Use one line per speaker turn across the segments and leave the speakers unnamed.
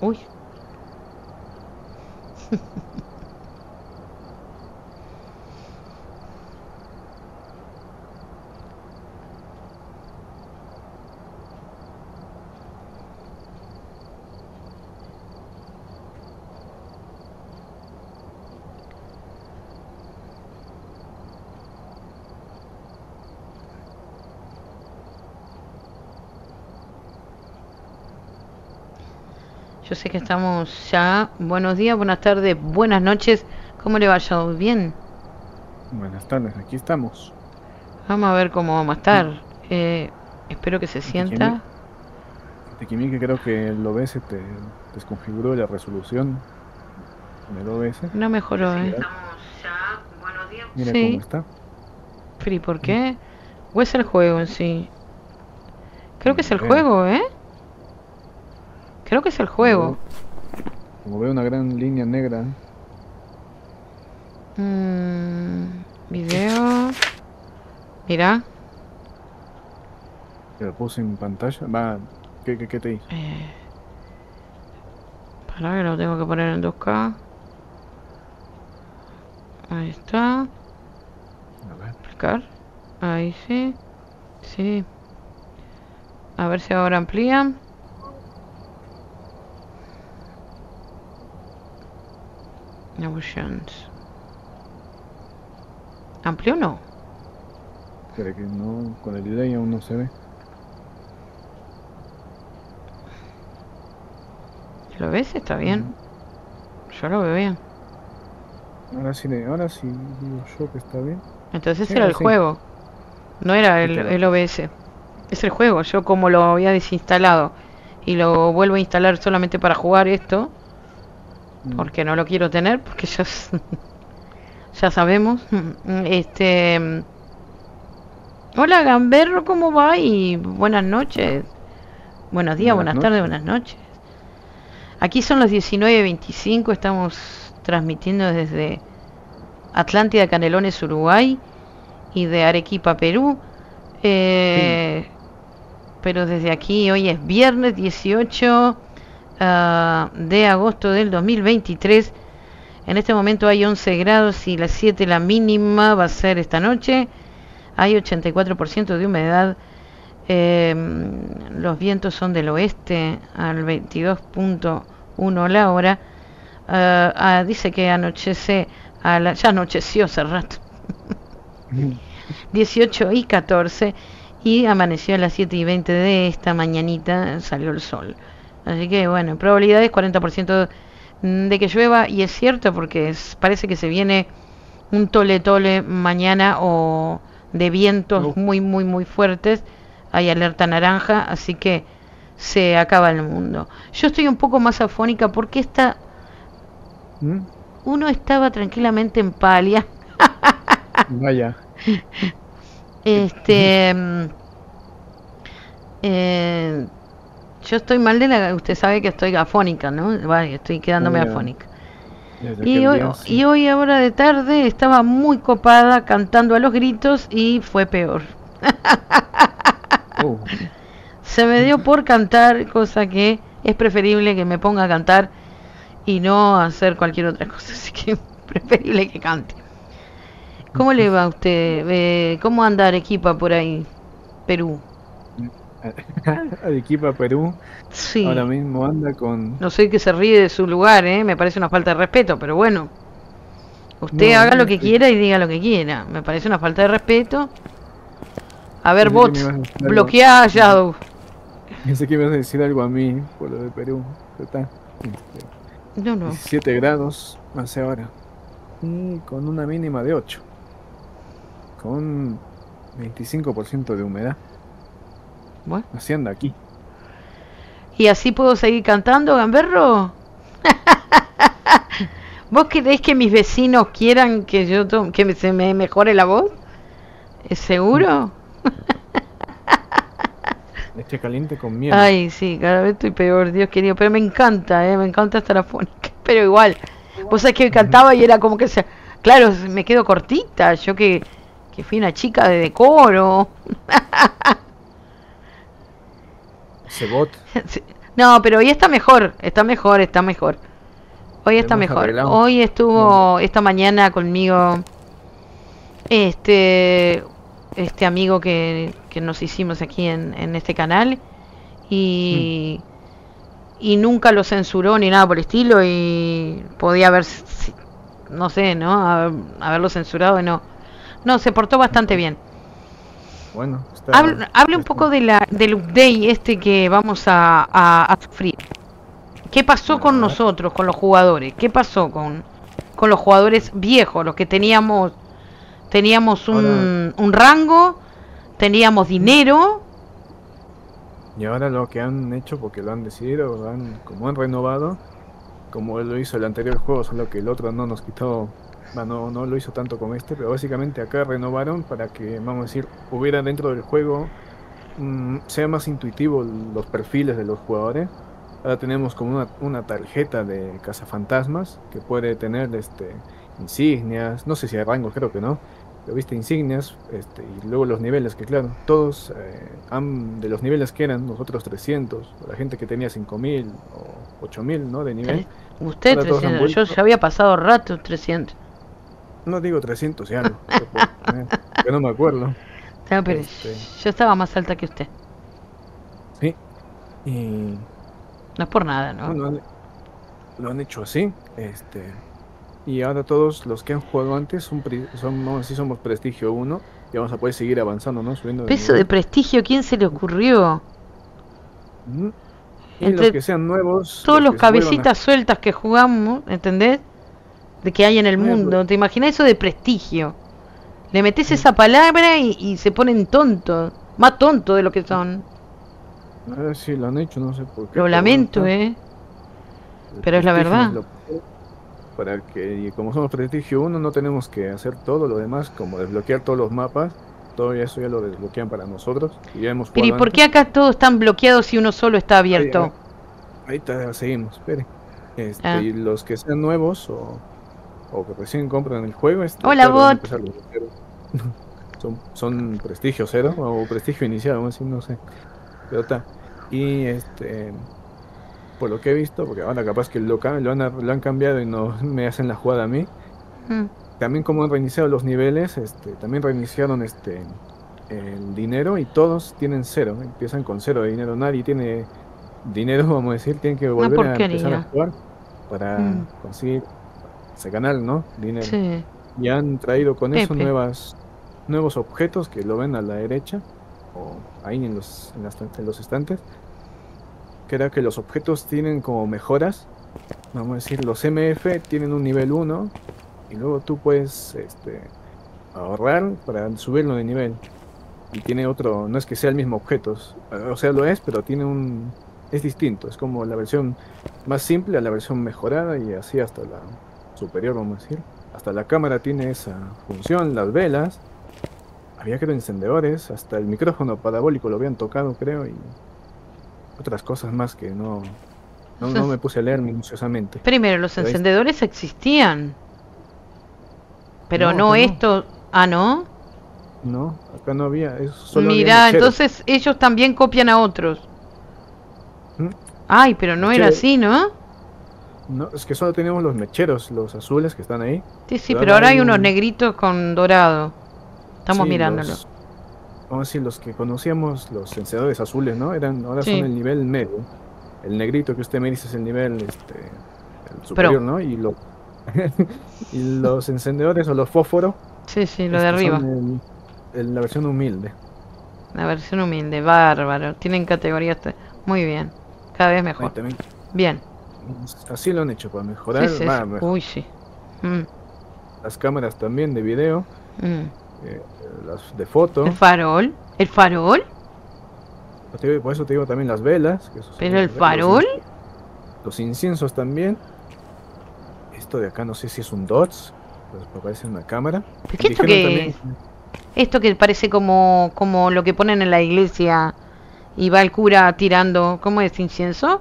Uy. Yo sé que estamos ya. Buenos días, buenas tardes, buenas noches. ¿Cómo le vaya? ¿Bien?
Buenas tardes, aquí estamos.
Vamos a ver cómo vamos a estar. Eh, espero que se sienta.
De que creo que el OBS te desconfiguró la resolución en el OBS.
No mejoró, ¿eh?
Estamos ya. Buenos días.
Mira
Sí.
cómo está.
Free, ¿por qué? ¿O es el juego en sí? Creo que es el juego, ¿eh? Creo que es el juego.
Como veo una gran línea negra.
Mm, video. Mira.
Que lo puse en pantalla. Va. ¿Qué, qué, qué te dice?
Eh, para que lo tengo que poner en 2K. Ahí está.
A ver.
Aplicar. Ahí sí. Sí. A ver si ahora amplían. Options. ¿Amplió o no?
Espera que no. Con el delay aún no se ve.
¿Lo ves? Está bien. Yo lo veo bien.
Ahora sí, ahora sí digo yo que está bien.
Entonces
Sí,
era el
sí.
juego. No era el,
Claro.
el OBS. Es el juego. Yo como lo había desinstalado y lo vuelvo a instalar solamente para jugar esto. Porque no lo quiero tener, porque ya, ya sabemos. Este. Hola Gamberro, ¿cómo va? Y buenas noches. Buenos días, buenas,
Buenas
tardes, buenas noches. Aquí son las 19.25, estamos transmitiendo desde Atlántida, Canelones, Uruguay y de Arequipa, Perú. Eh, Pero desde aquí, hoy es viernes 18 ah, de agosto del 2023. En este momento hay 11 grados y las 7 la mínima va a ser esta noche. Hay 84% de humedad. Eh, los vientos son del oeste al 22.1 la hora. Ah, ah, dice que anochece, a la, ya anocheció hace rato. 18 y 14 y amaneció a las 7 y 20 de esta mañanita, salió el sol. Así que bueno, probabilidades 40% de que llueva y es cierto porque es- parece que se viene un tole tole mañana o de vientos muy muy muy fuertes. Hay alerta naranja, así que se acaba el mundo. Yo estoy un poco más afónica porque esta
¿Mm?
uno estaba tranquilamente en palia
Vaya.
Este. mm, eh, yo estoy mal de la. Usted sabe que estoy afónica, ¿no? Vale, estoy quedándome afónica. Y hoy,
día, sí.
y hoy, ahora de tarde, estaba muy copada cantando a los gritos y fue peor.
Oh,
Se me dio por cantar, cosa que es preferible que me ponga a cantar y no hacer cualquier otra cosa. Así que es preferible que cante. ¿Cómo le va a usted? Eh, ¿Cómo anda Arequipa por ahí? Perú.
Arequipa, Perú.
Sí.
Ahora mismo anda con.
No sé que se ríe de su lugar, ¿eh? Me parece una falta de respeto, pero bueno. Usted
No,
haga
no
lo que quiera y diga lo que quiera. Me parece una falta de respeto. A ver, bots,
a
bloquea a Shadow.
Pensé que ibas a decir algo a mí por lo de Perú. Está.
No, no.
17 grados hace ahora. Y con una mínima de 8. Con 25% de humedad.
Bueno.
Así anda aquí.
¿Y así puedo seguir cantando, Gamberro? ¿Vos querés que mis vecinos quieran que yo que se me mejore la voz? ¿Es seguro?
Leche caliente con miel.
Ay, sí, cada vez estoy peor, Dios querido. Pero me encanta, ¿eh? Me encanta estar afónica. Pero igual, vos sabés que cantaba y era como que se... Claro, me quedo cortita. Yo que, que fui una chica de decoro.
Ese bot.
Sí. No, pero hoy está mejor, está mejor, está mejor. Hoy está
hemos
mejor.
arreglado.
Hoy estuvo esta mañana conmigo este este amigo que, que nos hicimos aquí en, en este canal y y nunca lo censuró ni nada por el estilo y podía haber no sé, ¿no? Haber- haberlo censurado y no. No, se portó bastante bien.
Bueno, está.
Hable, hable un poco de la, del update este que vamos a, a- a sufrir. ¿Qué pasó con nosotros, con los jugadores? ¿Qué pasó con, con los jugadores viejos, los que teníamos teníamos un, un rango, teníamos dinero?
Y ahora lo que han hecho, porque lo han decidido, lo han- como han renovado, como lo hizo el anterior juego, solo que el otro no nos quitó, bueno, no, no lo hizo tanto como este, pero básicamente acá renovaron para que, vamos a decir, hubiera dentro del juego, mm, sea más intuitivo los perfiles de los jugadores. Ahora tenemos como una, una tarjeta de cazafantasmas que puede tener este, insignias, no sé si hay rango, creo que no, pero viste insignias, este, y luego los niveles, que claro, todos eh, han- de los niveles que eran, nosotros 300, o la gente que tenía 5000 o 8000, ¿no? De nivel.
Usted
Ahora todos han
300, yo ya había pasado rato 300.
No digo 300 y algo, que no me acuerdo.
No, pero
Este.
yo estaba más alta que usted.
Sí. Y
No es por nada, ¿no?
bueno, han- lo han hecho así, este. Y ahora todos los que han jugado antes son, son decir, somos prestigio 1 y vamos a poder seguir avanzando, ¿no? Subiendo de
Peso de prestigio, ¿quién se le ocurrió?
Y
Entre
los que sean nuevos.
Todos los
a-
cabecitas sueltas que jugamos, ¿entendés? De que hay en el
Eh,
mundo. ¿Te imaginas eso de prestigio? Le metes
Sí.
esa palabra y, y se ponen tontos. Más tontos de lo que son.
A ver si lo han hecho, no sé por qué.
Lo lamento, ¿eh? pero es la verdad.
lo- Para que, y como somos prestigio 1, no tenemos que hacer todo lo demás, como desbloquear todos los mapas. Todo eso ya lo desbloquean para nosotros. Y ya hemos
Pero ¿y por qué
antes.
acá todos están bloqueados si uno solo está abierto?
Ahí está, seguimos, espere. Este,
Ah.
Y los que sean nuevos o, o que recién compran el juego. este,
Hola, bot.
son, son prestigio cero o prestigio inicial, vamos a decir, no sé. Pero está. Y este. Por lo que he visto, porque ahora capaz que lo, han, lo han cambiado y no me hacen la jugada a mí.
Mm.
También como han reiniciado los niveles, este, también reiniciaron este el dinero y todos tienen cero, empiezan con cero de dinero, nadie tiene dinero, vamos a decir, tienen que volver a empezar a jugar para
Mm.
conseguir ese canal, ¿no? Dinero.
Sí.
Y han traído con eso nuevas nuevos objetos que lo ven a la derecha o ahí en los en, las- en los estantes. Que era que los objetos tienen como mejoras. Vamos a decir, los MF tienen un nivel 1 y luego tú puedes este, ahorrar para subirlo de nivel. Y tiene otro, no es que sea el mismo objeto, o sea, lo es, pero tiene un es distinto, es como la versión más simple a la versión mejorada y así hasta la superior, vamos a decir. Hasta la cámara tiene esa función, las velas. Había creo encendedores, hasta el micrófono parabólico lo habían tocado, creo, y otras cosas más que no, no, no me puse a leer minuciosamente.
Primero, los encendedores existían. Pero
No,
no,
acá no.
esto. Ah, ¿no?
No, acá no había, eso solo había mecheros.
entonces ellos también copian a otros.
¿Mm?
Ay, pero no era así, ¿no?
No, es que solo teníamos los mecheros, los azules que están ahí.
Sí, sí,
Pero
pero
ahora hay
unos
un-
negritos con dorado. Estamos
Sí,
mirándolo.
los- vamos a decir, los que conocíamos, los encendedores azules, ¿no? Eran, ahora
Sí.
son el nivel medio. El negrito que usted me dice es el nivel este, el superior, ¿no? Y, lo, y los encendedores o los fósforos.
Sí, sí, lo de arriba.
son el- el- la versión humilde.
La versión humilde, bárbaro. Tienen categorías. te- Muy bien. Cada vez mejor. Bien.
Así lo han hecho para mejorar.
Sí, sí,
va,
sí.
mejor.
Uy, sí. Mm,
Las cámaras también de video,
mm.
eh, las de foto.
El farol. ¿El farol?
Por eso te digo también las velas. que
¿Pero
los-
el farol?
Los inciensos también. Esto de acá no sé si es un DOTS. Me parece una cámara.
¿Pero qué esto es? Esto que parece como, como lo que ponen en la iglesia y va el cura tirando. ¿Cómo es? ¿Incienso?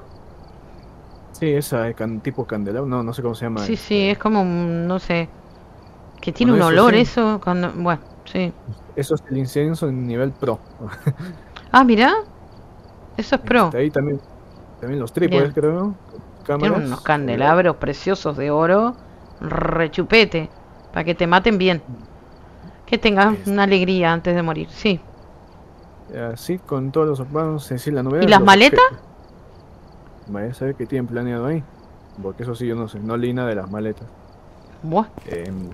Sí, esa can- tipo candelabro. No, no sé cómo se llama.
Sí,
este,
sí, es como, un- no sé. Que tiene
Bueno,
un
eso
olor
sí.
eso. Cuando, bueno, sí.
Eso es el incienso en nivel pro.
Ah, mira. Eso es pro.
Este, ahí también, también los trípodes, creo.
Tienen
Cámaras.
unos candelabros preciosos de oro. Rechupete. Para que te maten bien. Que tengas
Este.
una alegría antes de morir. Sí.
Así con todos los decir la novedad.
¿Y las maletas?
Vaya a saber qué tienen planeado ahí. Porque eso sí, yo no sé. No leí nada de las maletas.
Buah.
Em,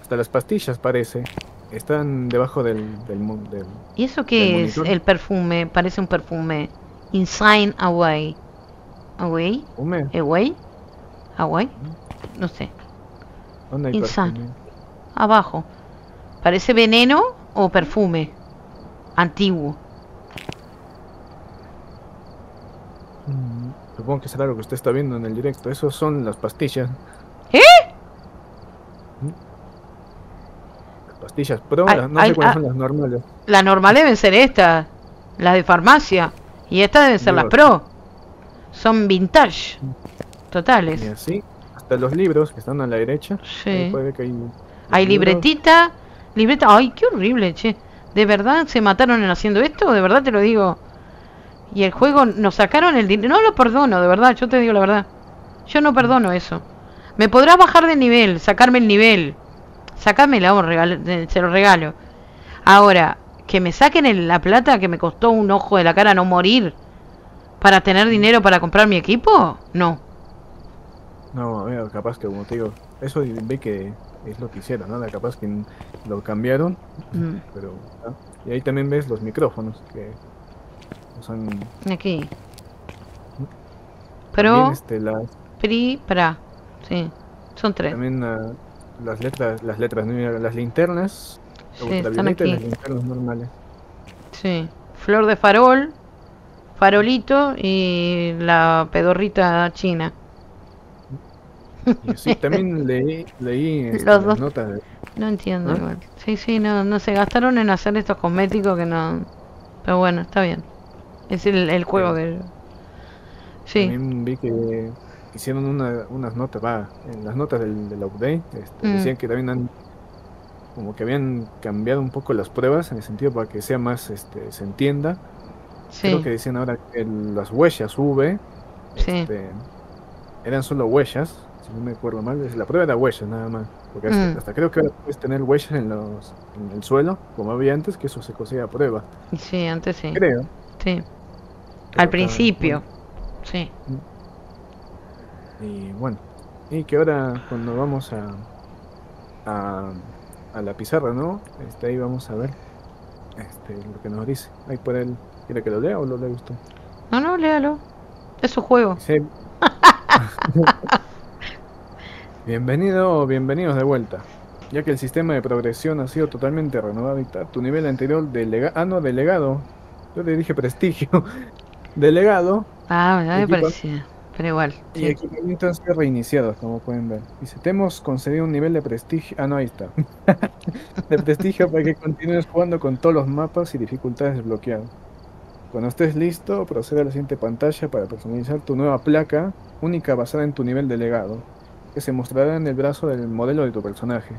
hasta las pastillas parece. Están debajo del, del, del-
¿Y eso qué
¿Del
es?
monitor?
El perfume. Parece un perfume. Inside Away. Away.
Hume.
Away. Away. No sé.
¿Dónde hay
Insane.
perfume?
Abajo. ¿Parece veneno o perfume? Antiguo.
Mm, Supongo que será lo que usted está viendo en el directo. Esos son las pastillas.
¿Eh?
Mm. Las pastillas pro,
Ay,
las- no sé cuáles son las normales.
Las normales deben ser estas. Las de farmacia. Y estas deben ser las
Dios.
pro. Son vintage.
Y
Totales.
así, hasta los libros que están a la derecha.
Sí.
que hay,
Hay libretita. Libreta. Ay, qué horrible, che. ¿De verdad se mataron en haciendo esto? De verdad te lo digo. Y el juego nos sacaron el dinero. No lo perdono, de verdad, yo te digo la verdad. Yo no perdono eso. Me podrás bajar de nivel, sacarme el nivel. Sacármela, o regalo- eh, se lo regalo. Ahora, que me saquen el- la plata que me costó un ojo de la cara no morir para tener dinero para comprar mi equipo, no.
No, capaz que como te digo, eso ve que es lo que hicieron, ¿no? Capaz que lo cambiaron,
Mm,
pero... ¿no? Y ahí también ves los micrófonos, que son...
Aquí. Pro,
este, las,
pri, pra. Sí, son tres.
también ah, las letras, las letras, ¿no? las linternas,
Sí, están
y las
aquí.
linternas normales.
Sí. Flor de farol, farolito y la pedorrita china.
Y así, también leí, leí este,
Los
las
dos.
notas de...
No entiendo
¿Ah?
igual. Sí, sí, no, no se gastaron en hacer estos cosméticos que no. Pero bueno, está bien. Es el, el juego del. Sí.
También vi que hicieron una- unas notas, va, en las notas del, del update, este,
Mm.
decían que también han, como que habían cambiado un poco las pruebas en el sentido para que sea más, este, se entienda. Creo
Sí.
que decían ahora que las huellas V,
Sí.
este, eran solo huellas, si no me acuerdo mal, es- la prueba era huellas nada más, porque hasta,
Mm.
hasta creo que ahora puedes tener huellas en, los, en el suelo, como había antes, que eso se cosía a prueba,
Sí, antes sí.
creo.
Sí.
pero
Al principio.
bueno.
Sí.
Y bueno, y que ahora cuando vamos a, a, a la pizarra, ¿no? Este, ahí vamos a ver este, lo que nos dice. Ahí por él, ¿quiere que lo lea o lo lee usted?
No, no, léalo. Es su juego.
Dice, Bienvenido o bienvenidos de vuelta. Ya que el sistema de progresión ha sido totalmente renovado y tal, tu nivel anterior delega ah no, delegado. Yo le dije prestigio. delegado
Ah, me parecía. Pero igual.
Y
sí.
equipamientos han sido reiniciados, como pueden ver. Dice, te hemos concedido un nivel de prestigio. Ah, no, ahí está. de prestigio para que continúes jugando con todos los mapas y dificultades desbloqueados. Cuando estés listo, procede a la siguiente pantalla para personalizar tu nueva placa, única basada en tu nivel delegado, que se mostrará en el brazo del modelo de tu personaje.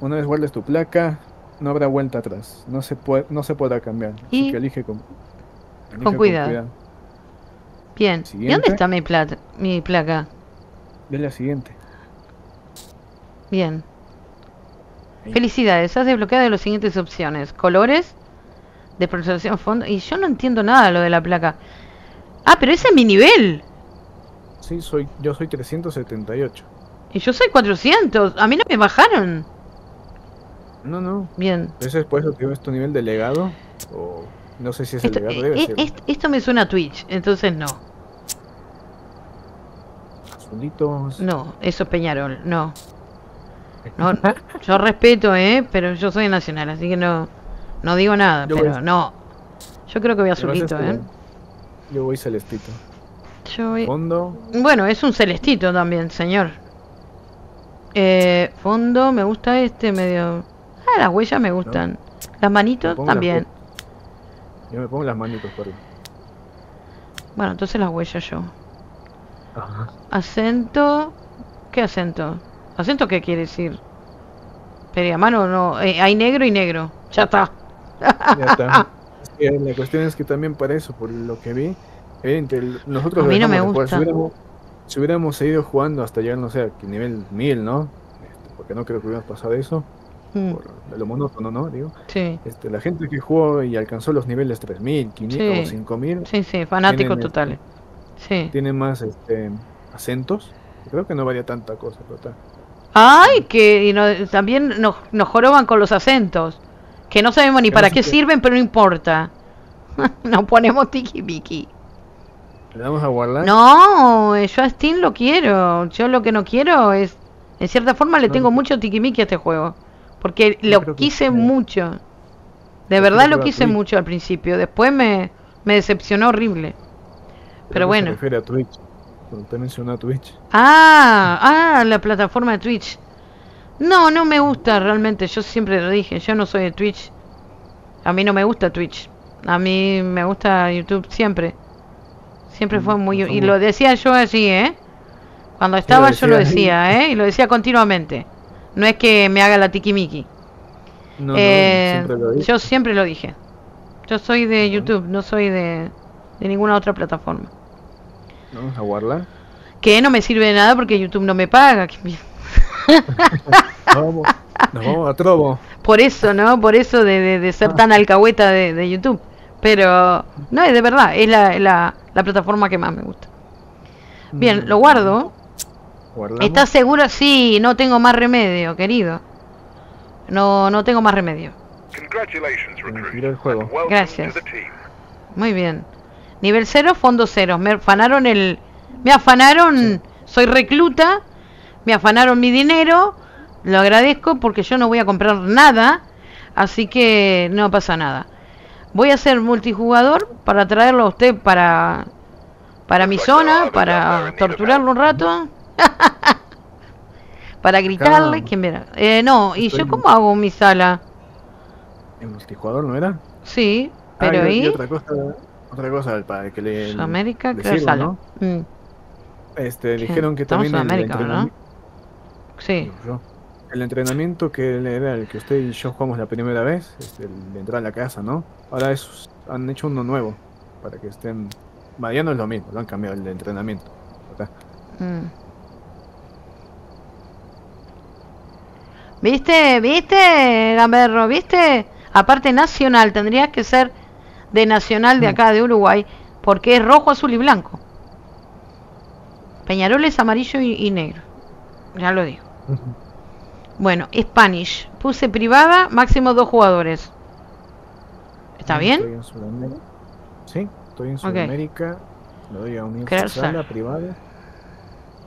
Una vez guardes tu placa, no habrá vuelta atrás. No se, puede, no se podrá cambiar. Así
Y-
que elige con, elige
Con cuidado. Bien. ¿Y dónde está mi, plata, mi placa?
Dale la siguiente.
Bien.
Ahí.
Felicidades, has desbloqueado las siguientes opciones. Colores, de pronunciación fondo. Y yo no entiendo nada de lo de la placa. Ah, pero ese es mi nivel.
Sí, soy, yo soy 378.
Y yo soy 400. A mí no me bajaron.
No, no.
Bien.
Ese es por eso que es tu nivel de legado. O no sé si es el
Esto,
legado,
eh,
debe
eh,
ser.
est- esto me suena a Twitch, entonces no.
Azulitos.
No, eso es Peñarol, no. No, yo respeto, ¿eh? Pero yo soy nacional, así que no, no digo nada,
Yo
pero
voy-
no. Yo creo que voy
Además,
azulito, ¿eh?
Yo voy celestito.
Yo voy...
Fondo.
Bueno, es un celestito también, señor. Eh, fondo, me gusta este medio... Ah, las huellas me gustan. Las manitos
las
también.
Yo me pongo las manitos por ahí.
Bueno, entonces las huellas yo.
Ajá.
Acento... ¿Qué acento? ¿Acento qué quiere decir? Pero a mano no... eh, hay negro y negro. Ya está.
Ya está. La cuestión es que también para eso, por lo que vi, el- nosotros
A mí no me gusta.
Si hubiéramos, si hubiéramos seguido jugando hasta llegar, no sé, a nivel 1000, ¿no? Este, porque no creo que hubiéramos pasado eso,
Mm,
por lo monótono, ¿no? Digo,
Sí,
este, la gente que jugó y alcanzó los niveles 3000, 500
Sí.
o 5000,
sí, sí, fanáticos
Tienen
totales. Sí.
tiene más este, acentos. Creo que no varía tanta cosa, total.
Ay, que y no- también nos, nos joroban con los acentos. Que no sabemos ni
Que
para qué sirven, pero no importa. nos ponemos tiki biki.
Le damos a guardar.
No, eh, yo a Steam lo quiero. Yo lo que no quiero es. En cierta forma le
No,
tengo mucho tiki-miki a este juego. Porque
Yo
lo
que
quise mucho. De
Yo
verdad lo quise mucho al principio. Después me, me decepcionó horrible. pero bueno.
Se refiere a Twitch. Cuando te mencionó Twitch.
Ah, ah, la plataforma de Twitch. No, no me gusta realmente. Yo siempre lo dije. Yo no soy de Twitch. A mí no me gusta Twitch. A mí me gusta YouTube siempre. Siempre fue
Mm,
muy...
no
Y lo decía yo así, ¿eh? Cuando estaba yo lo
decía.
decía, ¿eh? Y lo decía continuamente. No es que me haga la tiquimiqui.
No,
Eh,
no, siempre lo dije.
yo siempre lo dije. Yo soy de. YouTube, no soy de, de ninguna otra plataforma.
Vamos a guardar.
Que no me sirve de nada porque YouTube no me paga.
Vamos, nos vamos a Trovo.
Por eso, ¿no? Por eso de, de- de ser tan alcahueta de, de YouTube. Pero, no, es de verdad, es la, la, la plataforma que más me gusta. Bien, lo guardo.
Guardamos.
¿Estás seguro? Sí, no tengo más remedio, querido. No, no tengo más remedio.
El juego.
Gracias. Muy bien. Nivel 0, fondo 0. Me afanaron el... Me afanaron... Soy recluta. Me afanaron mi dinero. Lo agradezco porque yo no voy a comprar nada. Así que no pasa nada. Voy a hacer multijugador para traerlo a usted para... Para mi zona, para torturarlo un rato. para gritarle. ¿Quién verá? Eh, no, ¿y yo cómo hago mi sala?
¿En multijugador no era?
Sí,
Ah,
pero
y- y otra cosa, otra cosa para que le.
América,
sirva,
sala.
¿no?
Mm.
Este, dijeron que
estamos
también
en
el
América,
entrenami-
Sí.
yo- el entrenamiento que era el que usted y yo jugamos la primera vez, este, el de entrar a la casa, ¿no? Ahora es, han hecho uno nuevo para que estén. Va, ya no es lo mismo, lo han cambiado el de entrenamiento.
Mm. ¿Viste? ¿Viste, Gamberro? ¿Viste? Aparte nacional, tendría que ser de nacional de
Mm.
acá, de Uruguay, porque es rojo, azul y blanco. Peñarol es amarillo y, y negro. Ya lo digo. Bueno, Spanish. Puse privada, máximo dos jugadores. ¿Está
Estoy
bien?
en Sudamérica. Sí, estoy en Sudamérica. Le doy a sala. privada.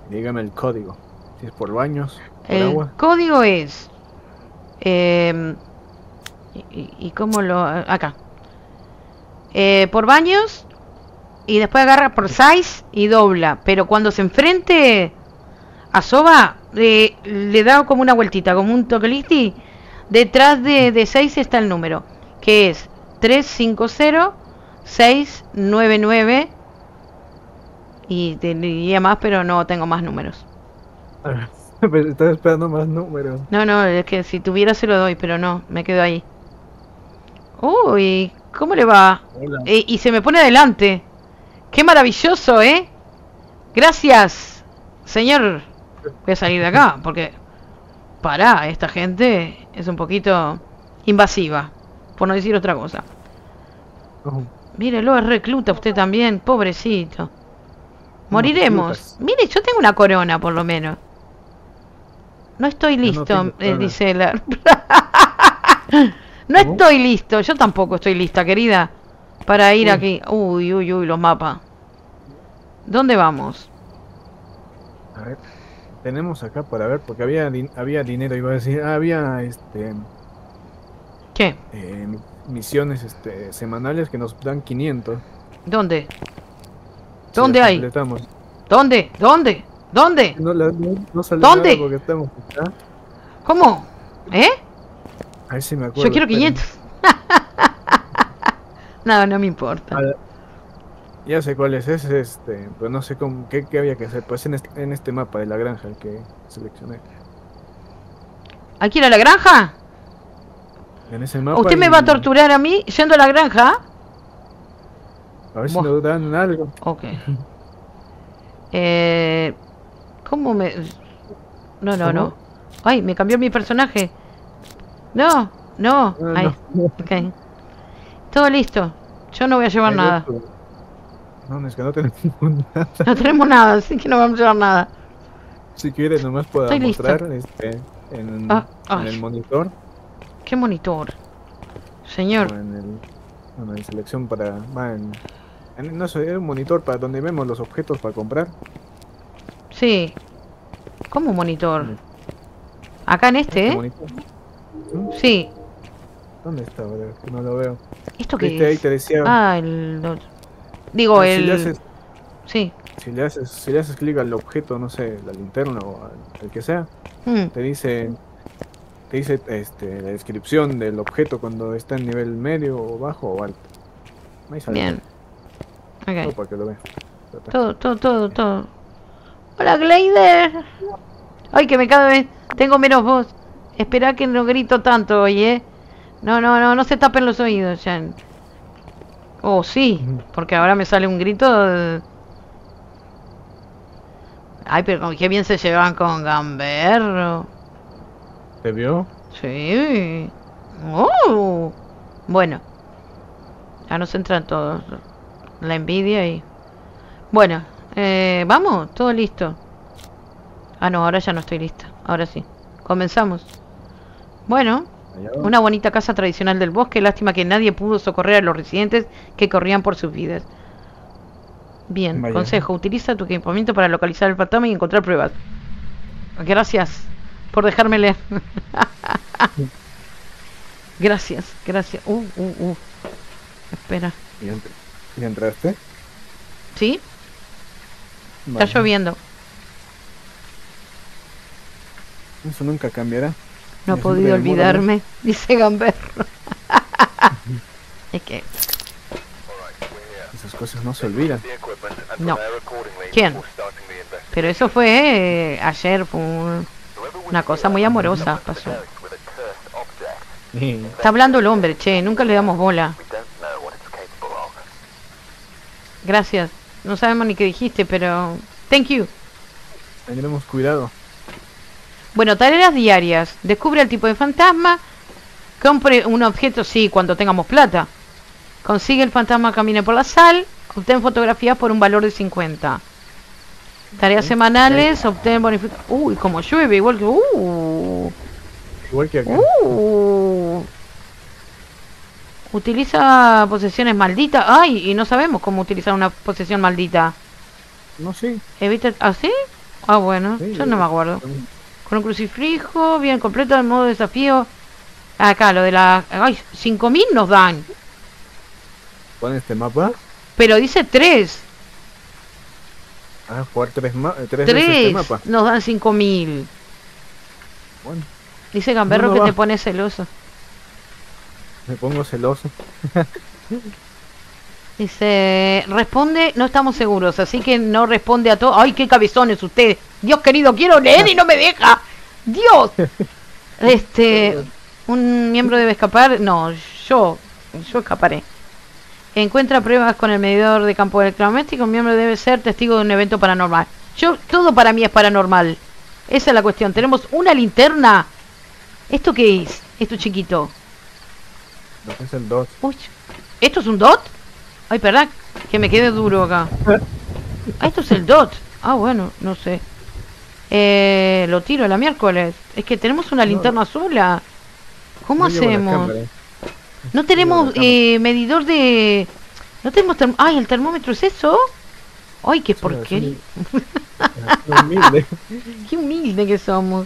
Dígame el código. Si es por baños,
El
agua.
código es. em, y, cómo lo.? Acá. Eh, por baños. Y después agarra por size y dobla. Pero cuando se enfrente a Soba, eh, le da como una vueltita, como un toquelisti. Detrás de, de 6 está el número. Que es 350 699. Y te diría más, pero no tengo más números.
Pero Estaba esperando más números.
No, no, es que si tuviera se lo doy, pero no, me quedo ahí. Uy, ¿cómo le va?
Hola.
Eh, y se me pone adelante. Qué maravilloso, ¿eh? Gracias, señor. Voy a salir de acá, porque... Pará, esta gente es un poquito invasiva, por no decir otra cosa.
Oh,
Mírelo, es recluta usted también, pobrecito. Moriremos. Mire, yo tengo una corona, por lo menos. No estoy
no
listo,
tengo
eh, dice la... no
¿Cómo?
estoy listo, yo tampoco estoy lista, querida. Para ir
Uy.
aquí. Uy, uy, uy, los mapas. ¿Dónde vamos?
a ver. Tenemos acá para ver, porque había, había dinero, iba a decir. ah, había este,
¿Qué?
eh, mi- misiones este, semanales que nos dan 500.
¿Dónde? ¿Dónde hay?
completamos.
¿Dónde? ¿Dónde? ¿Dónde?
No, la- no, no sale
¿Dónde?
porque estamos acá.
¿Cómo? ¿Eh?
A ver si me acuerdo.
Yo quiero
esperen.
500. no, no me importa.
Ya sé cuál es, es este, pero no sé cómo, qué, qué había que hacer. Pues en este, en este mapa de la granja el que seleccioné.
¿Hay que ir a la granja?
En ese mapa.
¿Usted me va a torturar a mí yendo a la granja?
A ver si nos dan algo.
Ok. Eh, ¿Cómo me...? No, no, no. Ay, me cambió mi personaje. No, no. Ay,
no.
ok. Todo listo. Yo no voy a llevar nada.
No, es que no tenemos nada.
No tenemos nada, así que no vamos a llevar nada.
Si quieres, nomás
lista.
mostrar este, en,
Ah,
en
ay.
el monitor
¿Qué monitor? Señor.
en el. Bueno, en selección para. Va en, en- no sé, es un monitor para donde vemos los objetos para comprar.
Sí. ¿Cómo monitor? Acá en este,
Este
¿eh?
monitor. ¿Mm?
Sí.
¿Dónde está? No lo veo.
¿Esto
Viste,
qué
ahí
es?
te decía.
Ah, el... Digo,
si,
el...
le haces,
Sí.
si, le haces, si le haces clic al objeto, no sé, la linterna o al, al que sea,
Mm,
te dice. Te dice este, la descripción del objeto cuando está en nivel medio o bajo o alto. Ahí sale.
Bien.
Todo
Ok.
para que lo veas.
Todo, todo, todo, todo. Hola, Gleider. Ay, que me vez... Tengo menos voz. Espera que no grito tanto hoy, ¿eh? No, no, no, no se tapen los oídos, Jan. Oh, sí, porque ahora me sale un grito. de- Ay, pero qué bien se llevan con Gamberro.
¿Te vio?
Sí. Oh. Bueno. Ya nos entran todos. La envidia y... Bueno, eh, vamos, todo listo. Ah, no, ahora ya no estoy lista. Ahora sí. Comenzamos. Bueno, una bonita casa tradicional del bosque. Lástima que nadie pudo socorrer a los residentes que corrían por sus vidas. Bien,
Vaya.
consejo. Utiliza tu equipamiento para localizar el fantasma y encontrar pruebas. Gracias por dejarme leer. gracias, gracias. Uh, uh, uh. Espera.
¿Y, entr- y entraste?
¿Sí? Está lloviendo.
Eso nunca cambiará.
No he podido olvidarme, dice Gamberro. es que,
Esas cosas no se olvidan.
No. ¿Quién? pero eso fue eh, ayer, fue un- una cosa muy amorosa, pasó. Está hablando el hombre, che, nunca le damos bola. Gracias. No sabemos ni qué dijiste, pero... Thank you.
tendremos cuidado.
Bueno, tareas diarias. Descubre el tipo de fantasma. Compre un objeto, sí, cuando tengamos plata. Consigue el fantasma, camine por la sal. Obtén fotografías por un valor de 50. Tareas semanales, obtén bonificación. Uy, como llueve, igual que... Uh,
Igual que acá.
uh. Utiliza posesiones malditas. Ay, y no sabemos cómo utilizar una posesión maldita.
No, sí.
Evita... ¿Ah, sí? Ah, bueno,
sí,
yo no me acuerdo.
también.
Con un crucifijo, bien completo en modo desafío. Acá, lo de la... Ay, 5000 nos dan.
Con este mapa.
Pero dice 3.
Ah, jugar tres, ma tres veces
3
este mapa.
nos dan 5000.
Bueno,
Dice Gamberro
No, no
que
va.
te pone celoso.
Me pongo celoso.
Dice, responde, no estamos seguros, así que no responde a todo. Ay, qué cabezones usted. Dios querido, quiero leer y no me deja. Dios. Este, un miembro debe escapar. No, yo, yo escaparé. Encuentra pruebas con el medidor de campo electromagnético. Un miembro debe ser testigo de un evento paranormal. Yo, todo para mí es paranormal. Esa es la cuestión. Tenemos una linterna. ¿Esto qué es? Esto chiquito.
Es el 2.
Uy, ¿esto es un dot? Ay, perdón, que me quede duro acá. Ah, esto es el dot. Ah, bueno, no sé. Eh, lo tiro la miércoles. Es que tenemos una linterna sola. ¿Cómo hacemos? No tenemos eh, medidor de... No tenemos... term- Ay, el termómetro es eso. Ay, qué porquería.
Humilde.
Qué humilde que somos.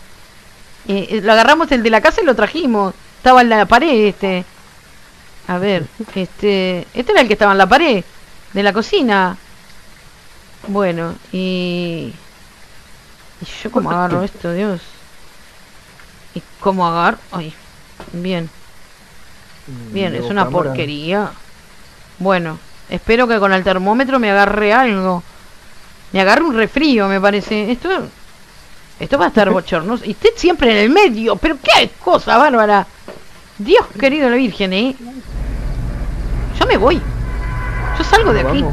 Eh, eh, lo agarramos el de la casa y lo trajimos. Estaba en la pared este. A ver, este, este era el que estaba en la pared de la cocina. Bueno, y y yo cómo agarro esto, Dios. Y cómo agarro, ay, bien, bien, es una porquería. Bueno, espero que con el termómetro me agarre algo. Me agarre un refrío, me parece. Esto esto va a estar bochornoso. Y usted siempre en el medio, pero qué cosa bárbara. Dios querido la Virgen, ¿eh? Yo me voy. Yo salgo de aquí.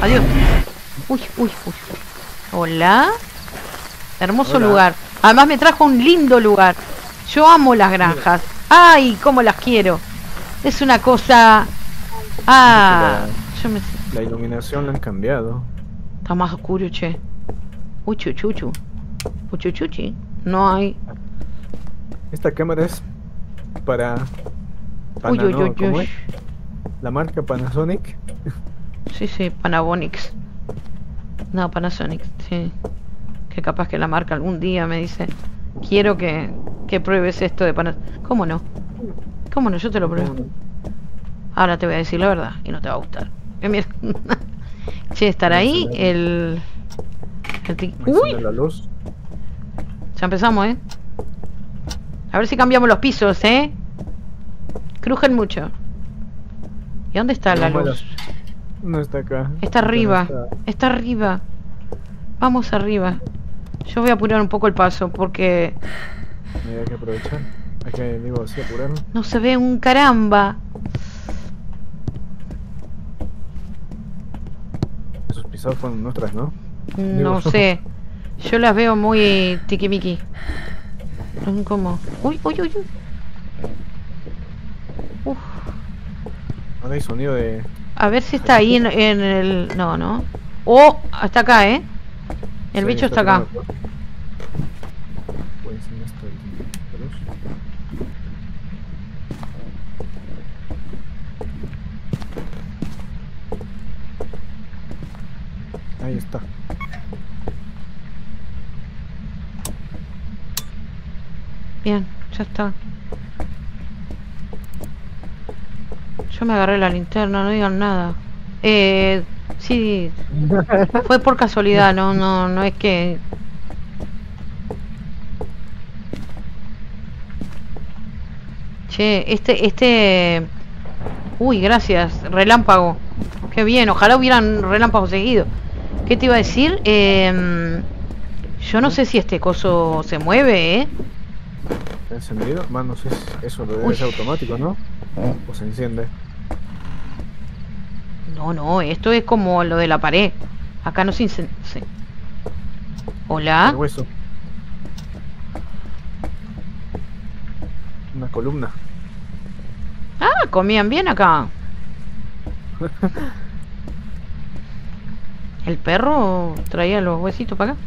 Adiós. Uy, uy, uy. Hola. Hermoso
Hola.
lugar. Además me trajo un lindo lugar. Yo amo las granjas. Ay, cómo las quiero. Es una cosa... Ah, yo me...
La iluminación la han cambiado.
Está más oscuro, che. Uy, chuchuchu. Uy, chuchuchi. No hay...
Esta cámara es para... Pana-
uy,
no,
uy,
¿cómo
uy.
es? La marca Panasonic.
Sí, sí, Panavonics. No, Panasonic, sí. Que capaz que la marca algún día me dice, quiero que, que pruebes esto de Panasonic. ¿Cómo no? ¿Cómo no? Yo te lo pruebo. Ahora te voy a decir la verdad y no te va a gustar. Mira. che, estar ahí, el... el tic- Uy,
la luz.
ya empezamos, ¿eh? A ver si cambiamos los pisos, ¿eh? Crujen mucho. ¿Y dónde está la
No,
luz?
No está acá.
Está arriba.
No está.
Está arriba. Vamos arriba. Yo voy a apurar un poco el paso porque
Hay que aprovechar. Hay que, digo, así apurarme.
no se ve un caramba.
Esos pisados fueron nuestras, ¿no?
No
Digo,
sé. Yo las veo muy tiquimiqui. Mm, ¿Cómo? Uy, uy, uy, uy. Uf.
Ahora hay sonido de.
A ver si está ahí en, en el... No, no. Oh, está acá, ¿eh? El
Sí,
bicho está acá.
pegando fuerte. Voy a encender esto de- de luz. Ahí está.
Bien, ya está. Yo me agarré la linterna, no digan nada. Eh, sí, fue por casualidad, no, no, no es que... Che, este, este... Uy, gracias, relámpago. Qué bien, ojalá hubieran relámpagos seguido. ¿Qué te iba a decir? Em, yo no sé si este coso se mueve, ¿eh?
¿Está encendido? Más no sé si eso lo debe ser automático, ¿no? O se enciende.
No, no, esto es como lo de la pared. Acá no se incen- se- Hola.
El hueso. Una columna.
Ah, comían bien acá. El perro traía los huesitos para acá.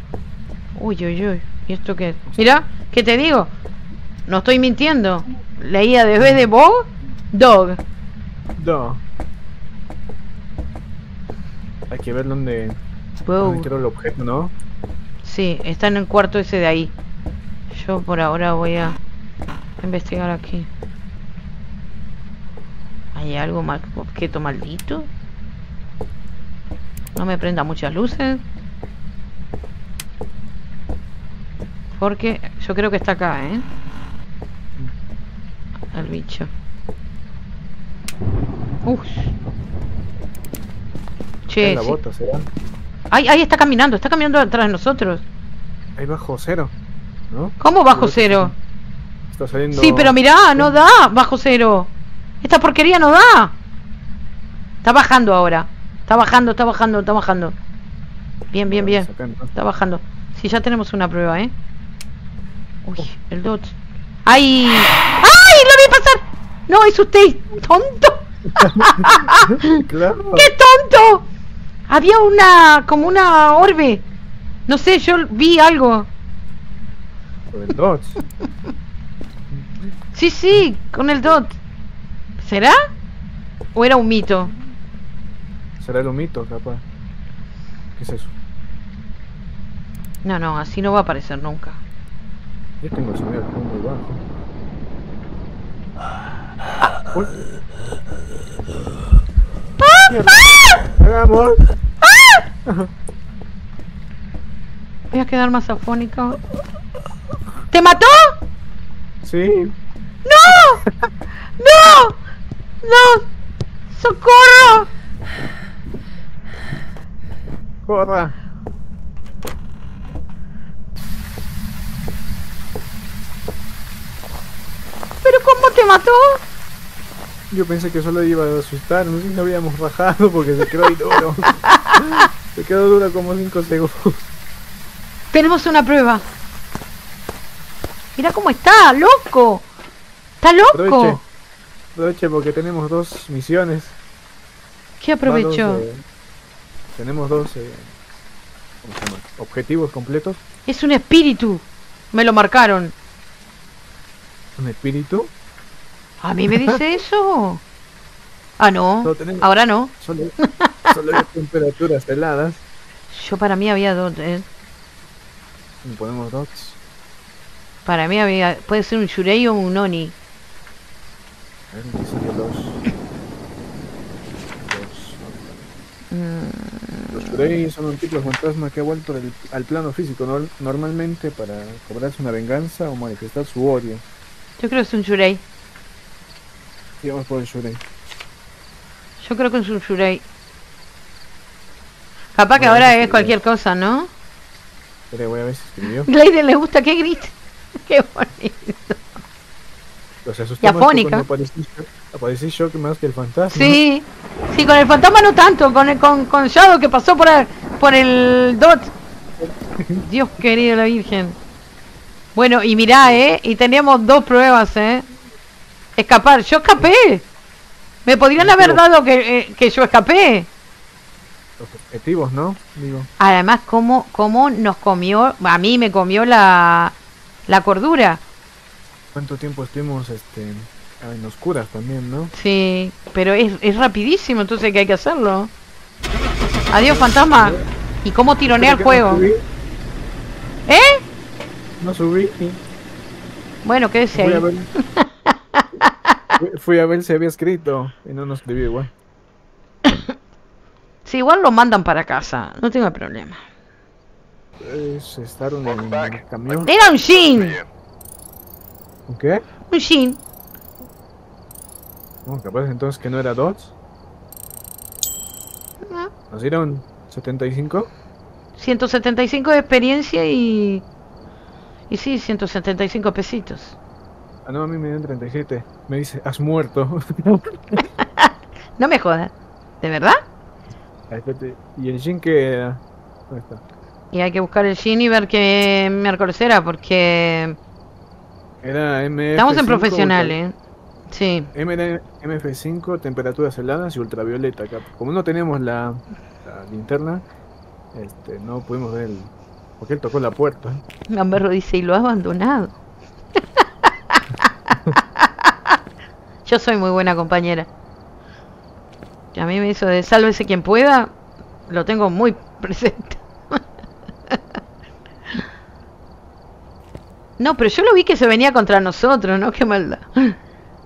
Uy, uy, uy. ¿Y esto qué es? Mira, ¿qué te digo? No estoy mintiendo. Leía de vez de bog, dog.
No. Hay que ver dónde, dónde quiero el objeto, ¿no?
Sí, está en el cuarto ese de ahí. Yo por ahora voy a investigar aquí. ¿Hay algo mal objeto maldito? No me prenda muchas luces. Porque yo creo que está acá, ¿eh? El bicho. Uf. Che,
en la
sí.
bota, ¿será?
Ay, ahí está caminando, está caminando detrás de nosotros.
Ahí bajo cero, ¿no?
¿Cómo bajo cero?
Está saliendo...
Sí, pero mirá, no da bajo cero. Esta porquería no da. Está bajando ahora. Está bajando, está bajando, está bajando. Bien, bien, bien. Está bajando. Sí, ya tenemos una prueba, ¿eh? Uy, el dot. ¡Ay! ¡Ay! ¡Lo vi pasar! No, es usted, tonto.
claro.
¡Qué tonto! Había una, como una orbe. No sé, yo vi algo.
Por el Dodge.
Sí, sí, con el dot. ¿Será? ¿O era un mito?
Será el humito, capaz. ¿Qué es eso?
No, no, así no va a aparecer nunca.
Yo tengo el sonido muy bajo. Uy. Mierda. ¡Hagamos!
Voy a quedar más afónica. ¿Te mató?
Sí.
¡No! ¡No! ¡No! ¡Socorro!
¡Corra!
¿Pero cómo te mató?
Yo pensé que solo iba a asustar, no sé si habíamos bajado porque se quedó ahí duro. se quedó duro como 5 segundos.
Tenemos una prueba. Mira cómo está, loco. Está
Aproveche.
loco.
Aproveche porque tenemos dos misiones.
¿Qué aprovechó?
Dos, eh, tenemos dos eh, objetivos completos.
Es un espíritu. Me lo marcaron.
Un espíritu.
¿A mí me dice eso? Ah, no.
Tenemos-
Ahora no.
Solo, solo hay temperaturas heladas.
Yo para mí había dos. eh.
Ponemos dos.
Para mí había. Puede ser un Shurei o un Oni.
A ver, dice que los.
Mm,
Shurei son un tipo de fantasma que ha vuelto del- al plano físico nor- normalmente para cobrarse una venganza o manifestar su odio.
Yo creo que es un Shurei.
Sí, vamos por el Shurei.
Yo creo que es un Shurei. Capaz que ahora es cualquier cosa, ¿no?
Espera, voy a ver si escribió.
Leiden le gusta que grite. Qué bonito.
Los
Y
que
afónica.
Shock- Apareció Shock más que el fantasma.
Sí, sí, con el fantasma no tanto, con el, con, con Shadow que pasó por el, por el dot. Dios querido la Virgen. Bueno, y mirá, eh, y teníamos dos pruebas, eh. Escapar, yo escapé. Me podrían haber dado que, eh, que yo escapé.
Los objetivos, ¿no? Digo,
Además, cómo, cómo nos comió, a mí me comió la, la cordura.
¿cuánto tiempo estuvimos este, en oscuras también, no?
Sí, pero es, es rapidísimo, entonces que hay que hacerlo. Adiós, fantasma. ¿Y cómo tironea el juego? ¿Eh?
No subí.
Bueno, quédese
Fui a ver. Fui- a ver si había escrito y no nos escribió igual.
Sí, igual lo mandan para casa, no tengo problema.
Es estar en el camión.
Era un Shin,
¿Un qué?
un Shin.
No, capaz entonces que no era dos.
Ah,
Nos dieron 75.
175 de experiencia y... Y sí, 175 pesitos.
Ah, no, a mí me dieron 37. Me dice, has muerto.
No me jodas. ¿De verdad?
¿Y el Jin que era? ¿Dónde está?
Y hay que buscar el Shin y ver qué miércoles era, porque...
Era MF5.
Estamos en profesional,
ultra-
¿eh? Sí.
MN MF5, temperaturas heladas y ultravioleta. Como no teníamos la, la linterna, este, no pudimos ver el... Porque él tocó la puerta.
Gamberro dice, y lo ha abandonado. Yo soy muy buena compañera. A mí me hizo de sálvese quien pueda, lo tengo muy presente. no, pero yo lo vi que se venía contra nosotros, ¿no? Qué maldad.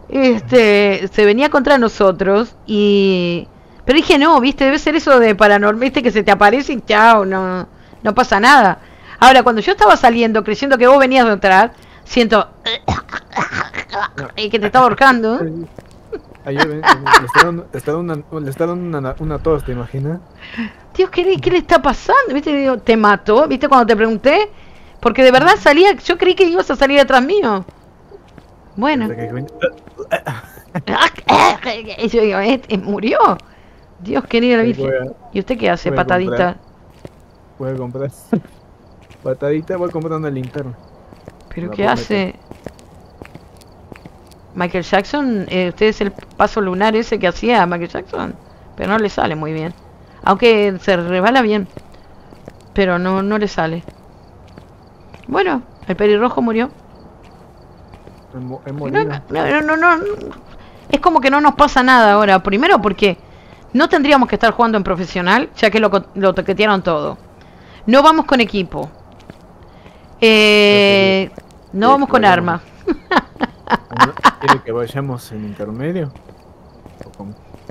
Este, se venía contra nosotros y... Pero dije, no, viste, debe ser eso de paranormal, viste, que se te aparece y chao, no, no pasa nada. Ahora, cuando yo estaba saliendo, creyendo que vos venías detrás, siento... y que te estaba ahorcando.
Ayer le está dando, le está dando una, le está dando una, una tos, ¿te imaginas?
Dios, ¿qué, le- ¿qué le está pasando? ¿Viste? Digo, ¿Te mató? ¿Viste cuando te pregunté? Porque de verdad salía, yo creí que ibas a salir detrás mío. Bueno. Y yo digo, ¿eh? ¿eh, ¿Murió? Dios querido la Virgen. ¿Y usted qué hace, patadita?
Voy a comprar. Patadita, voy a comprar una linterna.
¿Pero
La
qué hace? Michael Jackson, eh, usted es el paso lunar ese que hacía Michael Jackson, pero no le sale muy bien. Aunque se resbala bien, pero no, no le sale. Bueno, el pelirrojo murió. No, no, no. Es como que no nos pasa nada ahora. Primero porque no tendríamos que estar jugando en profesional, ya que lo, lo toquetearon todo. No vamos con equipo. Eh, no vamos con arma.
¿Quiere que vayamos en intermedio?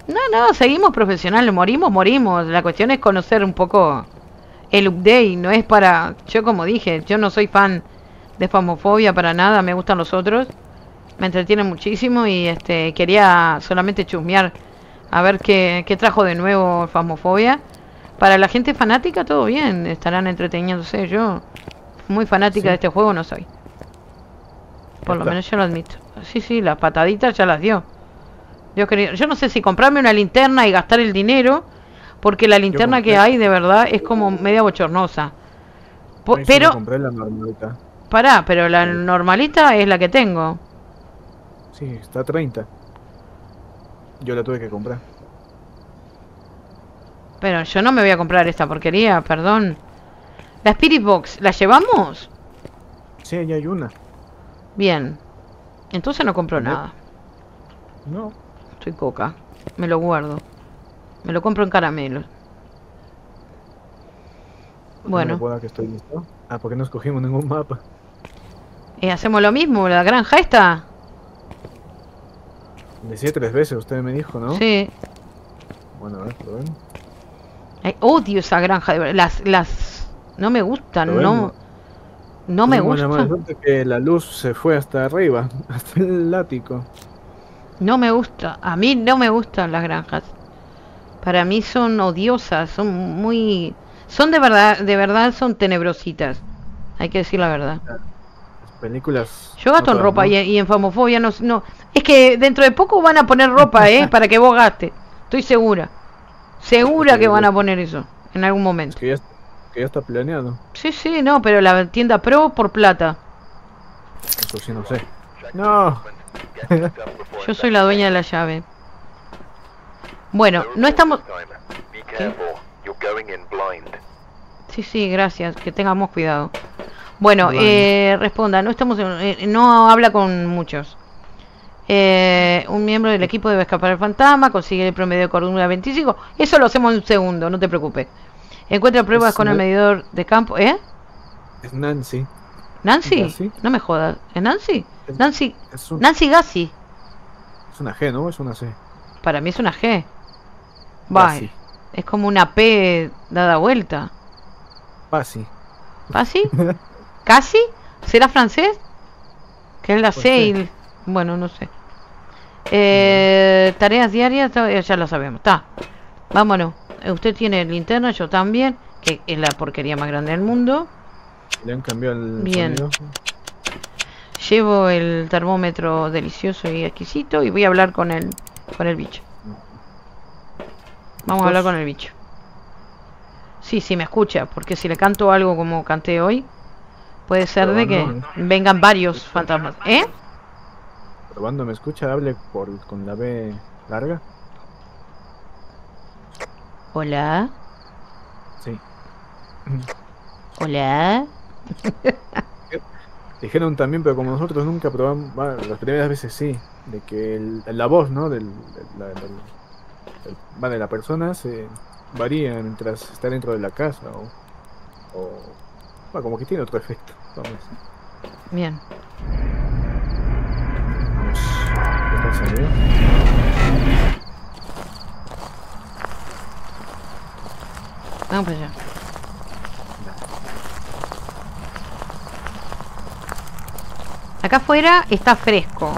No, no, seguimos profesional. Morimos, morimos. La cuestión es conocer un poco el update. No es para... Yo como dije, yo no soy fan de Famofobia para nada. Me gustan los otros. Me entretienen muchísimo y este quería solamente chusmear a ver qué, qué trajo de nuevo Famofobia. Para la gente fanática todo bien, estarán entreteniéndose. Yo muy fanática
Sí.
de este juego no soy. Por lo menos yo lo admito. Sí, sí, las pataditas ya las dio. Yo, quería, yo no sé si comprarme una linterna y gastar el dinero, porque la linterna que hay de verdad es como media bochornosa. Po- pero,
compré la normalita.
pará, pero la normalita es la que tengo.
Sí, está a 30. Yo la tuve que comprar.
Pero yo no me voy a comprar esta porquería, perdón. La Spirit Box, ¿la llevamos?
Sí, ahí hay una.
Bien. Entonces no compro
No.
nada.
No.
Soy coca. Me lo guardo. Me lo compro en caramelo.
No
Bueno,
puedo que estoy listo. Ah, porque no escogimos ningún mapa.
eh, hacemos lo mismo. La granja esta.
Decía tres veces, usted me dijo, ¿no?
Sí.
Bueno, a ver.
Ay, odio esa granja. de. Las, las, no me gustan. No, no me gusta.
que la luz se fue hasta arriba, hasta el ático.
No me gusta. A mí no me gustan las granjas. Para mí son odiosas. Son muy, son de verdad, de verdad son tenebrositas. Hay que decir la verdad.
Las películas.
Yo gasto
no
en ropa y en famofobia no, no. Es que dentro de poco van a poner ropa, ¿eh? para que vos gastes. Estoy segura. Segura que van a poner eso. En algún
Es
momento.
que ya, que ya está planeado.
Sí, sí, no, pero la tienda Pro por plata.
Eso sí, no sé. No.
Yo soy la dueña de la llave. Bueno, no estamos...
Blind.
Sí, sí, gracias. Que tengamos cuidado. Bueno, eh, responda. No estamos... en- eh, no habla con muchos. Eh, un miembro del equipo debe escapar al fantasma, consigue el promedio de cordura 25. Eso lo hacemos en un segundo, no te preocupes. Encuentra pruebas
Es
con el medidor de campo. ¿Eh?
Es Nancy.
¿Nancy?
¿Nancy?
No me jodas. ¿Es Nancy?
Es-
Nancy.
Es, un-
Nancy Gassi.
es una G, ¿no? Es una C.
Para mí es una G. Bye. Es como una P dada vuelta.
Pasi.
¿Pasi? ¿Casi? ¿Será francés? Que es la C Bueno, no sé. Eh, tareas diarias, ya lo sabemos. Está. Vámonos. Eh, Usted tiene linterna, yo también. Que es la porquería más grande del mundo.
Le han cambiado el
Bien.
sonido.
Llevo el termómetro delicioso y exquisito y voy a hablar con el, con el bicho. Vamos a hablar con el bicho. Sí, sí, me escucha, porque si le canto algo como canté hoy, puede ser de que vengan varios fantasmas. ¿Eh?
Probando, ¿me escucha? Hable por, con la B larga.
Hola,
Sí.
hola.
Dijeron también, pero como nosotros nunca probamos, bueno, las primeras veces sí, de que el- la voz, ¿no? Del, la, del- del- va, de la persona se varía mientras está dentro de la casa o, o bueno, como que tiene otro efecto. Vamos,
Bien.
Vamos. ¿Está el sonido?
Vamos para allá. Acá afuera está fresco.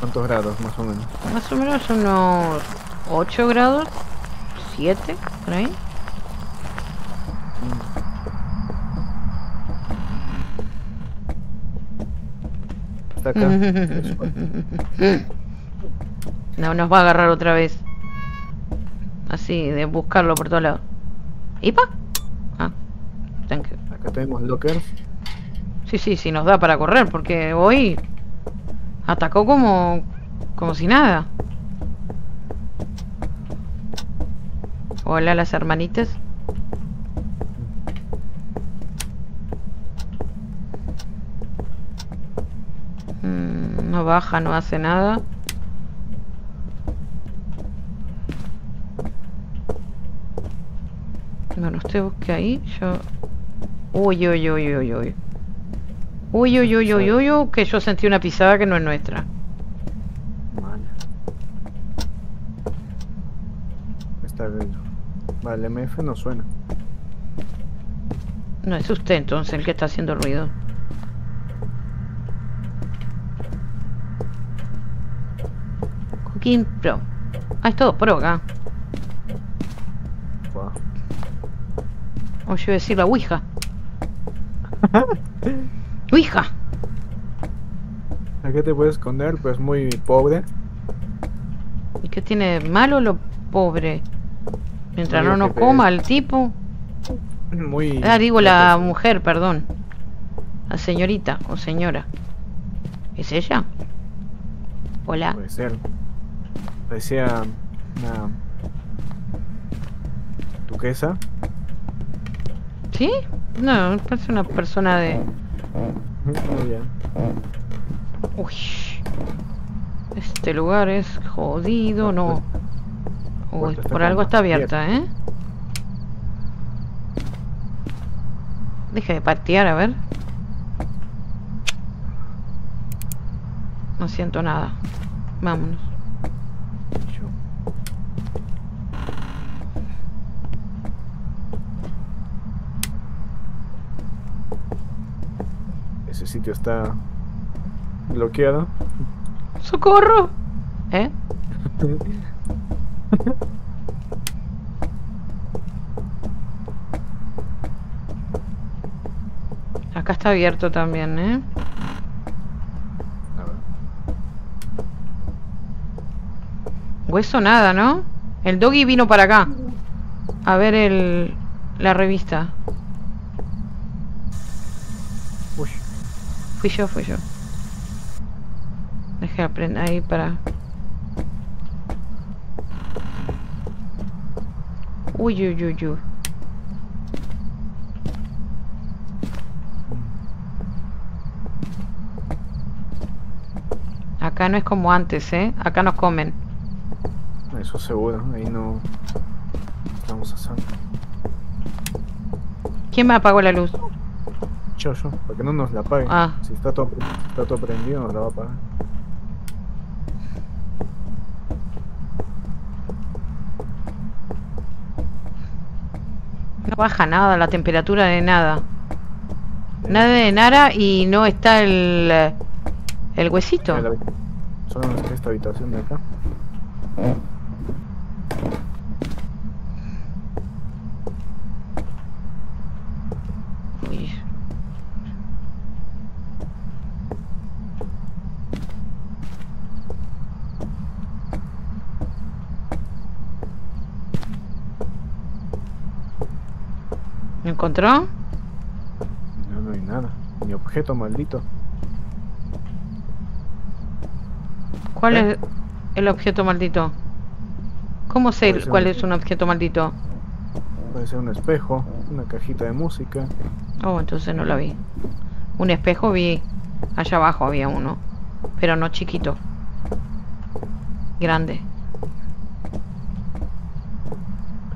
¿Cuántos grados más o menos?
Más o menos unos 8 grados. 7, por ahí.
Acá.
No nos va a agarrar otra vez. Así, de buscarlo por todos lados. ¿Ipa? Ah, thank you.
Acá tenemos lockers.
Sí, sí, sí, nos da para correr, porque hoy atacó como, como si nada. Hola, las hermanitas. Mm, no baja, no hace nada. Bueno, usted busque ahí, yo... Uy, uy, uy, uy, uy. Uy, uy, uy, uy, uy, uy, que yo sentí una pisada que no es nuestra.
Mal. Está bien. Vale, el MF no suena.
No es usted entonces el que está haciendo ruido. Cooking Pro. Ah, es todo pro acá.
Wow.
O yo iba a decir la Ouija. Ouija.
Acá te puedes esconder, pero es muy pobre.
¿Y qué tiene de malo lo pobre? Mientras no nos coma el tipo.
Muy.
Ah, digo la mujer, perdón. La señorita o señora. ¿Es ella? Hola.
Puede ser. Parecía una. Duquesa.
¿Sí? No, parece una persona de...
Muy bien.
Uy. Este lugar es jodido, no. Uy, por algo está abierta, ¿eh? Deja de patear, a ver. No siento nada. Vámonos.
Sitio está bloqueado.
¡Socorro! ¿Eh? Acá está abierto también, ¿eh?
A ver.
Hueso nada, ¿no? El doggy vino para acá. A ver el... la revista. Fui yo, fui yo. Dejé aprender ahí para... Uy, uy, uy, uy. Acá no es como antes, ¿eh? Acá nos comen.
eso seguro. Ahí no. Estamos a salvo.
¿Quién me apagó la luz?
Yo, yo, para que no nos la apaguen.
Ah.
Si está todo, si está todo prendido, nos la va a apagar.
No baja nada la temperatura de nada. Nada de nada y no está el... El huesito.
Solo nos queda esta habitación de acá.
Encontró?
No, no hay nada. Ni objeto maldito.
¿Cuál
¿Eh?
es el objeto maldito? ¿Cómo sé
Puede
cuál
un-
es un objeto maldito?
Puede ser un espejo, una cajita de música.
Oh, entonces no la vi. Un espejo vi. Allá abajo había uno. Pero no chiquito. Grande.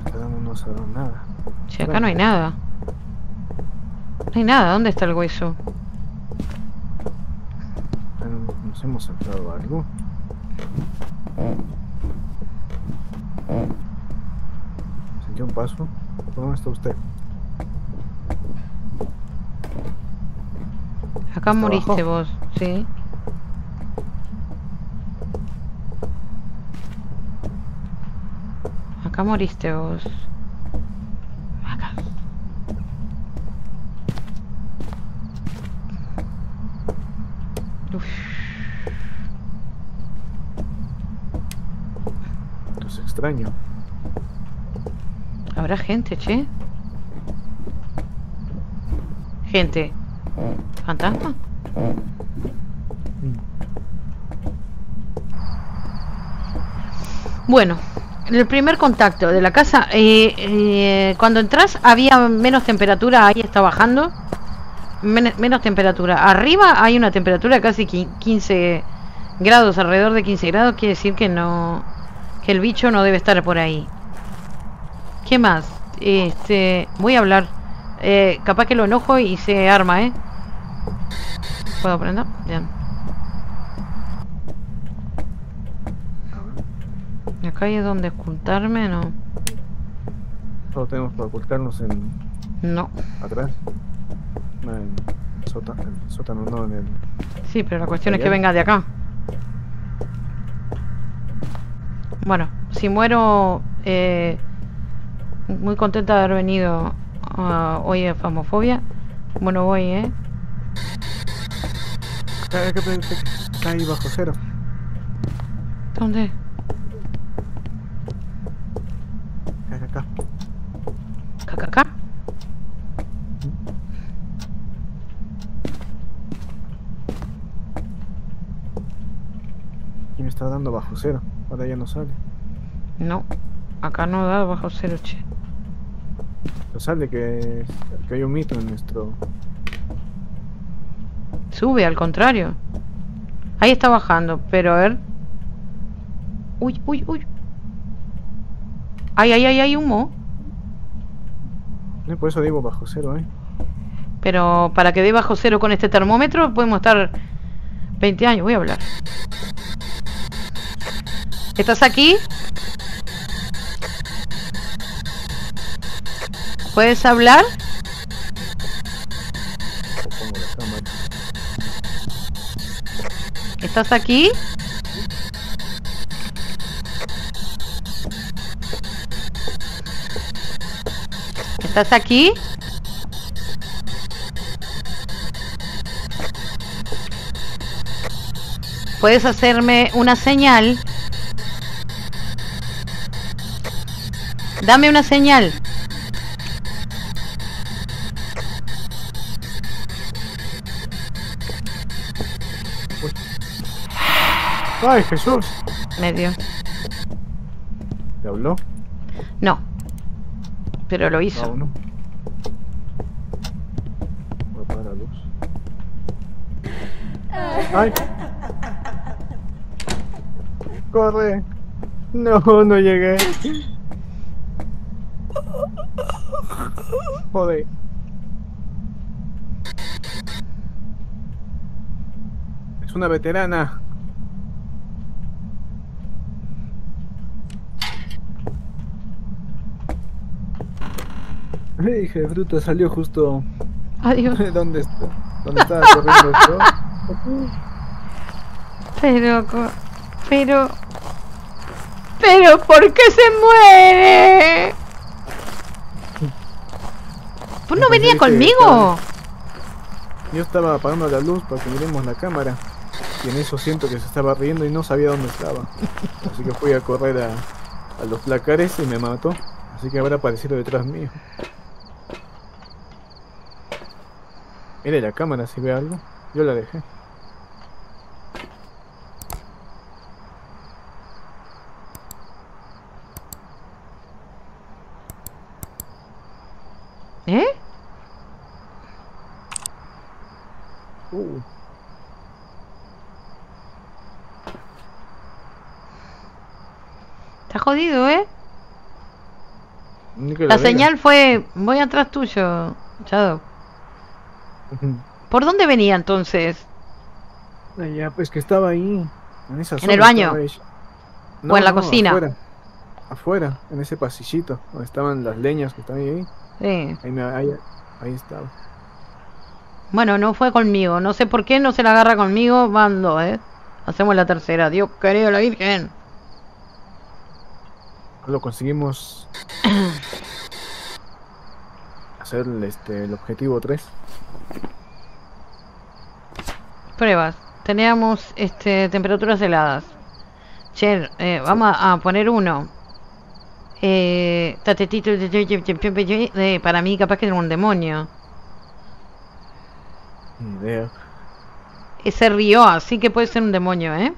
Acá no nada.
Si acá no hay nada. No hay nada. ¿Dónde está el hueso?
Ah, no- Nos hemos saltado algo. Sentí un paso. ¿Por dónde está usted?
Acá
¿Hasta
moriste
abajo?
vos. Sí. Acá moriste vos. Uf.
Esto es extraño.
¿Habrá gente, che? Gente. ¿Fantasma? Bueno, el primer contacto de la casa, eh, eh, cuando entras había menos temperatura, ahí está bajando. Men- menos temperatura. Arriba hay una temperatura de casi qui- 15 grados, alrededor de 15 grados, quiere decir que no, que el bicho no debe estar por ahí. ¿Qué más? Este, voy a hablar. Eh, capaz que lo enojo y se arma, ¿eh? ¿Puedo prender? Bien. Acá hay donde ocultarme, ¿no?
Solo tenemos para ocultarnos en
No.
atrás. No, en el sótano, el sótano no, en el...
Sí, pero la cuestión es que venga de acá. Bueno, si muero, eh, muy contenta de haber venido ah, hoy a Famofobia. Bueno, voy, ¿eh?
Ah, ¿qué te- qué- Acá ahí bajo cero.
¿Dónde?
¿Acá, acá? Me está dando bajo cero. Ahora ya no sale.
No. Acá no da bajo cero, che.
No sale que, que hay un mito en nuestro.
Sube, al contrario. Ahí está bajando, pero a ver. Uy, uy, uy. Ay, ay, ay, hay humo.
No, por eso digo bajo cero, ¿eh?
Pero para que dé bajo cero con este termómetro podemos estar 20 años. Voy a hablar. ¿Estás aquí? ¿Puedes hablar? ¿Estás aquí? ¿Estás aquí? ¿Puedes hacerme una señal? Dame una señal.
¡Ay, Jesús!
Medio.
¿Te habló?
No. Pero lo hizo.
No, no. Voy a apagar la luz. ¡Ay! ¡Corre! No, no llegué. Joder. Es una veterana. Ay, hija de fruta, salió justo.
Adiós.
¿Dónde está? ¿Dónde estaba corriendo esto?
Pero, co- pero, pero, ¿por qué se muere? ¿Tú no
dice,
conmigo?
Yo estaba apagando la luz para que miremos la cámara. Y en eso siento que se estaba riendo y no sabía dónde estaba. Así que fui a correr a, a los placares y me mató. Así que habrá aparecido detrás mío. Mire la cámara si ve algo. Yo la dejé.
¿Eh?
Uh,
Está jodido, ¿eh? La señal fue, voy atrás tuyo, Shadow. ¿Por dónde venía entonces?
Ya, pues que estaba ahí. En esa
¿En
zona
el baño?
ella.
¿O en la cocina?
Afuera. Afuera, en ese pasillito, donde estaban las leñas que están ahí.
Sí.
Ahí, me- ahí, ahí estaba.
Bueno, no fue conmigo. No sé por qué no se la agarra conmigo. Van dos, ¿eh? Hacemos la tercera. Dios querido la Virgen.
Lo conseguimos hacer este, el objetivo 3.
Pruebas. Teníamos este, temperaturas heladas. Che, eh, vamos a a poner uno. Eh, eh, para mí capaz que es un demonio.
Ni idea.
Ese río, así que puede ser un demonio, ¿eh?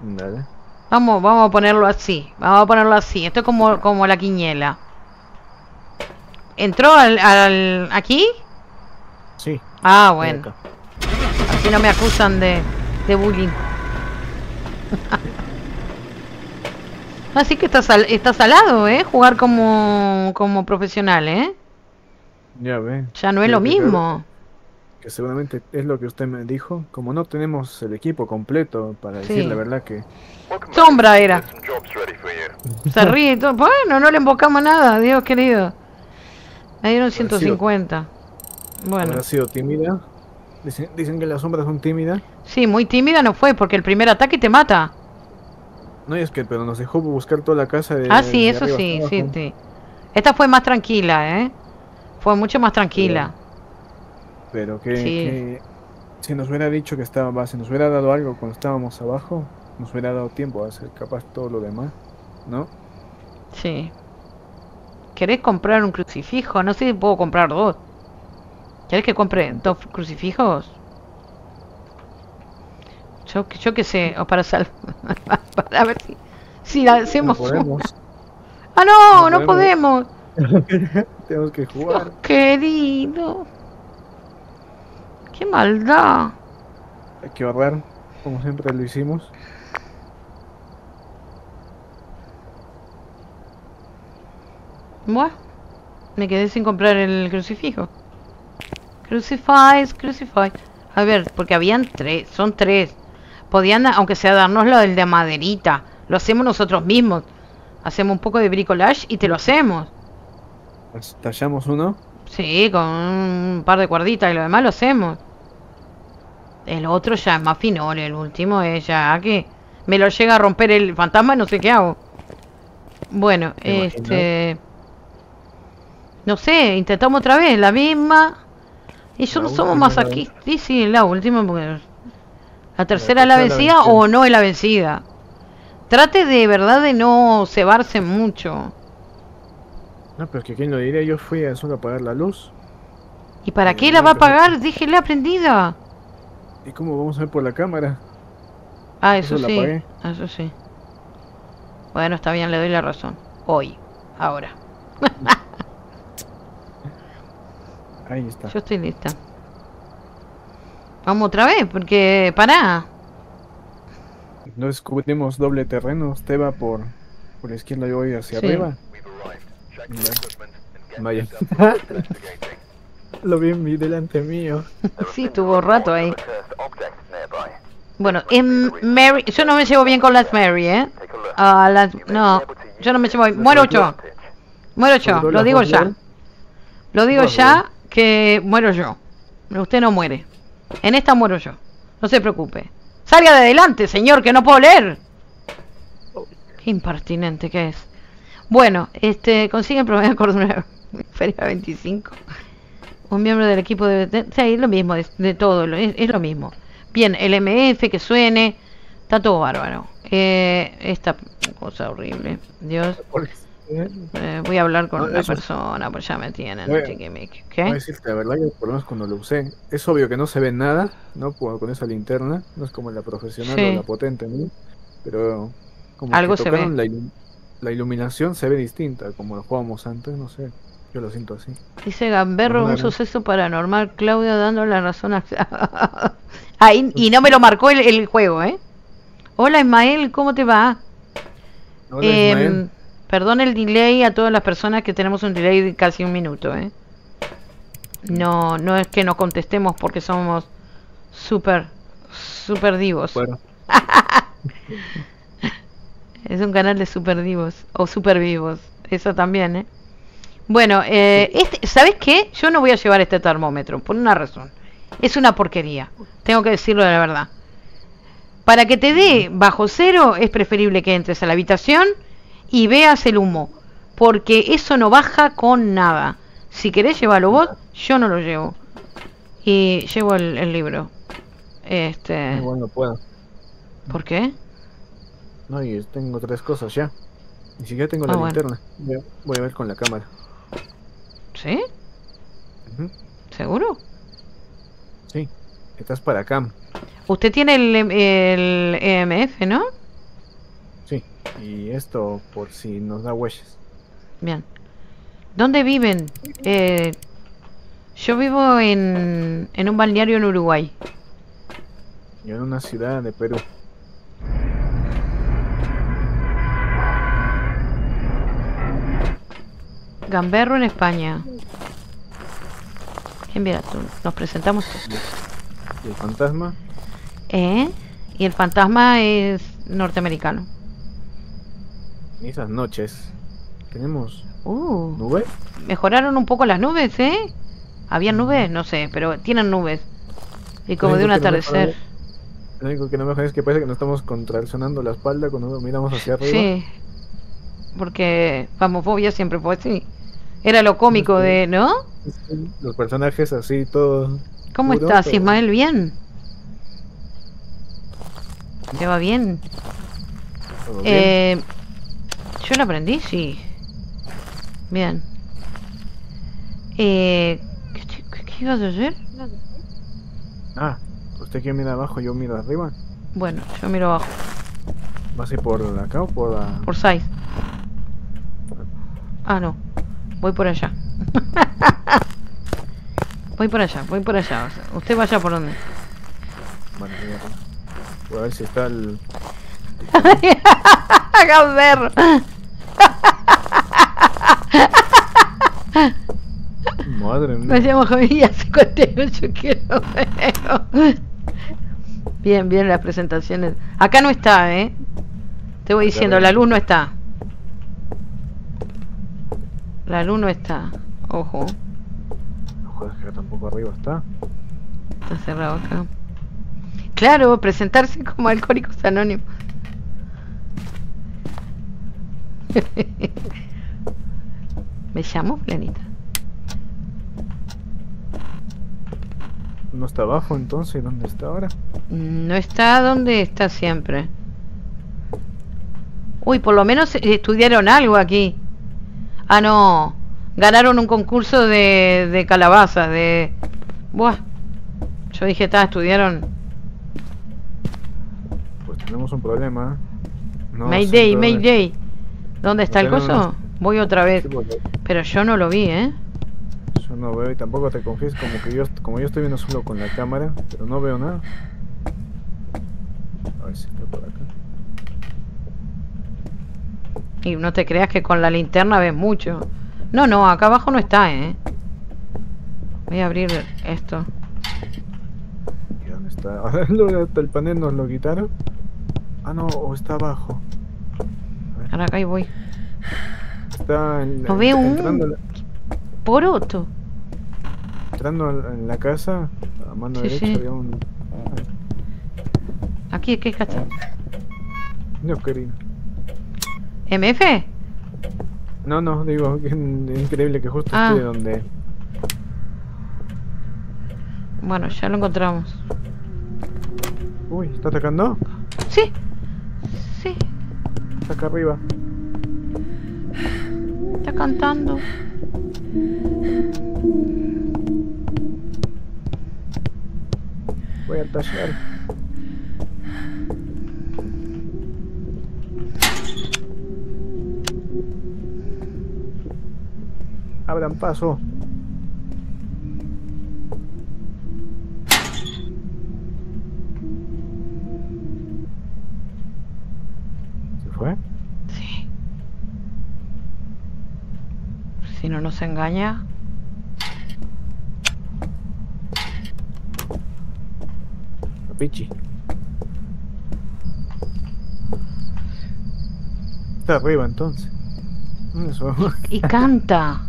Dale.
Vamos, vamos a ponerlo así. Vamos a ponerlo así. Esto es como, como la quiñela. ¿Entró al, al- aquí?
Sí.
Ah, bueno. Así no me acusan de, de bullying. Así que está, sal- está salado, ¿eh? Jugar como, como profesional, ¿eh?
Ya ve.
Ya no es lo
que
mismo.
Que seguramente es lo que usted me dijo. Como no tenemos el equipo completo para
Sí.
decir la verdad que
Sombra era. Se ríe y todo. Bueno, no le embocamos nada, Dios querido. Me dieron
sido-
150. Bueno,
habrá sido tímida. Dicen, dicen que las sombras son tímidas.
sí, muy tímida no fue porque el primer ataque te mata.
No, y es que pero nos dejó buscar toda la casa de
Ah, sí,
de
eso sí, sí, sí. Esta fue más tranquila, ¿eh? Fue mucho más tranquila.
Pero que,
Sí.
que Si nos hubiera dicho que estaba, si nos hubiera dado algo cuando estábamos abajo, nos hubiera dado tiempo a hacer capaz todo lo demás, ¿no?
Sí. ¿Querés comprar un crucifijo? No sé si puedo comprar dos. ¿Querés que compre dos crucifijos? Yo, yo qué sé, o para sal... para ver si, si la hacemos...
No podemos.
¡Ah, no!
No
¡No
podemos.
podemos!
Tenemos que jugar.
Dios querido. ¡Qué maldad!
Hay que ahorrar, como siempre lo hicimos.
Buah, me quedé sin comprar el crucifijo. Crucify, crucify. A ver, porque habían tres, son tres. Podían, aunque sea darnos lo del de maderita. Lo hacemos nosotros mismos. Hacemos un poco de bricolage y te lo hacemos.
Tallamos uno.
Sí, con un par de cuerditas y lo demás lo hacemos. El otro ya es más finol, el último es ya que me lo llega a romper el fantasma y no sé qué hago. Bueno,
Me imagino.
este... No sé, intentamos otra vez, la misma. Y yo
La
no somos más aquí. Sí, sí, la última porque... La tercera la
es la
vencida
vencida.
o no es la vencida. Trate de verdad de no cebarse mucho.
No, pero es que quién lo diría, yo fui a solo apagar la luz.
¿Y para
Eh,
qué la va a
pero-
pagar? Déjela prendida.
¿Y cómo vamos a ver por la cámara?
Ah,
Eso
eso sí. Eso sí. Bueno, está bien, le doy la razón. Hoy. Ahora.
Ahí está.
Yo estoy lista. Vamos otra vez, porque pará.
No descubrimos doble terreno. Usted va por, por la izquierda, yo voy hacia
Sí.
arriba. Vaya. Lo vi en mi delante mío.
Sí, tuvo rato ahí. Bueno, en Mary. Yo no me llevo bien con las Mary, ¿eh? Ah, las. No. Yo no me llevo
to
bien. Muero yo. Muero yo. Lo digo ya. Lo digo ya que muero yo. Usted no muere. En esta muero yo. No se preocupe. Salga de adelante, señor, que no puedo leer. Qué impertinente que es. Bueno, este, consiguen promedio cordura Feria 25. Un miembro del equipo de... de- sí, es lo mismo, de, de todo, es, es lo mismo. Bien, el MF que suene, está todo bárbaro. Eh, esta cosa horrible. Dios, eh, voy a hablar con
No,
persona, pues ya me tienen.
A
¿Qué?
decirte la verdad, yo por lo menos cuando lo usé, es obvio que no se ve nada, ¿no? Con esa linterna, no es como la profesional
Sí.
o la potente, ¿no? Pero como
Algo
que
se ve.
La, ilu- la iluminación se ve distinta, como lo jugábamos antes, no sé, yo lo siento así.
Dice Gamberro, un suceso paranormal. Claudio dando la razón a... Y no me lo marcó el, el juego, ¿eh? Hola Ismael, ¿cómo te va?
Hola,
Em,
Ismael.
Perdón el delay a todas las personas que tenemos un delay de casi un minuto, ¿eh? No, no es que no contestemos porque somos súper, súper divos.
Bueno,
Es un canal de super divos o super vivos. Eso también, ¿eh? Bueno, eh, este, ¿sabes qué? Yo no voy a llevar este termómetro por una razón. Es una porquería. Tengo que decirlo de la verdad. Para que te dé bajo cero es preferible que entres a la habitación y veas el humo. Porque eso no baja con nada. Si querés llevarlo vos, yo no lo llevo. Y llevo el, el libro. Este...
igual no puedo.
¿Por qué?
No, y tengo tres cosas ya. Ni siquiera tengo la
Ah, bueno.
linterna. Voy a, voy a ver con la cámara.
¿Sí? ¿Seguro?
Sí, estás para acá.
Usted tiene el, el EMF, ¿no?
Sí, y esto por si nos da huellas.
Bien. ¿Dónde viven? Eh, yo vivo en, en un balneario en Uruguay.
Yo en una ciudad de Perú.
Gamberro en España. Bien, mira, tú- nos presentamos.
Y el fantasma,
¿Eh? Y el fantasma es norteamericano.
En esas noches. Tenemos
Uh,
nubes.
mejoraron un poco las nubes, ¿eh? ¿Había nubes? No sé, pero tienen nubes. Y como de un
no
atardecer.
mejora- Lo único que no me es que parece que nos estamos contraccionando la espalda cuando miramos hacia arriba.
Sí. Porque famofobia siempre fue así. Era lo cómico de, ¿no?
Los personajes así todos.
¿Cómo estás,
pero-
Ismael? ¿Bien? ¿Te va bien?
¿Todo bien?
Eh, ¿Yo lo aprendí? Sí. Bien. Eh, ¿qué, te- qué- qué ibas a hacer?
Ah, usted que mira abajo, yo miro arriba.
Bueno, yo miro abajo.
¿Va a ser por acá o por la...?
Por 6. Ah, no. Voy por allá. voy por allá, voy por allá. o sea, Usted vaya por donde.
Bueno, a- voy a ver si está el...
Haga ver.
Madre
Me
mía.
llamo Javier y hace 48 que no veo. Bien, bien las presentaciones. Acá no está, ¿eh? Te voy diciendo, la luz no está. La luz no está. Ojo,
No jodas que tampoco arriba está.
está cerrado acá. Claro, presentarse como alcohólicos anónimos. Me llamo Planita.
No está abajo entonces, ¿dónde está ahora?
No está donde está siempre. Uy, por lo menos estudiaron algo aquí. Ah, no. Ganaron un concurso de, de calabazas, de... Buah. Yo dije, está, estudiaron...
Pues tenemos un problema. No
Mayday, Mayday. ¿Dónde está el coso? Voy otra vez. Pero yo no lo vi, ¿eh?
Yo no veo y tampoco te confíes como que yo como yo estoy viendo solo con la cámara, pero no veo nada. A ver si está por acá.
Y no te creas que con la linterna ves mucho. No, no, acá abajo no está, ¿eh? Voy a abrir esto.
¿Y dónde está? El panel nos lo quitaron. Ah no, o está abajo.
Ahora acá y voy.
Está en,
No veo un-
entrando, a la-
Poroto.
entrando en la casa, a mano
Sí,
derecha
sí.
había un.
Aquí, ¿qué está?
No, querido.
¿MF?
No, no, digo, es increíble que justo
Ah.
esté donde.
Bueno, ya lo encontramos.
Uy, ¿está atacando?
Sí.
Acá arriba.
está cantando.
Voy al taller. Abran paso.
Sí. Si no nos engaña.
Capichi. Está arriba entonces. Eso.
Y canta.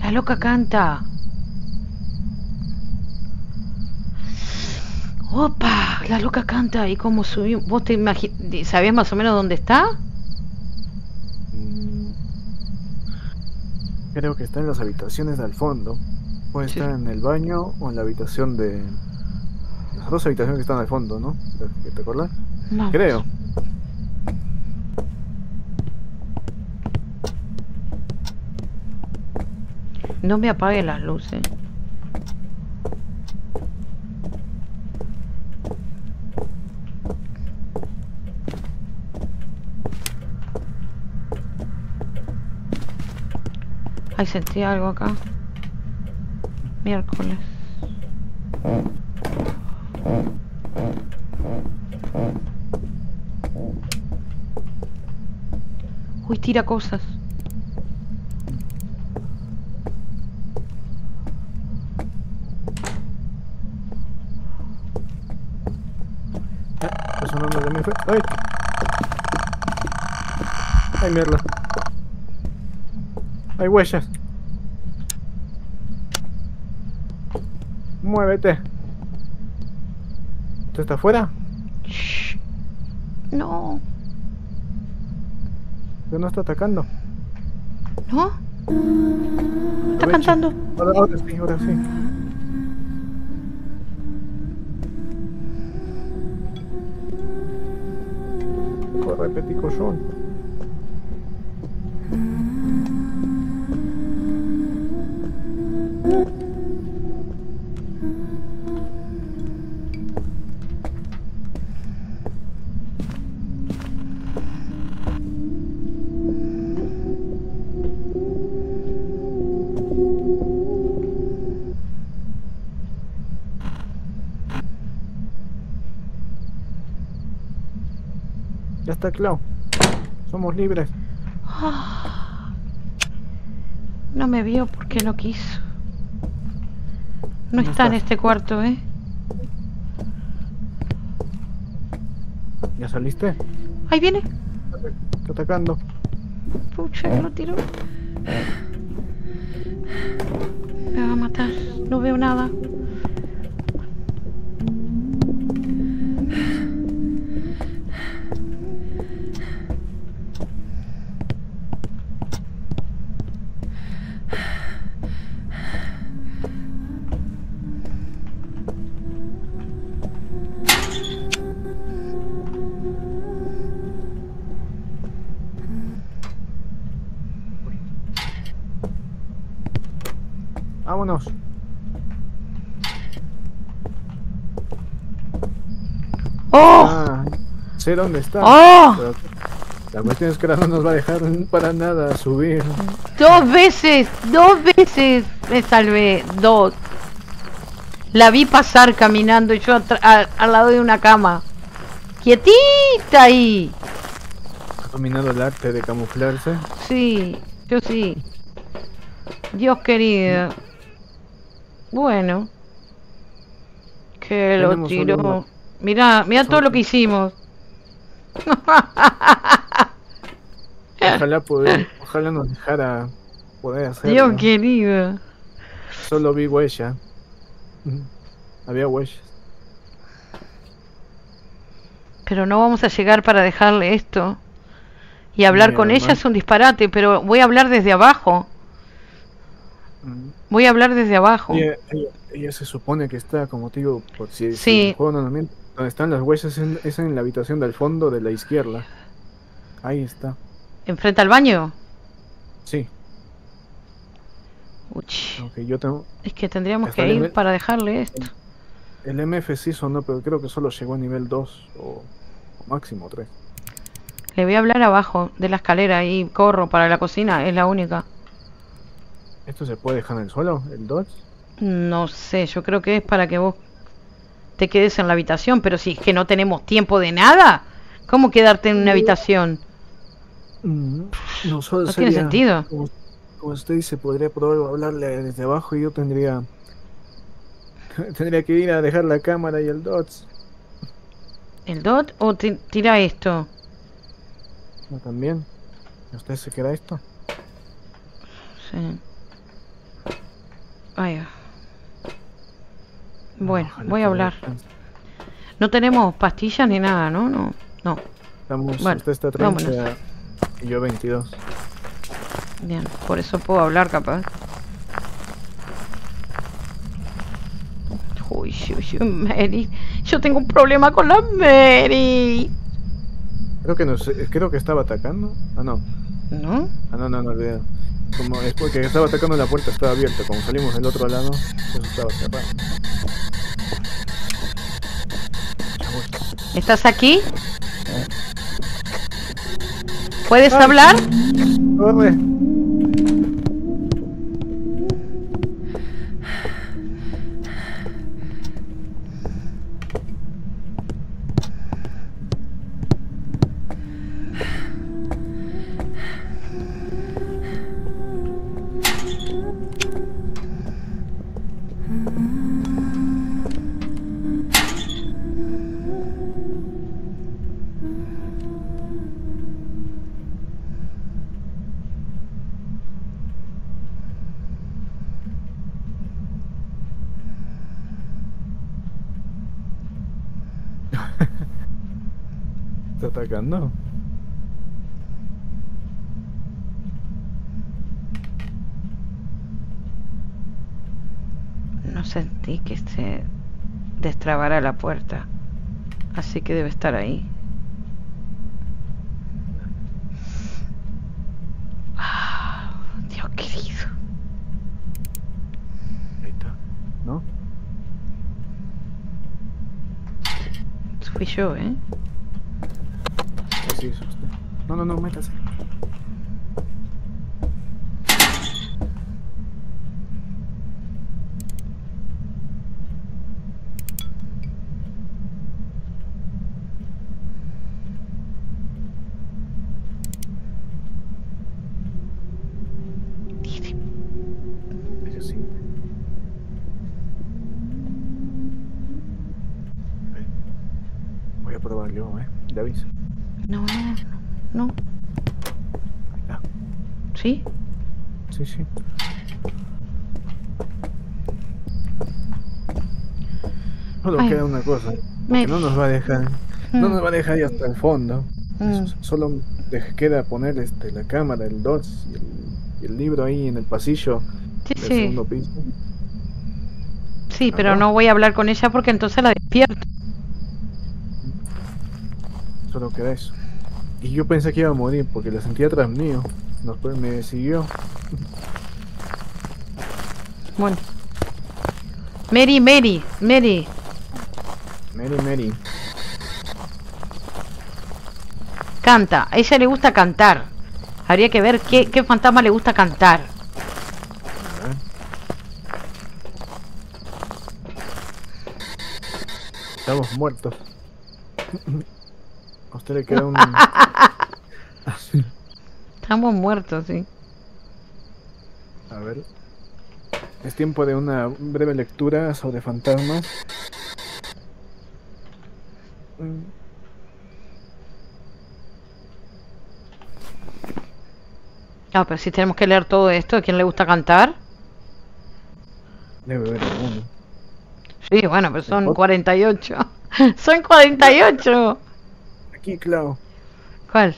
La loca canta. Opa, la loca canta. ¿Y cómo subió? ¿Vos te imaginas? ¿Sabías más o menos dónde está?
Mm, Creo que está en las habitaciones al fondo. Puede
Sí.
estar en el baño o en la habitación de. Las dos habitaciones que están al fondo, ¿no? ¿Te- ¿Te acuerdas?
No.
Creo.
No me apague las luces. Ay, sentí algo acá. Miércoles. Uy, tira cosas.
Mi fe. ¡Ay! ¡Ay, mierda! ¡Hay huellas! ¡Muévete! ¿Tú estás afuera?
Shh. No,
¿Ya no está atacando?
no. Está
Aprovecha.
cantando.
Ahora, ahora sí, ahora sí. repetición. Ya está claro. Somos libres.
No me vio porque no quiso. No
¿Dónde
está en este cuarto, ¿eh?
¿Ya saliste?
Ahí viene.
Está atacando.
Pucha, lo tiró. Me va a matar. No veo nada.
Vámonos.
¡Oh!
Ah, sé dónde está.
¡Oh!
Pero la cuestión es que ahora no nos va a dejar para nada subir.
Dos veces, dos veces me salvé. Dos. La vi pasar caminando y yo a- al lado de una cama. Quietita ahí.
Ha dominado el arte de camuflarse.
Sí, yo sí. Dios querido. Bueno. Que lo tiró. Mira, mira todo lo que hicimos.
Ojalá poder, ojalá nos dejara poder hacerlo.
Dios querido.
Solo vi huella. Había huellas.
Pero no vamos a llegar para dejarle esto. Y hablar
Mira,
con ella es un disparate, pero voy a hablar desde abajo. Voy a hablar desde abajo.
Ella, ella- ella se supone que está, como te digo, por si, si
Sí.
el juego no miente, donde están las huellas en- es en la habitación del fondo de la izquierda. Ahí está.
¿Enfrente al baño?
Sí, aunque yo tengo.
es que tendríamos que ir para dejarle esto.
El MF sí sonó, pero creo que solo llegó a nivel 2 o, o máximo 3.
Le voy a hablar abajo de la escalera y corro para la cocina, es la única.
¿Esto se puede dejar en el suelo? ¿El dodge?
No sé, yo creo que es para que vos te quedes en la habitación, pero si es que no tenemos tiempo de nada, ¿cómo quedarte en una habitación?
Mm, No, solo
No tiene sentido.
Como, como usted dice, podría probar hablarle desde abajo y yo tendría. Tendría que ir a dejar la cámara y el dodge.
¿El dot o ti- tira esto?
¿No también? ¿Usted se queda esto?
Sí. Vaya. Bueno,
Ojalá
voy a hablar. No tenemos pastillas ni nada, ¿no? No, no.
Estamos,
Bueno,
usted está 30
vámonos.
y yo 22.
Bien, por eso puedo hablar capaz. Uy, uy, uy, Mary. Yo tengo un problema con la Mary.
Creo que nos, eh, creo que estaba atacando. Ah, no.
¿No?
Ah, no, no, no olvidé. Como es porque estaba atacando la puerta estaba abierta. Como salimos del otro lado, eso estaba cerrado.
¿Estás aquí? ¿Puedes hablar?
¡Corre!
trabará la puerta. Así que debe estar ahí. Ah, Dios querido. Ahí está, ¿no? Fui yo, ¿eh?
Así es usted. No, no, no, métase. Le aviso.
No, no,
está.
¿Sí?
Sí, sí. Solo
Ay.
queda una cosa.
Me-
Que no nos va a dejar. No
Mm,
nos va a dejar ir hasta el fondo.
mm.
Solo queda poner este, la cámara, el DOTS y el, y el libro ahí en el pasillo
Sí,
del
sí.
segundo piso.
Sí, pero no voy a hablar con ella porque entonces la despierto.
Solo queda eso. Y yo pensé que iba a morir porque la sentía atrás mío. Después me siguió.
Bueno. Mary, Mary, Mary.
Mary, Mary.
Canta. A ella le gusta cantar. Habría que ver qué, qué fantasma le gusta cantar.
Estamos muertos. A usted le queda un.
Estamos muertos, sí.
A ver. Es tiempo de una breve lectura sobre fantasmas.
Ah, pero si tenemos que leer todo esto, ¿a quién le gusta cantar?
Debe haber alguno.
Sí, bueno, pero son
Mejor.
48. son 48.
Aquí, Clau.
¿Cuál?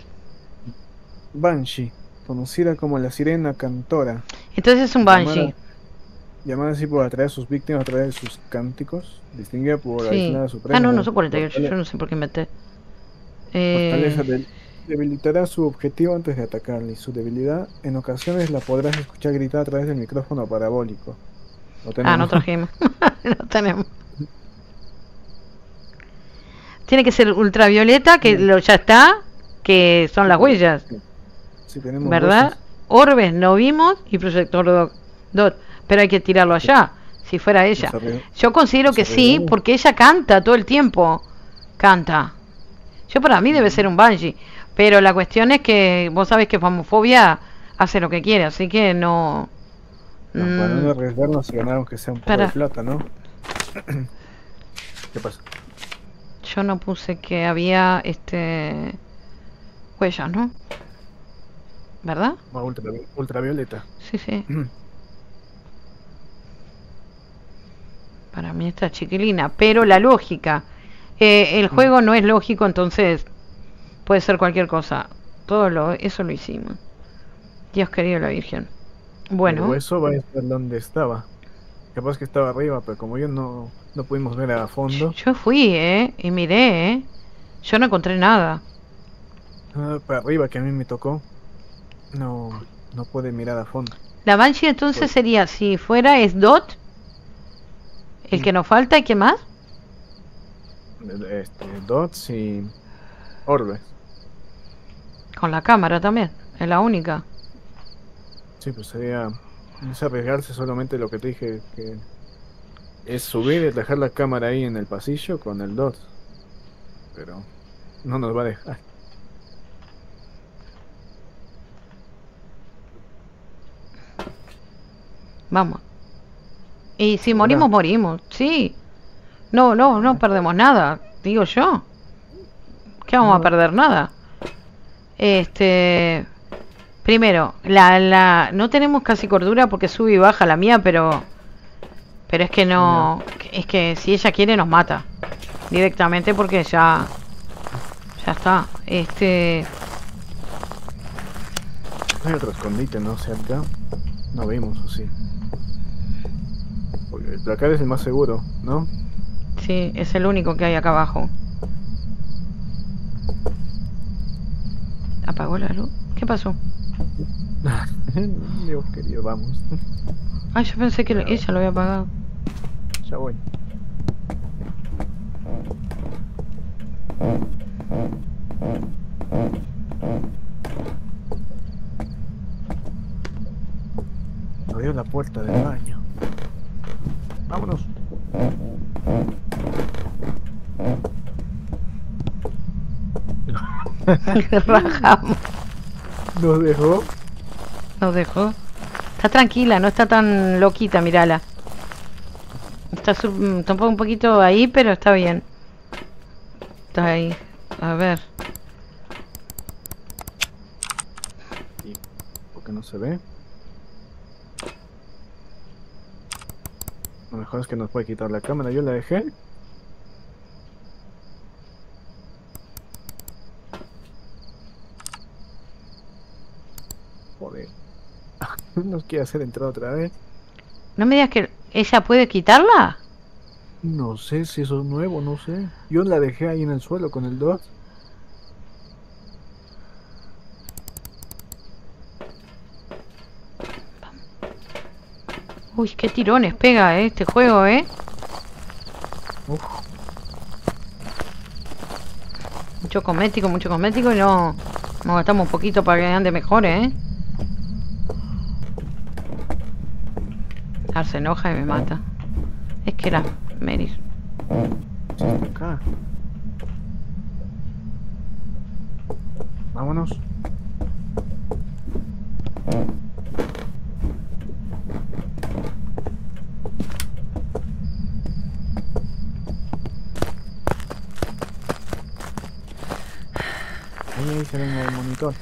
Banshee, conocida como la sirena cantora.
Entonces es un Banshee.
Llamada, llamada así por atraer a sus víctimas a través de sus cánticos. Distinguida por la
Sí.
aislada suprema.
Ah, no, no son 48.
fortale-
Yo no sé por qué.
Fortaleza
Eh,
del- debilitará su objetivo antes de atacarle y su debilidad en ocasiones la podrás escuchar gritar a través del micrófono parabólico.
Ah, no trajimos. no tenemos. Tiene que ser ultravioleta, que lo, ya está, que son las huellas,
tenemos
¿verdad?
voces.
Orbes no vimos y proyector do- dot, pero hay que tirarlo allá, si fuera ella. Yo considero que sí, porque ella canta todo el tiempo. Canta. Yo para mí debe ser un Banshee. Pero la cuestión es que vos sabés que Famofobia hace lo que quiere, así que no.
No, para
Mm,
no arriesgarnos y ganar aunque sea un poco
Para.
de plata, ¿no? ¿Qué pasa?
Yo no puse que había este huellas, ¿no? ¿Verdad?
Ah, ultravi- ultravioleta.
Sí, sí. Para mí está chiquilina, pero la lógica. eh, el juego no es lógico, entonces puede ser cualquier cosa. Todo lo, eso lo hicimos. Dios querido la Virgen. Bueno,
eso va a estar donde estaba. Capaz que estaba arriba, pero como yo no, no pudimos ver a fondo,
yo fui, ¿eh? Y miré, ¿eh? Yo no encontré nada.
ah, para arriba que a mí me tocó, no, no pude mirar a fondo.
La Banshee entonces
Pues-
sería, si fuera, es Dot. El que nos falta, ¿y qué más?
Este, dots y orbes.
Con la cámara también, es la única.
Sí, pues sería es arriesgarse solamente lo que te dije que es subir y dejar la cámara ahí en el pasillo con el dot. Pero no nos va a dejar.
Vamos. Y si morimos, morimos. Sí. No, no, no perdemos nada, digo yo. ¿Qué vamos a perder nada? Este. Primero, la, la, no tenemos casi cordura porque sube y baja la mía, pero. Pero es que no. Es que si ella quiere, nos mata. Directamente porque ya. Ya está. Este.
Hay otro escondite, ¿no? Cerca. No vimos, ¿o sí? Porque el placar es el más seguro, ¿no?
Sí, es el único que hay acá abajo. ¿Apagó la luz? ¿Qué pasó?
Dios querido, vamos.
Ah, yo pensé que ella lo había apagado.
Ya voy. Abrió la puerta del baño. Vámonos.
Rajamos.
Nos dejó.
Nos dejó. Está tranquila, no está tan loquita, mirala. Está, mm, está un po- un poquito ahí, pero está bien. Está ahí. A ver.
Porque no se ve. Lo mejor es que nos puede quitar la cámara. Yo la dejé. Joder. Nos quiere hacer entrar otra vez.
No me digas que ella puede quitarla.
No sé si eso es nuevo, no sé. Yo la dejé ahí en el suelo con el 2.
Uy, qué tirones pega eh, este juego, ¿eh?
Uf.
Mucho cosmético, mucho cosmético y no... Nos gastamos un poquito para que ande mejor, ¿eh? Ahora se enoja y me mata. Es que era Meris.
Acá. Vámonos. Ahí, ahí se ve en el monitor.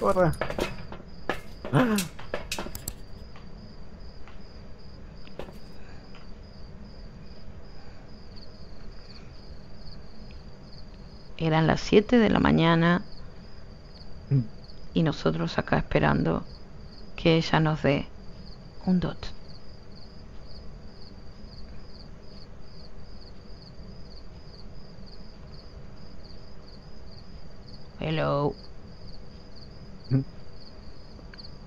Corra. ¡Ah!
Eran las 7 de la mañana
Mm.
y nosotros acá esperando que ella nos dé un dot. Hello.
Mm.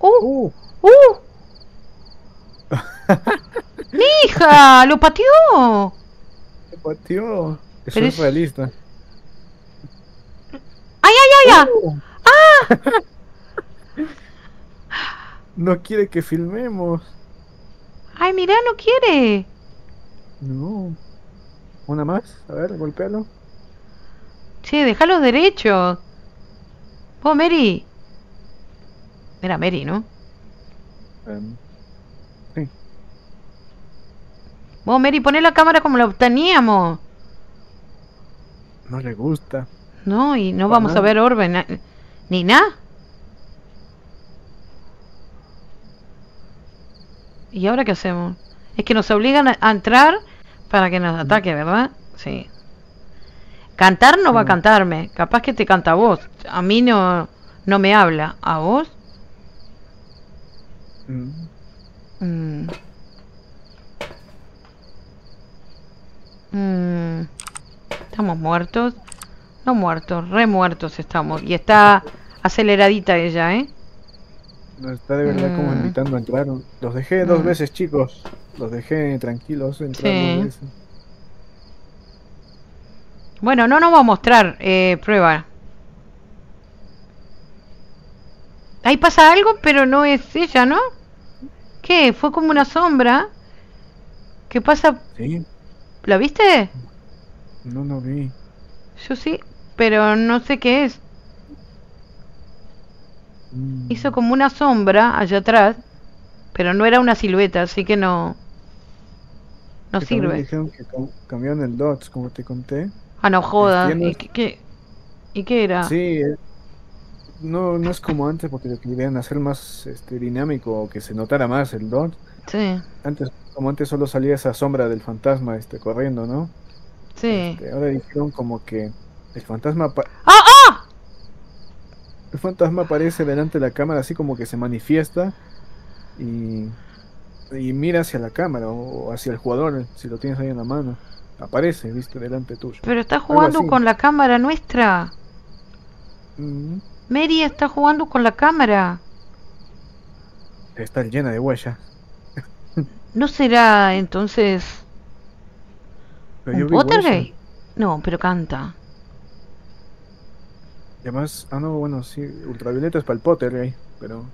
¡Uh!
¡Uh!
¡Uh! ¡Mi hija! ¡Lo pateó!
¡Se pateó! Eso es- realista.
¡Ay, ay, ay! ay!
¡Uh! No quiere que filmemos.
¡Ay, mira, no quiere!
No. ¿Una más? A ver, golpealo.
Che, déjalos derechos. Vos, Mary. Era Mary, ¿no?
Em,
Vos, Mary, poné la cámara como la teníamos.
no le gusta.
No, y no vamos a ver orbe na- ni nada. ¿Y ahora qué hacemos? Es que nos obligan a, entrar para que nos ataque, ¿verdad? Sí. Cantar no va a cantarme. Capaz que te canta a vos. A mí no, no me habla. ¿A vos?
Mm,
Mm. Mm. Estamos muertos. No muertos, re muertos estamos. Y está aceleradita ella, ¿eh?
Nos está de verdad como
Mm.
invitando a entrar. Los dejé dos
Mm.
veces, chicos. Los dejé tranquilos entrar
Sí.
dos veces.
Bueno, no nos va a mostrar eh, prueba. Ahí pasa algo, pero no es ella, ¿no? ¿Qué? Fue como una sombra. ¿Qué pasa?
Sí,
¿La viste?
no lo vi.
Yo sí, pero no sé qué es.
Mm,
Hizo como una sombra allá atrás, pero no era una silueta, así que no. No
que
sirve.
Dijeron que cam- cambiaron el DOTS, como te conté.
Ah, no joda. ¿Y qué, qué- ¿Y qué era?
Sí, eh, no, no es como antes porque lo querían hacer más este, dinámico o que se notara más el DOT.
Sí,
Antes, como antes solo salía esa sombra del fantasma este, corriendo, ¿no?
sí.
Este, ahora dijeron como que el fantasma
¡Ah, ah!
el fantasma aparece delante de la cámara así como que se manifiesta y, y mira hacia la cámara o hacia el jugador si lo tienes ahí en la mano. Aparece, viste, delante tuyo.
Pero está jugando con la cámara nuestra.
Mm,
Mary está jugando con la cámara.
está llena de huellas.
¿No será entonces
Pero
un. Pottergate? No, pero canta.
Además, ah, no, bueno, sí, ultravioleta es para el Potter ahí, pero.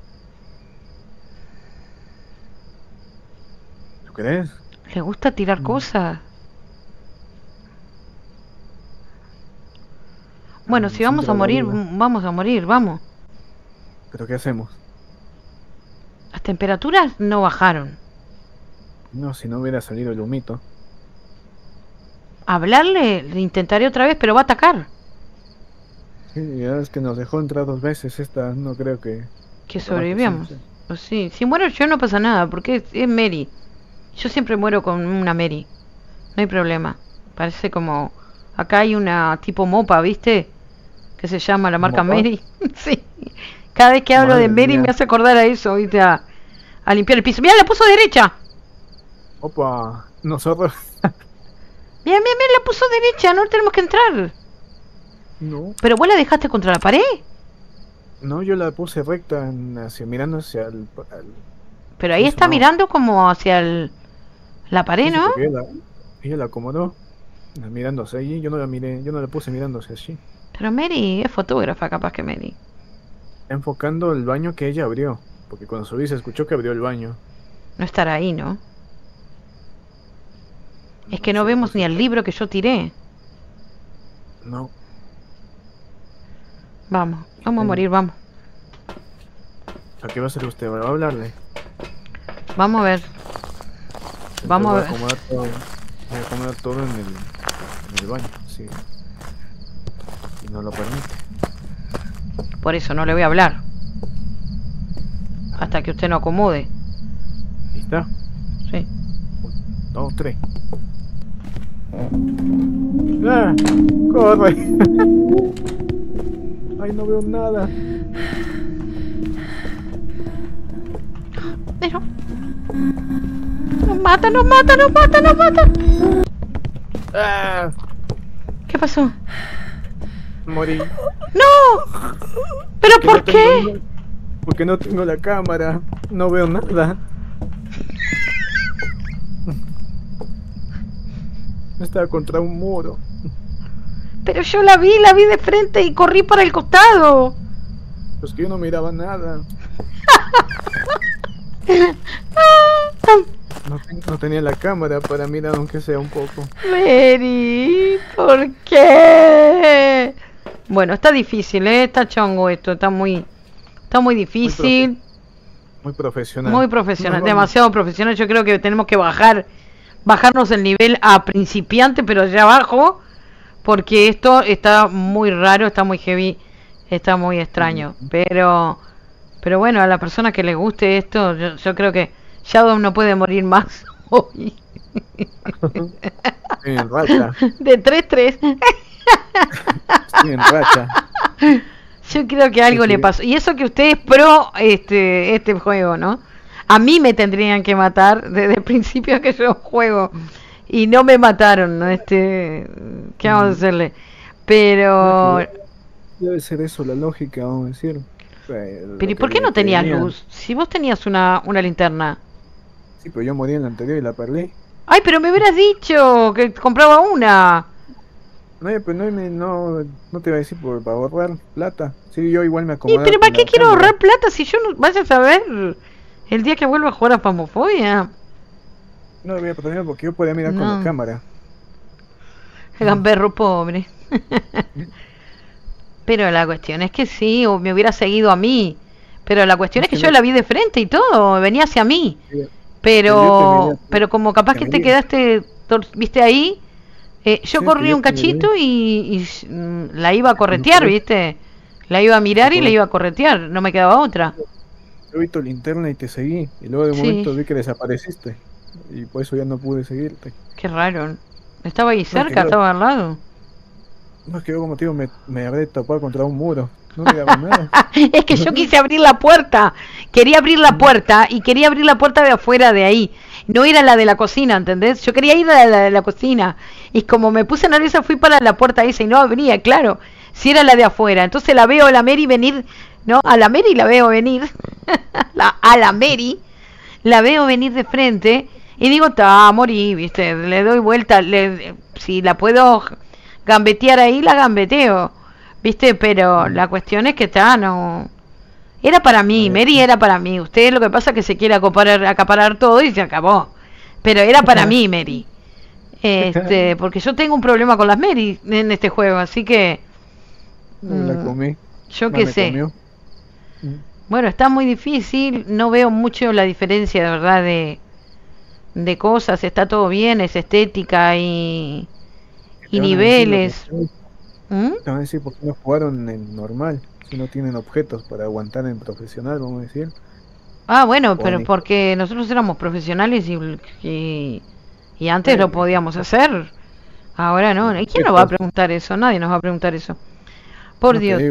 ¿Tú crees?
Le gusta tirar
Mm.
cosas. Bueno, si vamos a morir, mm, vamos a morir, vamos.
¿Pero qué hacemos?
Las temperaturas no bajaron.
No, si no hubiera salido el humito.
Hablarle, le intentaré otra vez, pero va a atacar.
Ya es que nos dejó entrar dos veces. Esta no creo que.
Que sobrevivamos.
siempre.
Pues sí, si muero yo no pasa nada, porque es, es Mary. Yo siempre muero con una Mary. No hay problema. Parece como... Acá hay una tipo mopa, ¿viste? Que se llama la marca
¿Mopa?
Mary. sí. Cada vez que hablo de Mary
mía.
me hace acordar a eso, ¿viste? A, a limpiar el piso. ¡Mira, la puso derecha!
Opa, nosotros.
Mira, mira, mira, la puso derecha, no tenemos que entrar.
No,
Pero vos la dejaste contra la pared.
no, yo la puse recta hacia, mirando hacia el. al-
Pero ahí está
no.
mirando como hacia el, la pared, ¿no?
Ella, ella la acomodó. la Mirándose allí, yo no la miré, yo no la puse mirándose allí.
Pero Mary es fotógrafa, capaz que Mary.
Enfocando el baño que ella abrió. Porque cuando subí se escuchó que abrió el baño.
No estará ahí, ¿no? Es que no vemos ni el libro que yo tiré.
No,
Vamos, vamos a morir, vamos.
¿a qué va a hacer usted? ¿Va a hablarle?
Vamos a ver. Vamos a
Voy
ver.
acomodar todo, voy a acomodar todo en el, en el baño, sí. Y no lo permite.
Por eso no le voy a hablar. Hasta que usted no acomode.
Está.
Sí.
Dos, tres. ¡Ah! ¡Corre! ¡Ay, no veo nada!
Pero... Nos mata, nos mata, nos mata, nos mata.
¡Ah!
¿Qué pasó?
Morí.
¡No! ¿Pero por
no tengo
qué?
Porque no tengo la cámara. No veo nada. Estaba contra un muro.
Pero yo la vi, la vi de frente y corrí para el costado.
Pues que yo no miraba nada. No, no tenía la cámara para mirar aunque sea un poco.
Mary, ¿por qué? Bueno, está difícil, ¿eh? Está chongo esto, está muy... Está muy difícil,
Muy profesional.
muy profesional,
no,
demasiado profesional. Yo creo que tenemos que bajar, bajarnos el nivel a principiante, pero allá abajo, porque esto está muy raro, está muy heavy, está muy extraño. Pero, pero bueno, a la persona que le guste esto, yo, yo creo que Shadow no puede morir más hoy.
Estoy en racha.
De 3-3.
Estoy en racha.
Yo creo que algo
Sí,
le pasó. Y eso que usted es pro este, este juego, ¿no? A mí me tendrían que matar desde el principio que yo juego. Y no me mataron, ¿no? Este, ¿Qué vamos a hacerle? Pero...
Debe ser eso la lógica, vamos a decir. Eh,
Pero ¿y por qué no tenías
tenía.
luz? Si vos tenías una, una linterna.
Sí, pero yo morí en la anterior y la perdí.
Ay, pero me hubieras dicho que compraba una.
No, pero no, no, no te iba a decir por, para ahorrar plata. Sí, yo igual me
¿Y
acomodaba.
pero para qué quiero ahorrar plata si yo no... Vaya a saber el día que vuelva a jugar a Famofobia.
No lo voy a poner porque yo podía mirar con la cámara.
Gamberro pobre. Pero la cuestión es que sí, o me hubiera seguido a mí. Pero la cuestión es que yo la vi de frente y todo, venía hacia mí. Pero, pero como capaz que te quedaste, viste ahí, eh, yo corrí un cachito y, y, mm, la iba a corretear,
corre-
viste. La iba a mirar y la iba a corretear, no me quedaba otra.
Yo vi tu linterna y te seguí. Y luego de un
Sí.
momento vi que desapareciste. Y por eso ya no pude seguirte.
Qué raro. Estaba ahí cerca,
yo-
estaba al lado.
No es que yo como te digo me, me habré topado contra un muro. No nada.
Es que yo quise abrir la puerta. Quería abrir la puerta y quería abrir la puerta de afuera de ahí. No era la de la cocina, ¿entendés? Yo quería ir a la de la cocina. Y como me puse nerviosa fui para la puerta esa y no abría, claro. Si era la de afuera. Entonces la veo a la Mary venir, ¿no? A la Mary la veo venir. la, a la Mary la veo venir de frente y digo, ta, morí, ¿viste? Le doy vuelta. Le, si la puedo gambetear ahí, la gambeteo. ¿Viste? Pero la cuestión es que está, no. Era para mí, Mary era para mí. Usted lo que pasa es que se quiere acaparar, acaparar todo y se acabó. Pero era para mí, Mary. Este, porque yo tengo un problema con las Mary en este juego, así que.
La
mm,
comí.
Yo qué sé.
comió.
Bueno, está muy difícil, no veo mucho la diferencia de verdad de, de cosas, está todo bien, es estética y, y niveles. ¿Mm?
A decir por qué no jugaron en normal, si no tienen objetos para aguantar en profesional, vamos a decir.
Ah, bueno, pero porque nosotros éramos profesionales y, y, y antes lo podíamos hacer. Ahora no, ¿y quién nos va a preguntar eso? Nadie nos va a preguntar eso. Por
No
Dios.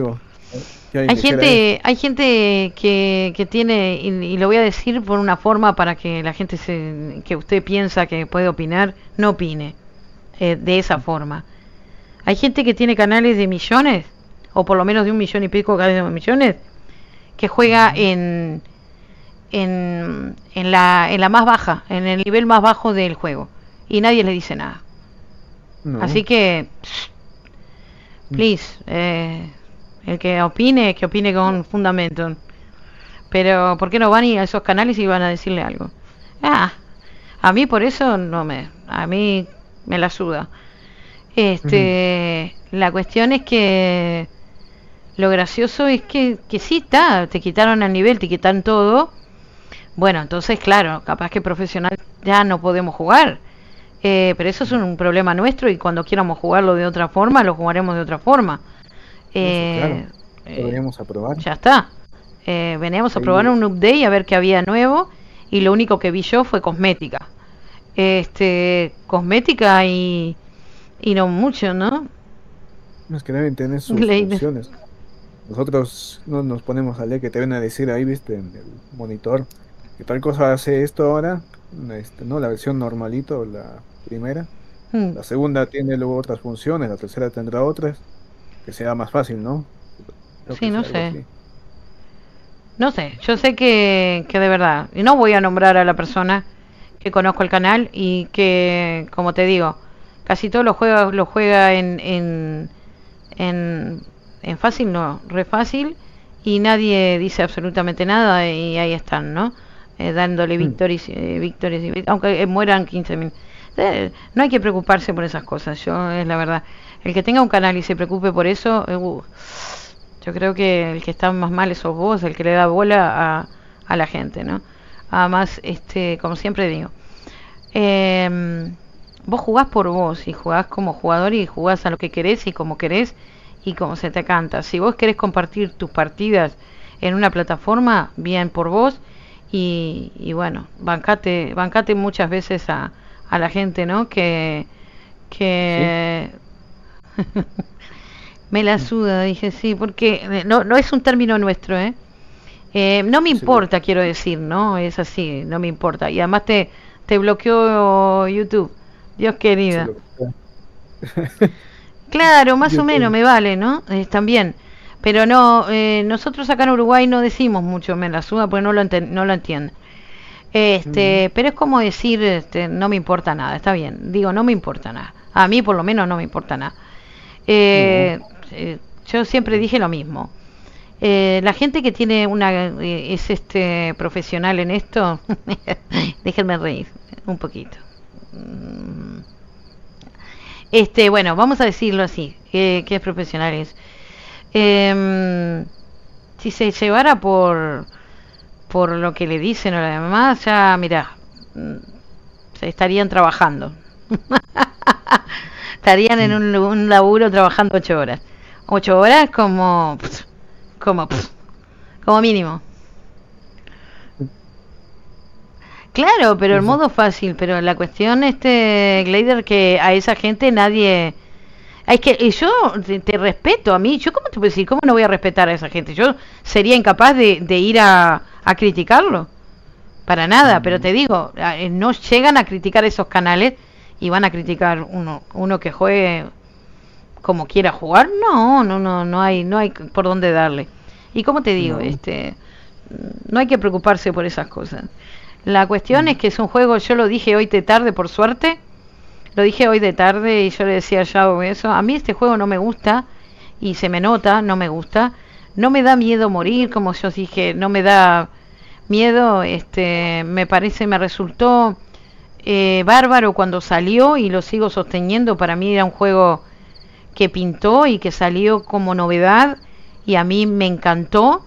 Hay gente, hay gente que, que tiene, y, y lo voy a decir por una forma para que la gente se, que usted piensa que puede opinar, no opine eh, de esa forma. Hay gente que tiene canales de millones, o por lo menos de un millón y pico canales de millones, que juega en, en, en, la, en la más baja, en el nivel más bajo del juego, y nadie le dice nada.
No.
Así que, please, eh, el que opine, que opine con fundamento. Pero, ¿por qué no van a esos canales y van a decirle algo? Ah, a mí por eso no me, a mí me la suda. Este, la cuestión es que lo gracioso es que, que sí está, te quitaron el nivel, te quitan todo. Bueno, entonces, claro, capaz que profesional ya no podemos jugar. Eh, pero eso es un problema nuestro y cuando quieramos jugarlo de otra forma, lo jugaremos de otra forma. Eh,
claro.
eh,
Podríamos aprobar.
ya está. Eh, veníamos a
Ahí-
probar un update y a ver qué había nuevo y lo único que vi yo fue cosmética. Este, cosmética y, y no mucho, ¿no?
Es que deben tener sus funciones. Nosotros no nos ponemos a leer que te ven a decir ahí, viste, en el monitor, que tal cosa hace esto ahora, este, ¿no? La versión normalito, la primera.
Mm.
La segunda tiene luego otras funciones, la tercera tendrá otras, que sea más fácil, ¿no? Creo
Sí, no sé.
así.
No sé, yo sé que, que de verdad, y no voy a nombrar a la persona que conozco el canal y que, como te digo, casi todos los juegos lo juega en, en, en, en fácil, no, re fácil, y nadie dice absolutamente nada y ahí están, ¿no? Eh, dándole
Mm.
victorias, eh, victorias aunque eh, mueran 15.000. Eh, no hay que preocuparse por esas cosas, yo es la verdad. El que tenga un canal y se preocupe por eso, eh, uh, yo creo que el que está más mal sos vos, el que le da bola a, a la gente, ¿no? Además, este, como siempre digo, em, vos jugás por vos y jugás como jugador y jugás a lo que querés y como querés y como se te canta. Si vos querés compartir tus partidas en una plataforma, bien por vos y, y bueno, bancate, bancate muchas veces a, a la gente, ¿no? Que, que me la suda, dije sí, porque eh, no, no es un término nuestro, ¿eh? Eh, no me
Sí.
importa, quiero decir, ¿no? Es así, no me importa. Y además te, te bloqueó YouTube. Dios querida. Claro, más o menos me vale, ¿no? Eh, también. Pero no, eh, nosotros acá en Uruguay no decimos mucho me la suda porque no lo, no lo entienden. Este, pero es como decir, este, no me importa nada, está bien. Digo, no me importa nada. A mí por lo menos no me importa nada. Eh, eh, yo siempre dije lo mismo. Eh, la gente que tiene una eh, es este profesional en esto, déjenme reír un poquito. Mm. Este, bueno, vamos a decirlo así, que, que es profesional es. Em, si se llevara por por lo que le dicen o lo demás, ya mira, mm, se estarían trabajando. estarían en un, un laburo trabajando ocho horas. Ocho horas como como como mínimo. Claro, pero el modo fácil, pero la cuestión este Glader que a esa gente nadie es que yo te, te respeto a mí, yo cómo te puedo decir, cómo no voy a respetar a esa gente, yo sería incapaz de, de ir a, a criticarlo, para nada, pero te digo, no llegan a criticar esos canales y van a criticar uno, uno que juegue como quiera jugar, no, no, no, no hay, no hay por dónde darle. Y como te digo,
No.
este, no hay que preocuparse por esas cosas. La cuestión es que es un juego, yo lo dije hoy de tarde por suerte, lo dije hoy de tarde y yo le decía a Yao eso, a mí este juego no me gusta y se me nota, no me gusta. No me da miedo morir, como yo dije, no me da miedo, este, me parece, me resultó eh, bárbaro cuando salió y lo sigo sosteniendo. Para mí era un juego que pintó y que salió como novedad y a mí me encantó.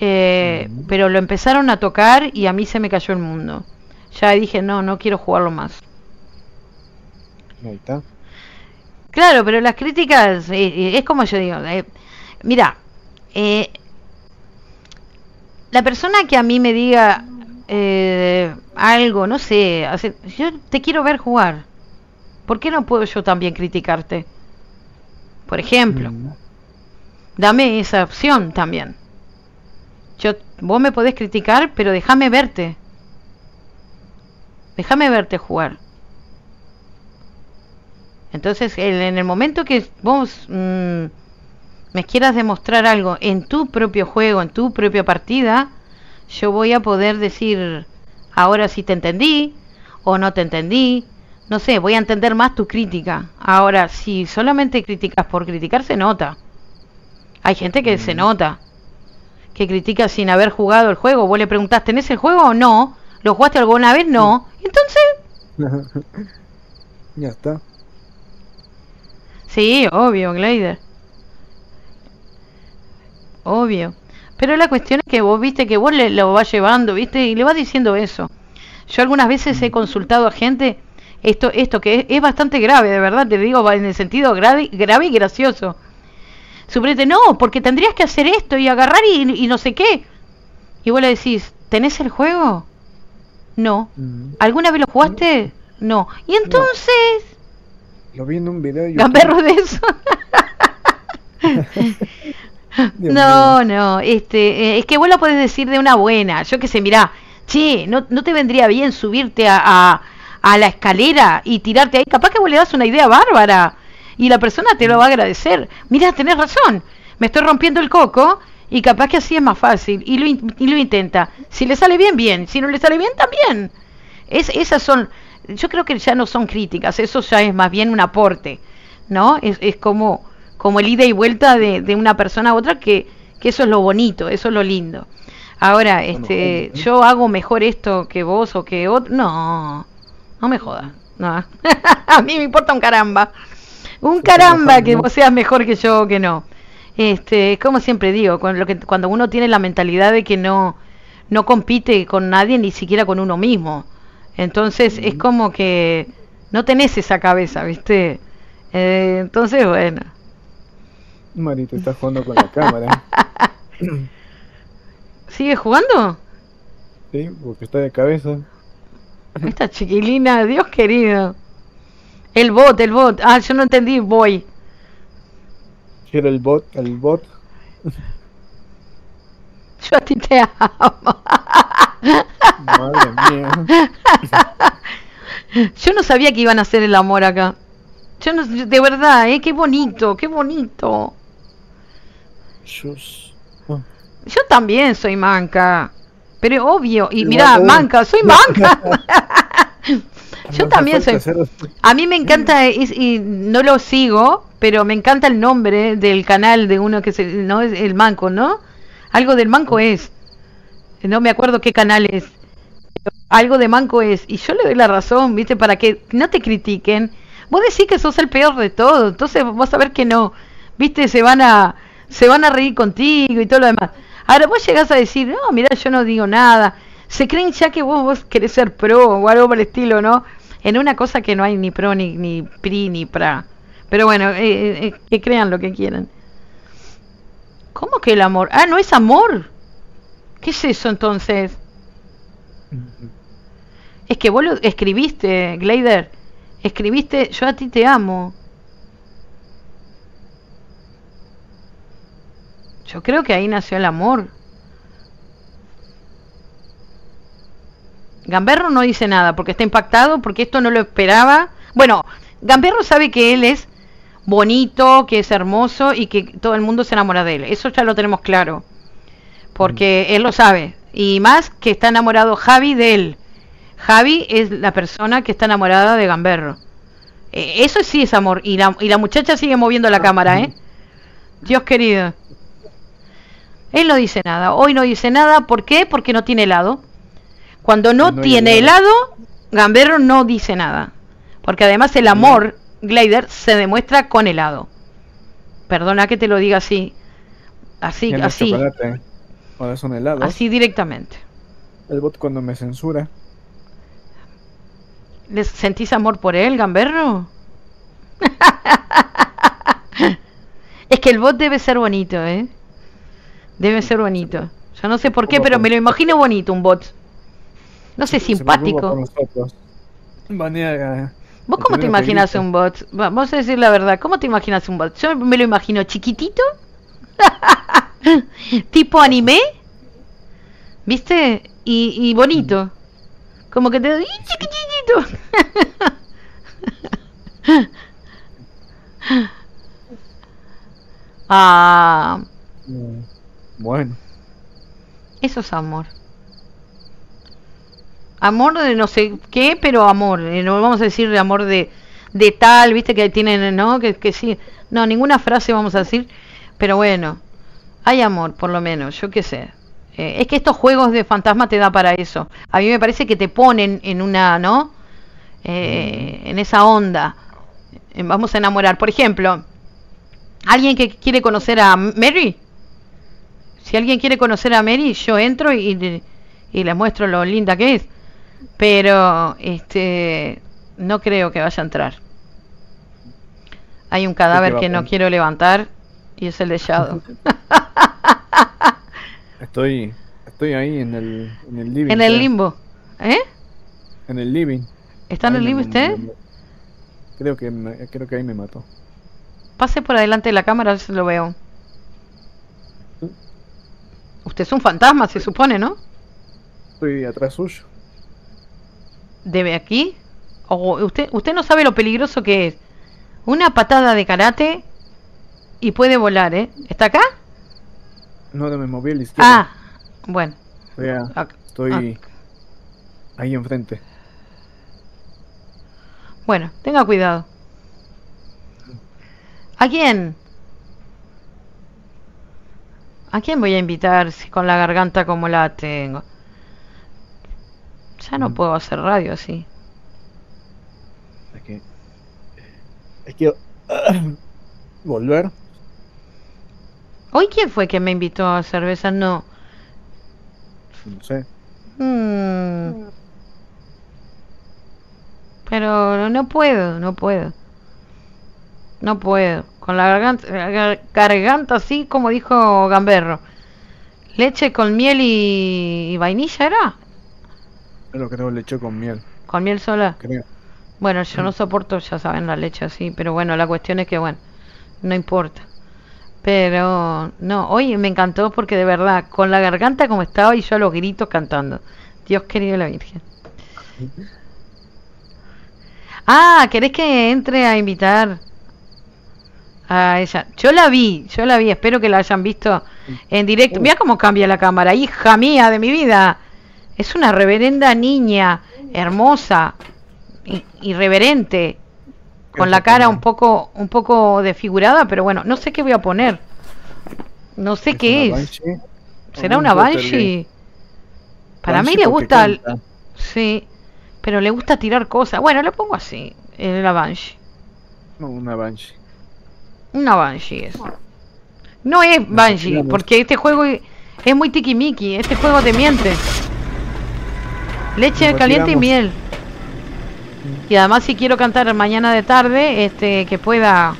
eh. Pero lo empezaron a tocar y a mí se me cayó el mundo. Ya dije, no, no quiero jugarlo más.
Ahí está.
Claro, pero las críticas, eh, eh, es como yo digo, eh, mira, eh, la persona que a mí me diga eh, algo, no sé, hace- yo te quiero ver jugar, ¿por qué no puedo yo también criticarte? Por ejemplo,
Mm.
dame esa opción también. Yo, vos me podés criticar, pero déjame verte. Déjame verte jugar. Entonces, el- en el momento que vos mm, me quieras demostrar algo en tu propio juego, en tu propia partida, yo voy a poder decir, ahora sí te entendí o no te entendí. No sé, voy a entender más tu crítica. Ahora, si solamente criticas por criticar, se nota. Hay gente que se nota, que critica sin haber jugado el juego. Vos le preguntás, ¿tenés el juego o no? ¿Lo jugaste alguna vez? No. Entonces,
ya está.
Sí, obvio, Glider. Obvio. Pero la cuestión es que vos viste que vos le, lo vas llevando, viste, y le vas diciendo eso. Yo algunas veces he consultado a gente esto, esto que es, es bastante grave, de verdad, te digo, va en el sentido grave, grave y gracioso. Suprete, no, porque tendrías que hacer esto y agarrar y, y no sé qué. Y vos le decís, ¿tenés el juego? No.
Mm.
¿Alguna vez lo jugaste? No. Y entonces,
Lo vi en un video.
gamberro de eso.
Dios
No, no, este, eh, es que vos lo podés decir de una buena. Yo que sé, mirá, che, ¿no, no te vendría bien subirte a, a, a la escalera y tirarte ahí? Capaz que vos le das una idea bárbara y la persona te lo va a agradecer. Mirá, tenés razón, me estoy rompiendo el coco y capaz que así es más fácil y lo, in- y lo intenta. Si le sale bien, bien, si no le sale bien, también. Es, esas son, yo creo que ya no son críticas, eso ya es más bien un aporte, ¿no? Es, es como, como el ida y vuelta de, de una persona a otra, que, que eso es lo bonito, eso es lo lindo. Ahora, este, yo hago mejor esto que vos o que otro, no, no me jodas, no. a mí me importa un caramba, un caramba que vos seas mejor que yo o que no. Este, es como siempre digo, con lo que, cuando uno tiene la mentalidad de que no, no compite con nadie, ni siquiera con uno mismo. Entonces es como que no tenés esa cabeza, ¿viste? Eh, entonces, bueno.
Marito está jugando con la cámara.
¿Sigue jugando?
Sí, porque está de cabeza.
Esta chiquilina, Dios querido. El bot, el bot. Ah, yo no entendí, voy.
Quiero el bot, el bot.
Yo a ti te amo.
Madre mía.
Yo no sabía que iban a hacer el amor acá. Yo no, de verdad, ¿eh? Qué bonito, qué bonito.
Oh,
Yo también soy manca. Pero obvio, y mira, manca, soy manca. Yo
no
también soy. A mí me encanta, y no lo sigo, pero me encanta el nombre del canal de uno que se, no es el Manco, ¿no? Algo del Manco es. No me acuerdo qué canal es. pero Algo de Manco es. Y yo le doy la razón, ¿viste? Para que no te critiquen. Vos decís que sos el peor de todo, entonces vas a ver que no. ¿Viste? Se van a se van a reír contigo y todo lo demás. Ahora vos llegás a decir, no, mira, yo no digo nada. Se creen ya que vos, vos querés ser pro o algo por el estilo, ¿no? En una cosa que no hay ni pro, ni, ni pri, ni pra. Pero bueno, eh, eh, eh, que crean lo que quieran. ¿Cómo que el amor? Ah, no es amor. ¿Qué es eso entonces? Es que vos lo escribiste, Glader. Escribiste, yo a ti te amo. Yo creo que ahí nació el amor. Gamberro no dice nada porque está impactado, porque esto no lo esperaba. Bueno, Gamberro sabe que él es bonito, que es hermoso y que todo el mundo se enamora de él. Eso ya lo tenemos claro. Porque él lo sabe. Y más que está enamorado Javi de él. Javi es la persona que está enamorada de Gamberro. Eh, eso sí es amor. Y la, y la muchacha sigue moviendo la cámara, ¿eh? Dios querido. Él no dice nada. Hoy no dice nada. ¿Por qué? Porque no tiene helado. Cuando no,
No
tiene
helado.
Gamberro no dice nada. Porque además el amor, Glider, se demuestra con helado. Perdona que te lo diga así. Así,
no
así.
chocolate, Ahora son helados.
Así directamente.
El bot cuando me censura.
¿Les sentís amor por él, Gamberro? es que el bot debe ser bonito, ¿eh? Debe ser bonito. Yo no sé por qué, pero me lo imagino bonito, un bot. No sé, simpático.
Banea,
¿Vos cómo te imaginas un bot? Va- Vamos a decir la verdad, ¿cómo te imaginas un bot? Yo me lo imagino chiquitito, tipo anime, ¿viste? Y, y bonito. Como que te ¡y, chiquitito! ah,
Bueno,
eso es amor. Amor de no sé qué, pero amor. eh, No vamos a decir de amor de, de tal, viste que tienen, ¿no? Que, que sí. No, ninguna frase vamos a decir. Pero bueno, hay amor, por lo menos, yo qué sé. Eh, es que estos juegos de fantasma te da para eso. A mí me parece que te ponen en una, ¿no? Eh, en esa onda. Vamos a enamorar. Por ejemplo, alguien que quiere conocer a Mary. Si alguien quiere conocer a Mary, yo entro y, y, le muestro lo linda que es. Pero este no creo que vaya a entrar. Hay un cadáver que no quiero levantar y es el de Shadow.
estoy, estoy ahí en el, en el living.
en el
creo.
limbo. ¿Eh?
En el living.
¿Está en el
me-
usted?
me- creo que me- creo que ahí me mató.
Pase por adelante de la cámara, a ver si lo veo. Usted es un fantasma, se supone, ¿no?
Estoy atrás suyo.
¿Debe aquí? O usted, usted no sabe lo peligroso que es. Una patada de karate y puede volar, ¿eh? ¿Está acá?
No, no me moví.
Ah, bueno.
Estoy ahí enfrente.
Bueno, tenga cuidado. ¿A quién? ¿A quién voy a invitar si con la garganta como la tengo? Ya no
Mm.
puedo hacer radio así.
Es que. Es que. volver.
¿Hoy quién fue que me invitó a cerveza? No.
No sé.
Mm. Pero no puedo, no puedo. No puedo. Con la garganta, gar- garganta así como dijo Gamberro. Leche con miel y, y vainilla era.
Pero creo le echo con miel.
Con miel sola.
Creo.
Bueno, yo no soporto, ya saben, la leche así. Pero bueno, la cuestión es que, bueno, no importa. Pero, no, hoy me encantó porque de verdad, con la garganta como estaba y yo a los gritos cantando. Dios querido la Virgen. Ah, ¿querés que entre a invitar a ella? Yo la vi, yo la vi, espero que la hayan visto en directo. Mira cómo cambia la cámara, hija mía de mi vida. Es una reverenda niña, hermosa, irreverente, con la cara un poco, un poco desfigurada, pero bueno, no sé qué voy a poner. No sé qué es.
Banshee
¿Será
un
una. Banshee? Para mí le gusta,
canta.
sí, pero le gusta tirar cosas. Bueno, lo pongo así, eh, la Banshee.
No, una Banshee.
Una Banshee es. No es Banshee, porque este juego es muy tiki-miki. Este juego te miente. Leche
Nos
caliente y miel. Y además si quiero cantar mañana de tarde, este, que pueda,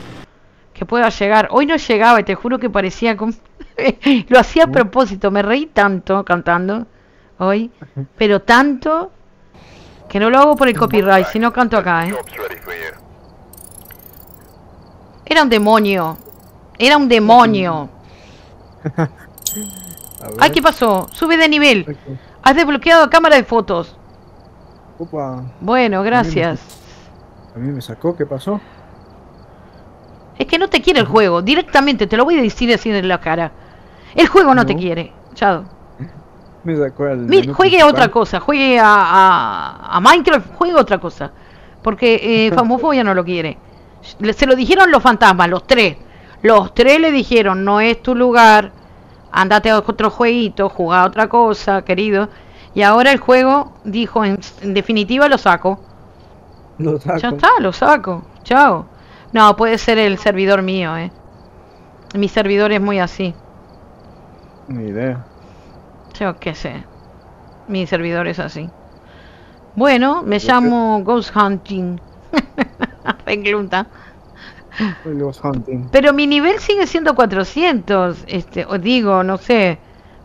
que pueda llegar. Hoy no llegaba y te juro que parecía como, lo hacía a propósito. Me reí tanto cantando hoy, pero tanto que no lo hago por el copyright, si no canto acá, ¿eh? Era un demonio. Era un demonio.
A.
Ay, ¿qué pasó? Sube de nivel. Has desbloqueado cámara de fotos.
Opa,
Bueno, gracias.
a mí me sacó, ¿qué pasó?
Es que no te quiere el juego. Directamente, te lo voy a decir así en la cara. El juego no, te quiere. Chado.
Me sacó al.
Mire,
menú
juegue
principal.
otra cosa. Juegue a, a, a Minecraft. Juegue otra cosa. Porque eh, Famofobia no lo quiere. Le- Se lo dijeron los fantasmas, los tres. Los tres le dijeron, no es tu lugar, andate a otro jueguito, jugá a otra cosa, querido. Y ahora el juego dijo, en, en definitiva lo saco.
Lo saco.
Ya está, lo saco. Chao. No, puede ser el servidor mío, eh. Mi servidor es muy así.
Ni idea.
Yo qué sé. Mi servidor es así. Bueno, me
qué?
llamo Ghost Hunting. Recluta. Pero mi nivel sigue siendo 400. Este, o digo, no sé.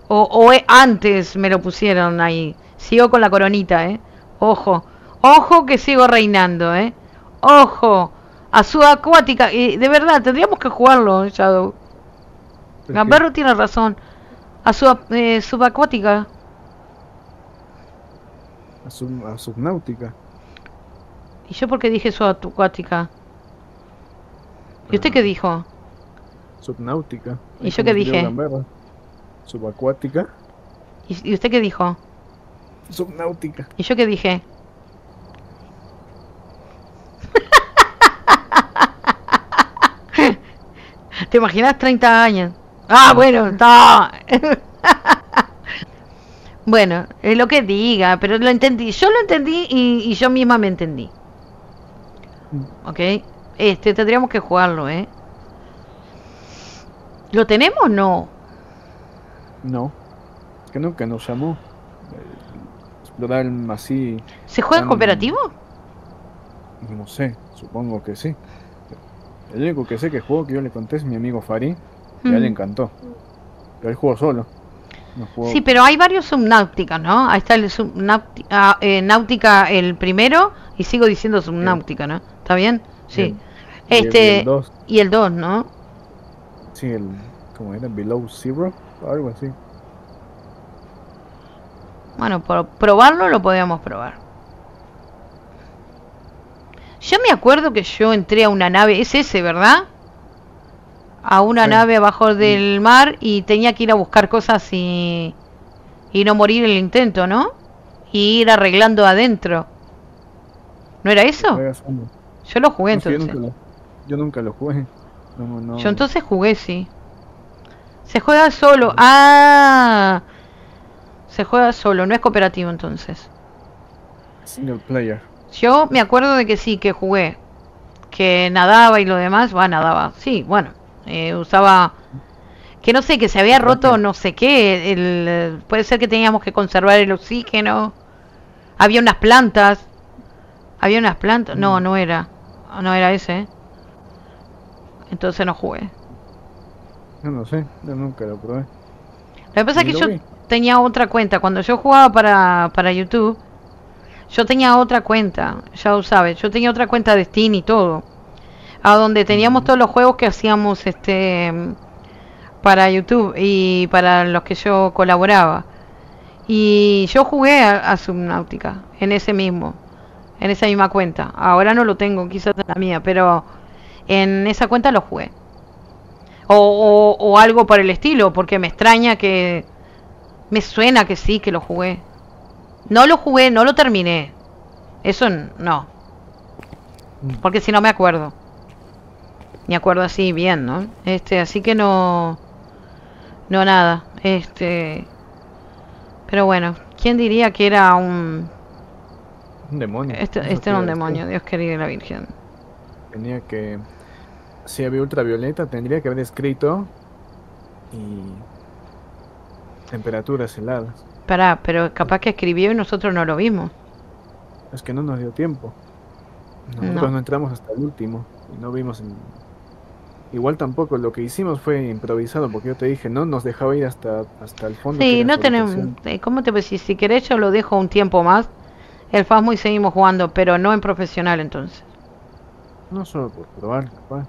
O, o antes me lo pusieron ahí. Sigo con la coronita, eh. Ojo. Ojo que sigo reinando, eh. Ojo. A su acuática. Y de verdad, tendríamos que jugarlo, Shadow.
¿Por qué?
Gamberro tiene razón. A su eh, subacuática.
A, sub- a Subnáutica.
¿Y yo por qué dije subacuática? ¿Y usted qué dijo?
Subnáutica.
¿Y yo qué dije?
Subacuática.
¿Y, y usted qué dijo?
Subnáutica.
¿Y yo qué dije? ¿Te imaginas 30 años? Ah, bueno, está. bueno, es lo que diga, pero lo entendí. Yo lo entendí y, y yo misma me entendí. ¿Ok? Este, tendríamos que jugarlo, ¿eh? ¿Lo tenemos o no?
No. Es que nunca nos llamó. Explorar así.
¿Se juega en cooperativo?
No sé. Supongo que sí. El único que sé que jugó que yo le conté es mi amigo Fari. Y a él le
Mm.
encantó. Pero él jugó solo. No jugó.
Sí, pero hay varios subnáuticas, ¿no? Ahí está el subnáutica, ah, eh, náutica el primero y sigo diciendo subnáutica, ¿no? ¿Está bien? Sí.
Bien. Y
Este
el
y el 2, ¿no?
Sí, el. ¿Cómo era? Below Zero. Algo así.
Bueno, por probarlo lo podíamos probar. Yo me acuerdo que yo entré a una nave, es ese, ¿verdad? A una
Sí.
nave abajo del mar y tenía que ir a buscar cosas y, y no morir el intento, ¿no? Y ir arreglando adentro. ¿No era eso? Yo lo jugué
No sé, yo,
entonces.
nunca lo, yo nunca lo jugué. No, no.
Yo entonces jugué, sí. Se juega solo. Ah. Se juega solo, no es cooperativo entonces.
Single player.
Yo me acuerdo de que sí, que jugué. Que nadaba y lo demás, va, nadaba. Sí, bueno. eh, usaba... Que no sé, que se había roto no sé qué. El, puede ser que teníamos que conservar el oxígeno. Había unas plantas. Había unas plantas. No,
Mm.
no era. No era ese. ¿eh? Entonces no jugué.
No, no sé. Yo nunca lo probé.
Lo que pasa es que yo
vi.
tenía otra cuenta. Cuando yo jugaba para, para YouTube, yo tenía otra cuenta. Ya lo sabes, yo tenía otra cuenta de Steam y todo. A donde teníamos
Ujú.
todos los juegos que hacíamos este para YouTube y para los que yo colaboraba. Y yo jugué a, a Subnautica en ese mismo, en esa misma cuenta. Ahora no lo tengo, quizás en la mía, pero en esa cuenta lo jugué. O, o, o algo por el estilo, porque me extraña que... Me suena que sí, que lo jugué. No lo jugué, no lo terminé. Eso no. Porque si no me acuerdo. Me acuerdo así bien, ¿no? Este, así que no... No nada. Este... Pero bueno, ¿quién diría que era un...
Un demonio.
Este, este
te
era un demonio, Dios querido y la Virgen.
Tenía que. Si había ultravioleta, tendría que haber escrito. Y. Temperaturas heladas.
Pará, pero capaz que escribió y nosotros no lo vimos.
Es que no nos dio tiempo. Nosotros
No.
no, entramos hasta el último. Y no vimos. Igual tampoco. Lo que hicimos fue improvisado. Porque yo te dije, no nos dejaba ir hasta, hasta el fondo.
Sí, no tenemos... eh, ¿Cómo te decís? Si querés yo lo dejo un tiempo más. El Fasmo y seguimos jugando, pero no en profesional entonces.
No solo por probar, capaz.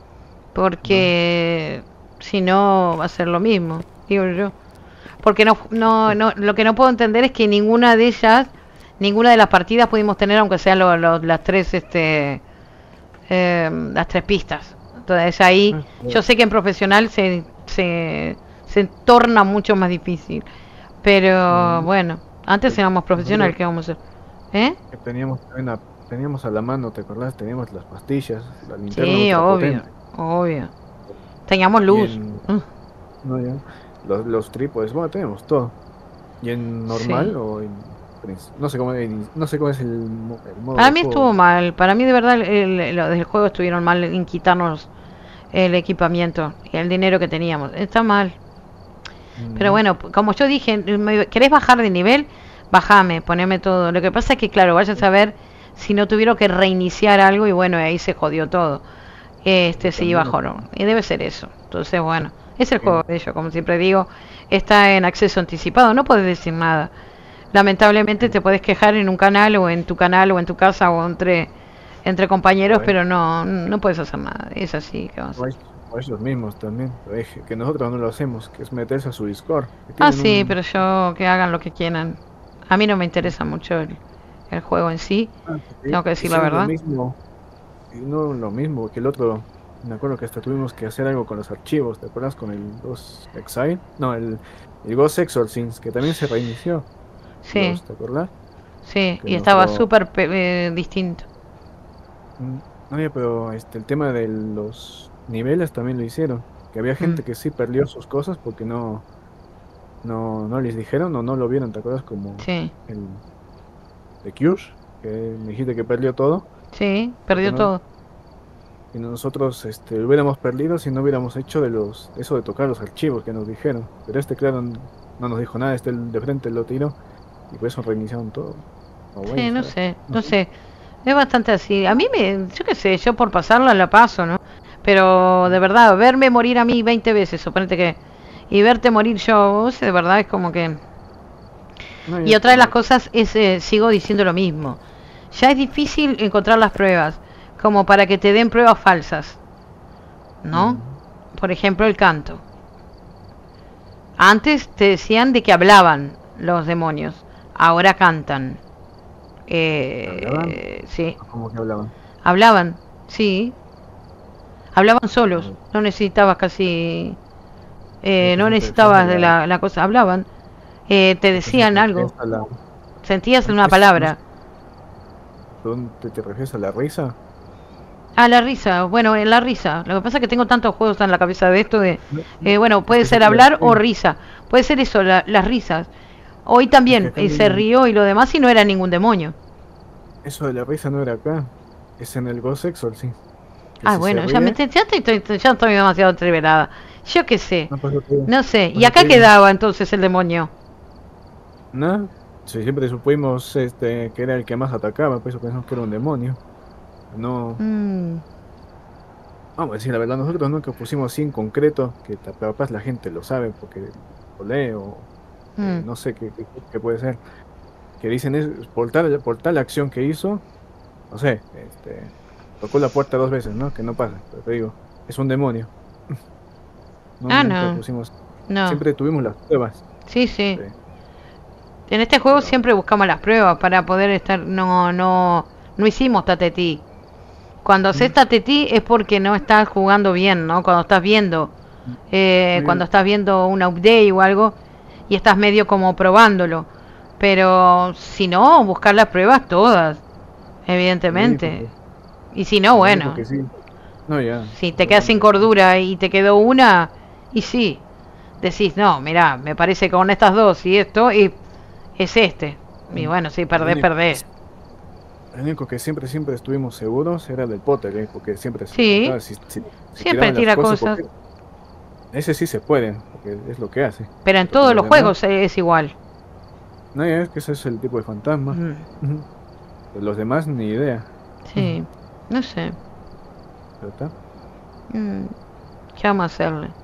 Porque si no va a ser lo mismo, digo yo. Porque no, no, no, lo que no puedo entender es que ninguna de ellas, ninguna de las partidas pudimos tener, aunque sean lo- lo- las tres, este, eh, las tres pistas. Entonces ahí,
Ah,
yo sé que en profesional se, se, se torna mucho más difícil. Pero
Mm.
bueno, antes éramos profesional, ¿qué vamos a hacer? ¿Eh?
Que teníamos, teníamos a la mano, ¿te acordás? Teníamos las pastillas, la linterna
Sí, obvio,
potente.
obvio. Teníamos luz.
En-
Mm.
No, ya. Los, los trípodes, bueno, tenemos todo. ¿Y en normal
Sí.
o en no sé cómo no sé cómo es el, el modo
Para mí
juego.
estuvo mal. Para mí de verdad el- los del juego estuvieron mal en quitarnos el equipamiento y el dinero que teníamos. Está mal. Pero
Mm,
bueno, p- como yo dije, ¿querés bajar de nivel? Bajame, poneme todo. Lo que pasa es que, claro, vayas a ver si no tuvieron que reiniciar algo y bueno, ahí se jodió todo. Este sí
También.
bajaron. Y debe ser eso. Entonces, bueno, es el juego de ellos, como siempre digo. Está en acceso anticipado, no puedes decir nada. Lamentablemente te puedes quejar en un canal o en tu canal o en tu casa o entre entre compañeros,
Bueno.
pero no no puedes hacer nada. Es así, ¿qué vas a
ellos- o ellos mismos también, que nosotros no lo hacemos, que es meterse a su Discord. que
Ah, sí,
un-
pero yo que hagan lo que quieran. A mí no me interesa mucho el, el juego en sí.
Ah, sí,
tengo que decir la
hicieron
verdad.
Lo mismo, no lo mismo que el otro. Me acuerdo que hasta tuvimos que hacer algo con los archivos, ¿te acuerdas? Con el Ghost Exile. No, el, el Ghost Exorcisms, que también se reinició.
Sí,
¿Te acuerdas?
sí,
que
y estaba
nosotros-
súper pe- eh, distinto.
Mm, No, ya, pero este, el tema de los niveles también lo hicieron. Que había gente
Mm.
que sí perdió sus cosas porque no, no, no les dijeron o no lo vieron, ¿te acuerdas? Como
Sí,
el de Kyush, que me dijiste que perdió todo.
sí, perdió
no?
todo.
Y nosotros este, lo hubiéramos perdido si no hubiéramos hecho de los eso de tocar los archivos que nos dijeron. Pero este, claro, no nos dijo nada. Este de frente lo tiró y por eso reiniciaron todo. O
Sí, no sé, no sé. Es bastante así. A mí me, yo qué sé, yo por pasarla la paso, ¿no? Pero de verdad, verme morir a mí 20 veces, suponete que... Y verte morir yo, sea, de verdad es como que...
No,
Y otra de las cosas es, eh, sigo diciendo lo mismo. Ya es difícil encontrar las pruebas, como para que te den pruebas falsas. ¿no?
Mm,
Por ejemplo, el canto. Antes te decían de que hablaban los demonios, ahora cantan. Eh,
¿Hablaban?
sí,
¿Cómo que hablaban?
hablaban, sí. Hablaban solos, no necesitabas casi... eh,
Sí,
no
sí,
necesitabas
sí,
de
sí,
la, la cosa, hablaban. Eh, te decían
¿Te
algo,
a la-
sentías una palabra.
¿Dónde te refieres a la risa?
Ah, la risa, bueno, en la risa. Lo que pasa es que tengo tantos juegos en la cabeza de esto de... Eh, bueno, puede ser
se
hablar o risa. Puede ser eso, la- las risas. Hoy también eh, se rió y lo demás y no era ningún demonio.
Eso de la risa no era acá. Es en el Ghost Exorcism. que
Ah, bueno, ya, me, ya, estoy, ya estoy demasiado entreverada. Yo qué sé,
No,
no sé. ¿Y acá quedaba entonces el demonio?
No, si siempre supimos este, que era el que más atacaba, por eso pensamos que era un demonio. No,
Mm,
vamos a decir la verdad, nosotros nunca pusimos así en concreto, que capaz la gente lo sabe porque lo lee o eh,
mm.
no sé qué, qué- qué puede ser. Que dicen es por tal, por tal acción que hizo, no sé, este, tocó la puerta dos veces, ¿no? Que no pasa, pero te digo, es un demonio. No,
Ah, no.
pusimos,
No,
siempre tuvimos las pruebas.
sí, sí.
Sí.
En este juego
Pero-
siempre buscamos las pruebas para poder estar... No, no, no hicimos tatetí. Cuando haces
Mm.
tatetí es porque no estás jugando bien, ¿no? Cuando estás viendo, eh,
Muy
cuando estás viendo un update o algo y estás medio como probándolo. Pero si no, buscar las pruebas todas, evidentemente. Y si no,
Lo
bueno,
sí. No, ya.
si te quedas sin cordura y te quedó una, y sí, decís, no, mira, me parece que con estas dos y esto, y es este. Y bueno, si perdés,
único-
perdés.
El único que siempre, siempre estuvimos seguros era del Potter, ¿eh? porque siempre se
Sí.
encontraba, si- si- si
Siempre tira cosas.
Ese sí se puede, porque es lo que hace.
Pero en
Porque
todos
los demás-
juegos es igual.
No, es que ese es el tipo de fantasma.
Mm,
los demás, ni idea.
Sí, no sé. Mm, ¿Qué vamos a hacerle?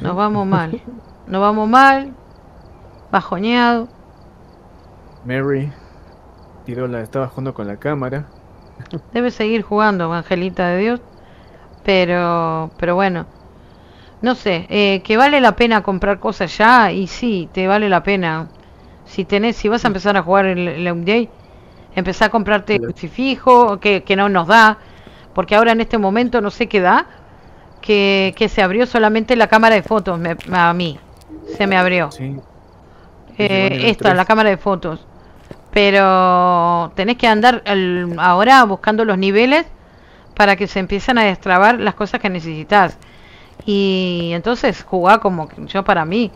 Nos vamos mal. Nos vamos mal. Bajoneado.
Mary tiró la, estaba jugando con la cámara.
Debe seguir jugando, Angelita de Dios. Pero, pero bueno. No sé, eh, que vale la pena comprar cosas ya. Y sí, te vale la pena. Si tenés, si vas a empezar a jugar el, el update, empezar a comprarte el crucifijo, que, que no nos da. Porque ahora en este momento no sé qué da. Que, que se abrió solamente la cámara de fotos me- a mí. Se me abrió.
Sí.
Eh, esta, la cámara de fotos. Pero tenés que andar al- ahora buscando los niveles para que se empiecen a destrabar las cosas que necesitas. Y entonces jugar como que yo para mí,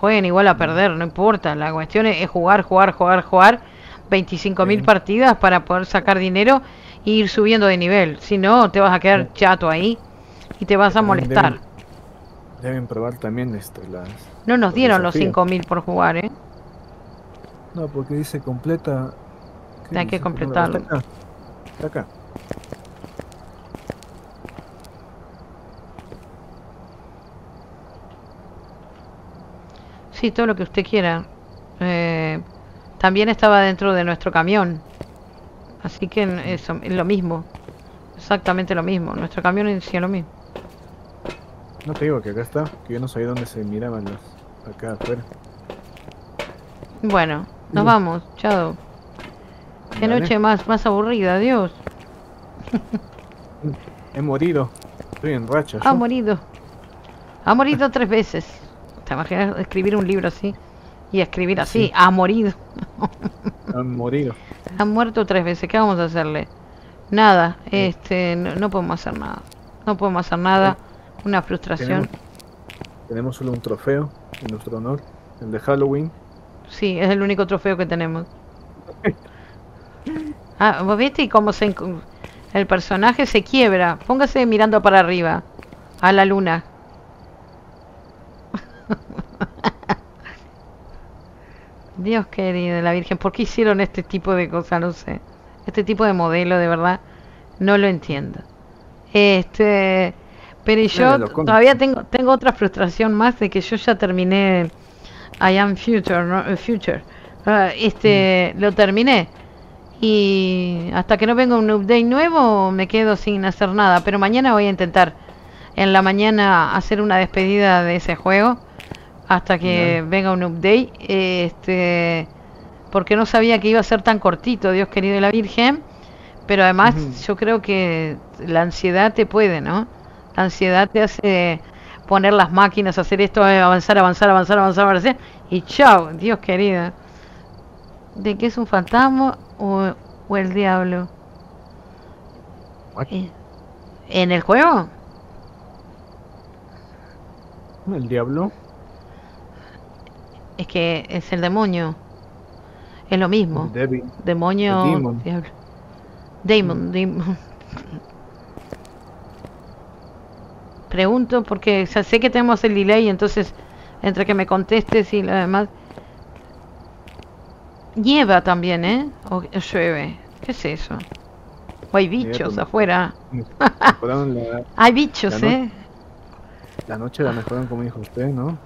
jueguen igual a perder, no importa. La cuestión es, es jugar, jugar, jugar, jugar. 25.000
Sí.
partidas para poder sacar dinero e ir subiendo de nivel. Si no, te vas a quedar chato ahí y te vas a molestar.
Deben, deben probar también este, las...
No nos dieron los
desafíos.
5.000 por jugar, ¿eh?
No, porque dice completa... ¿qué
Hay que completarlo.
Está acá. Está acá.
Sí, todo lo que usted quiera. Eh, también estaba dentro de nuestro camión. Así que eso, es lo mismo. Exactamente lo mismo. Nuestro camión decía lo mismo.
No te digo que acá está, que yo no sabía dónde se miraban las... Acá afuera.
Bueno, nos vamos. Chao. Qué
Dale.
noche más, más aburrida, Dios.
He morido. Estoy en racha.
Ha
yo.
morido. Ha morido tres veces. ¿Te imaginas escribir un libro así? Y escribir así,
Sí.
ha morido.
He morido.
Ha muerto tres veces. ¿Qué vamos a hacerle? Nada. Este, no, no podemos hacer nada. No podemos hacer nada. Una frustración.
Tenemos, tenemos solo un trofeo en nuestro honor. El de Halloween.
Sí, es el único trofeo que tenemos. Ah, ¿vos viste y cómo se el personaje se quiebra? Póngase mirando para arriba, a la luna. Dios querido, la Virgen, ¿por qué hicieron este tipo de cosas? No sé. Este tipo de modelo, de verdad, no lo entiendo. Este, pero yo todavía tengo tengo otra frustración más de que yo ya terminé I am Future, ¿no? Eh, Future. Ah, este, lo terminé. Y hasta que no venga un update nuevo, me quedo sin hacer nada. Pero mañana voy a intentar en la mañana hacer una despedida de ese juego. Hasta que venga un update. Este, porque no sabía que iba a ser tan cortito, Dios querido y la Virgen. Pero además, yo creo que la ansiedad te puede, ¿no? La ansiedad te hace poner las máquinas, hacer esto, eh, avanzar, avanzar, avanzar, avanzar, avanzar. Y chao, Dios querido. ¿De qué es un fantasma o, o el diablo? Eh, ¿En el juego?
El diablo.
Es que es el demonio. Es lo mismo.
Devil.
Demonio.
demon.
diablo. Demon, demon. Pregunto porque ya sé que tenemos el delay, entonces entre que me contestes y lo demás. Nieva también, ¿eh? O llueve. ¿Qué es eso? O hay bichos
Nieva.
afuera.
La,
Hay bichos,
La
¿eh?
la noche, la mejoraron como dijo usted, ¿no?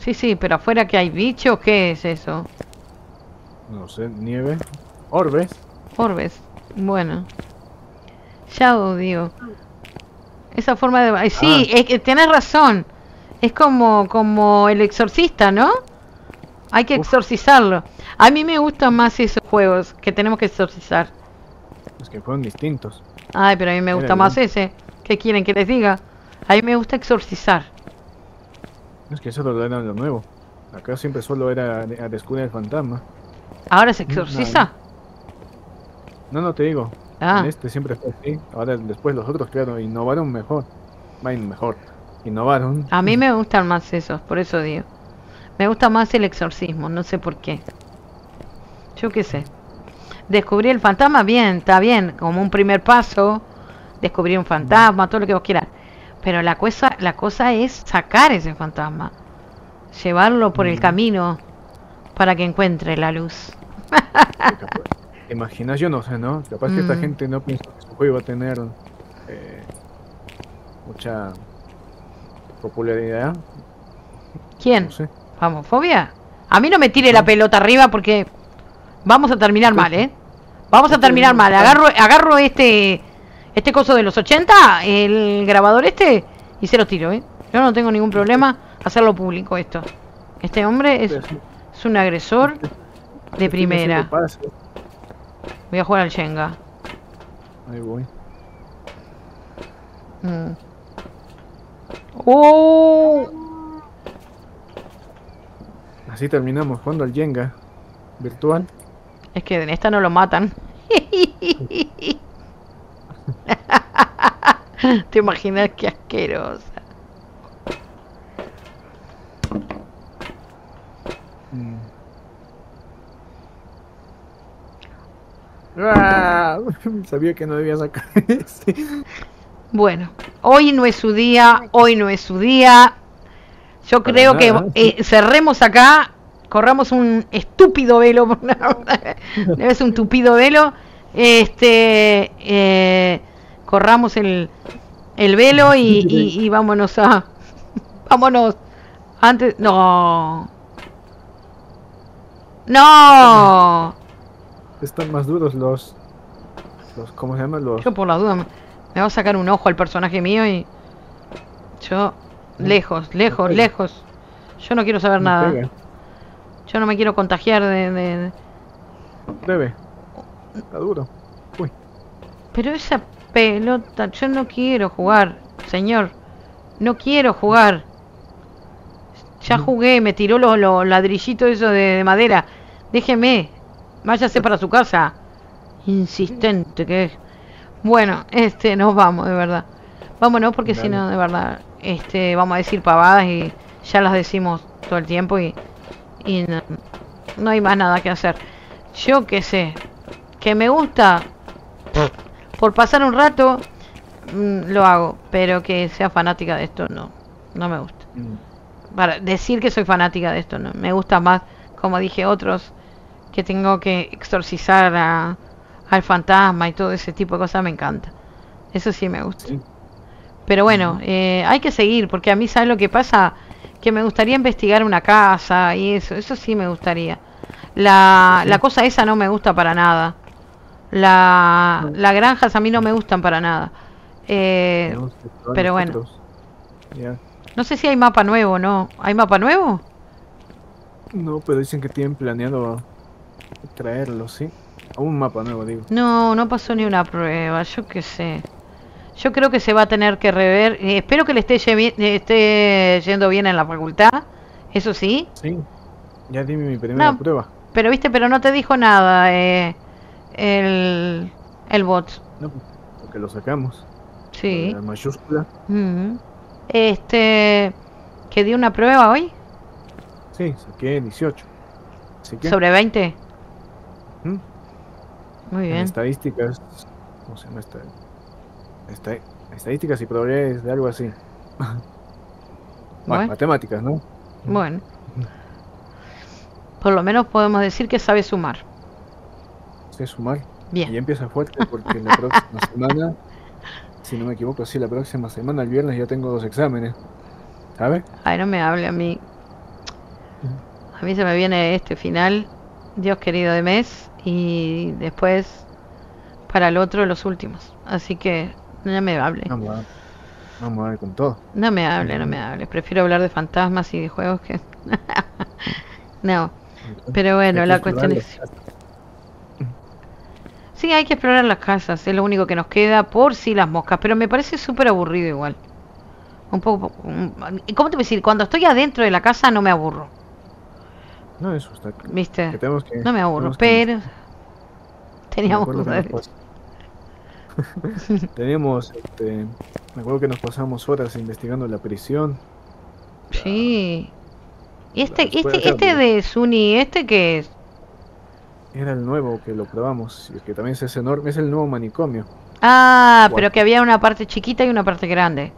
Sí, sí, pero afuera que hay bichos, ¿qué es eso?
No sé, nieve. Orbes.
Orbes. Bueno. Ya digo. Esa forma de... ay, sí,
Ah.
es que tienes razón. Es como, como el exorcista, ¿no? Hay que
Uf.
exorcizarlo. A mí me gustan más esos juegos que tenemos que exorcizar.
Los que fueron distintos.
Ay, pero a mí me gusta
Era
más
bien.
ese. ¿Qué quieren que les diga? A mí me gusta exorcizar.
Es que eso lo era lo nuevo. Acá siempre solo era a descubrir el fantasma.
¿Ahora se exorciza?
No, no te digo.
Ah,
En este siempre fue así. Ahora después los otros, claro, innovaron mejor. Bueno, mejor. Innovaron.
a mí me gustan más esos, por eso digo. Me gusta más el exorcismo, no sé por qué. Yo qué sé. Descubrir el fantasma, bien, está bien, como un primer paso. Descubrir un fantasma, todo lo que vos quieras. Pero la cosa, la cosa es sacar ese fantasma. Llevarlo por el
Mm.
camino para que encuentre la luz.
¿Te imaginas? Yo no sé, ¿no? Capaz que esta
Mm.
gente no piensa que su juego va a tener eh, mucha popularidad.
¿Quién?
No sé.
Vamos, fobia. A mí no me tire la pelota arriba porque vamos a terminar mal, ¿eh? Vamos a terminar mal. Agarro, agarro este este coso de los 80, el grabador este, y se lo tiro, ¿eh? Yo no tengo ningún problema hacerlo público esto. Este hombre es, es un agresor de primera. Voy a jugar al Shenga.
Ahí voy.
Mm. ¡Oh!
Así terminamos jugando al Jenga virtual.
Es que en esta no lo matan. Te imaginas qué asquerosa.
Mm. Ah, Sabía que no debía sacar este.
Bueno, hoy no es su día, hoy no es su día. Yo
Para
creo que eh, cerremos acá, corramos un estúpido velo, es un tupido velo, este, eh, corramos el, el velo y, y- y vámonos a, vámonos, antes, no, no,
Están más duros los, los ¿cómo se llaman? Los
yo por la duda me, me va a sacar un ojo al personaje mío y yo, lejos, lejos, lejos, yo no quiero saber nada.
Pega.
Yo no me quiero contagiar de, de- de-
Debe. Está duro. Uy.
Pero esa pelota, yo no quiero jugar, señor. No quiero jugar. Ya jugué, me tiró los, los ladrillitos esos de, de madera. Déjeme. Váyase para su casa. Insistente que es. Bueno, este, nos vamos, de verdad. Vámonos porque si no, de verdad, este, vamos a decir pavadas y ya las decimos todo el tiempo y, y no, no hay más nada que hacer. Yo qué sé, que me gusta por pasar un rato mm, lo hago, pero que sea fanática de esto no, no me gusta.
Mm.
Para decir que soy fanática de esto no, me gusta más, como dije otros, que tengo que exorcizar a, al fantasma y todo ese tipo de cosas me encanta. Eso sí me gusta.
Sí.
Pero bueno, eh, hay que seguir, porque a mí, ¿sabes lo que pasa? Que me gustaría investigar una casa y eso, eso sí me gustaría. La,
Sí.
la cosa esa no me gusta para nada. La, las granjas a mí no me gustan para nada. Eh, pero bueno. no sé si hay mapa nuevo, ¿no? ¿Hay mapa nuevo?
No, pero dicen que tienen planeado traerlo, ¿sí? A un mapa nuevo, digo.
No, no pasó ni una prueba, yo qué sé. Yo creo que se va a tener que rever. eh, espero que le esté, esté yendo bien en la facultad, eso sí.
Sí. Ya dime mi primera
No.
prueba.
Pero viste, pero no te dijo nada eh, el, el bot.
No, porque lo sacamos.
Sí.
La mayúscula.
Ujú. Este, que dio una prueba hoy
Sí, saqué 18. Así que,
sobre 20.
¿Mm?
Muy
en
bien.
estadísticas. ¿Cómo se llama esta? esta- estadísticas y probabilidades de algo así. bueno,
Bueno.
matemáticas, ¿no?
Bueno. Por lo menos podemos decir que sabe sumar.
Sé sumar. Y
Bien.
empieza fuerte porque la próxima semana, si no me equivoco, sí, la próxima semana, el viernes, ya tengo dos exámenes. ¿Sabes?
Ay, no me hable a mí. A mí se me viene este final, Dios querido de mes, y después para el otro los últimos. Así que no me hable.
Vamos a, vamos a ver con todo.
No me hable, no me hable. Prefiero hablar de fantasmas y de juegos que... no, pero bueno, la cuestión es... Sí, hay que explorar las casas, es lo único que nos queda por si las moscas, pero me parece súper aburrido igual. Un poco... un- ¿Cómo te voy a decir? Cuando estoy adentro de la casa no me aburro,
No, eso está claro.
¿viste?
Que
No me aburro,
que-
pero... Teníamos dudas.
Teníamos, este, me acuerdo que nos pasamos horas investigando la prisión.
Sí. ¿Y este, este, este de Suni, este que es?
Era el nuevo que lo probamos, y que también es enorme, es el nuevo manicomio.
Ah, pero que había una parte chiquita y una parte grande.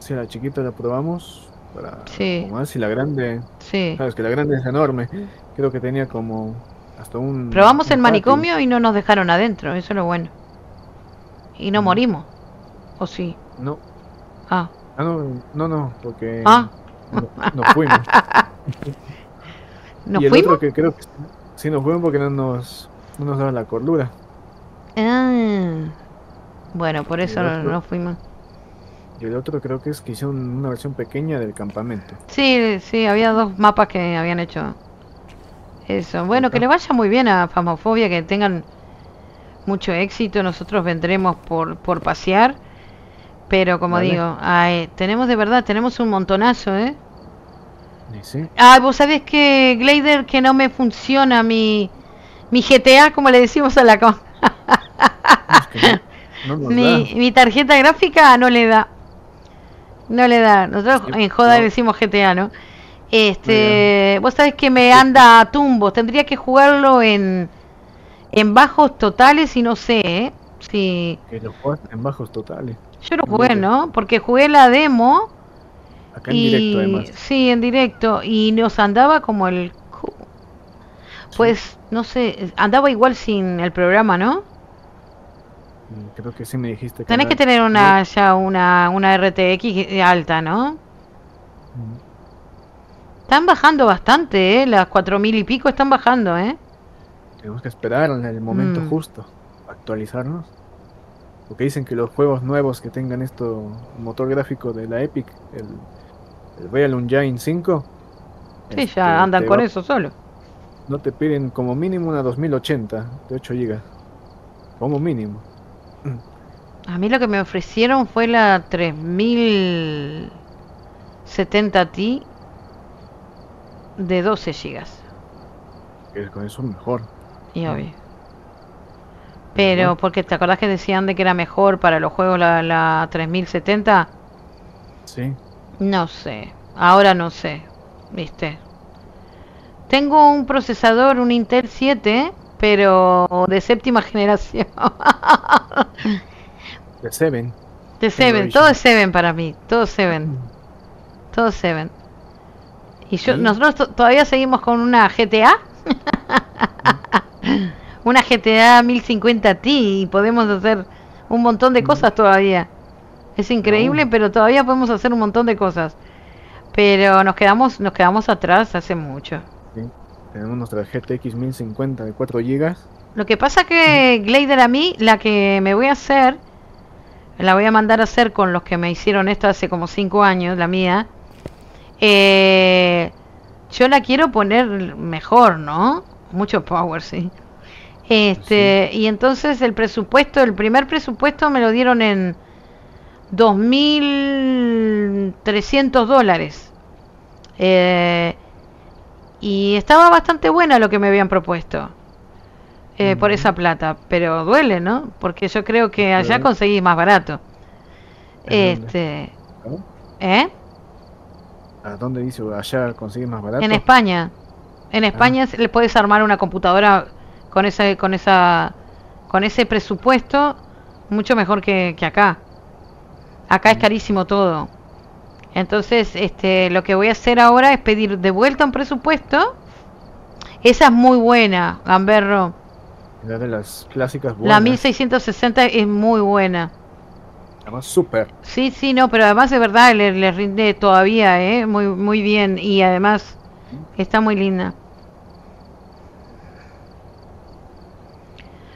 Sí, la chiquita la probamos para
Sí.
más y la grande,
Sí.
sabes que la grande es enorme. Creo que tenía como hasta un
Probamos
un
el
patio.
manicomio y no nos dejaron adentro, eso es lo bueno. Y no
Mm.
morimos. ¿O sí?
No,
Ah.
ah, no, no, no, porque
Ah.
no, nos fuimos.
¿Nos
y el
fuimos?
otro que creo que sí nos fuimos porque no nos no nos daba la cordura.
Ah. Bueno, por eso no, fuimos.
Y el otro creo que es que hicieron una versión pequeña del campamento.
Sí, sí, había dos mapas que habían hecho eso. Bueno, que le vaya muy bien a Famofobia, que tengan mucho éxito. Nosotros vendremos por, por pasear. Pero como
Vale.
digo, ay, tenemos de verdad, tenemos un montonazo, ¿eh?
Sí,
Ay, vos sabés que, Glader, que no me funciona mi, mi GTA, como le decimos a la... co-
es que no, No nos
Mi, mi tarjeta gráfica no le da. No le da. Nosotros
Sí,
en joda
no.
decimos GTA, ¿no? Este, vos sabés que me anda a tumbos. Tendría que jugarlo en en bajos totales y no sé, ¿eh? Si
Que lo juegas en bajos totales.
yo lo jugué. ¿no? Porque jugué la demo
Acá en
y
directo además.
sí, en directo y nos andaba como el pues no sé, andaba igual sin el programa, ¿no?
Mm, Creo que sí me dijiste que
Tenés que tener una ya una una RTX alta, ¿no?
Mm,
Están bajando bastante, ¿eh? Las cuatro mil y pico están bajando, ¿eh?
Tenemos que esperar en el momento
Mm.
justo. Actualizarnos. Porque dicen que los juegos nuevos que tengan esto, motor gráfico de la Epic, el, el Real Engine 5.
Sí,
este,
ya andan
te
con
va-
eso solo.
No te piden como mínimo una 2080 de 8 GB. Como mínimo.
A mí lo que me ofrecieron fue la 3070 Ti de 12 gigas.
Que con eso mejor.
Y obvio. Pero, porque te acordás que decían de que era mejor para los juegos la, la 3070?
Sí.
No sé. Ahora no sé. ¿Viste? Tengo un procesador, un Intel 7, pero de séptima generación.
De 7.
De 7, todo es 7 para mí. Todo es 7. Todo es 7. Y yo,
¿Sí?
nosotros to- todavía seguimos con una GTA. una GTA 1050 Ti y podemos hacer un montón de cosas todavía. Es increíble,
No.
pero todavía podemos hacer un montón de cosas. Pero nos quedamos nos quedamos atrás hace mucho.
Tenemos nuestra GTX 1050 de 4 GB.
Lo que pasa que Glader a mí, la que me voy a hacer, la voy a mandar a hacer con los que me hicieron esto hace como 5 años, la mía. eh, yo la quiero poner mejor, ¿no? Mucho power, sí. Este, y entonces el presupuesto, el primer presupuesto me lo dieron en 2.300 dólares. Eh, y estaba bastante buena lo que me habían propuesto eh, por esa plata, pero duele, ¿no? Porque yo creo que allá conseguí más barato. Este. ¿eh?
¿A dónde dice allá consigue más barato?
En España. En España se- le puedes armar una computadora con ese con esa con ese presupuesto mucho mejor que, que acá. Acá es carísimo todo. Entonces, este, lo que voy a hacer ahora es pedir de vuelta un presupuesto. Esa es muy buena, Gamberro.
La de las clásicas
La
buenas.
1660 es muy buena.
Además, súper.
Sí, sí, no, pero además de verdad le, le rinde todavía, ¿eh? Muy, muy bien. Y además está muy linda.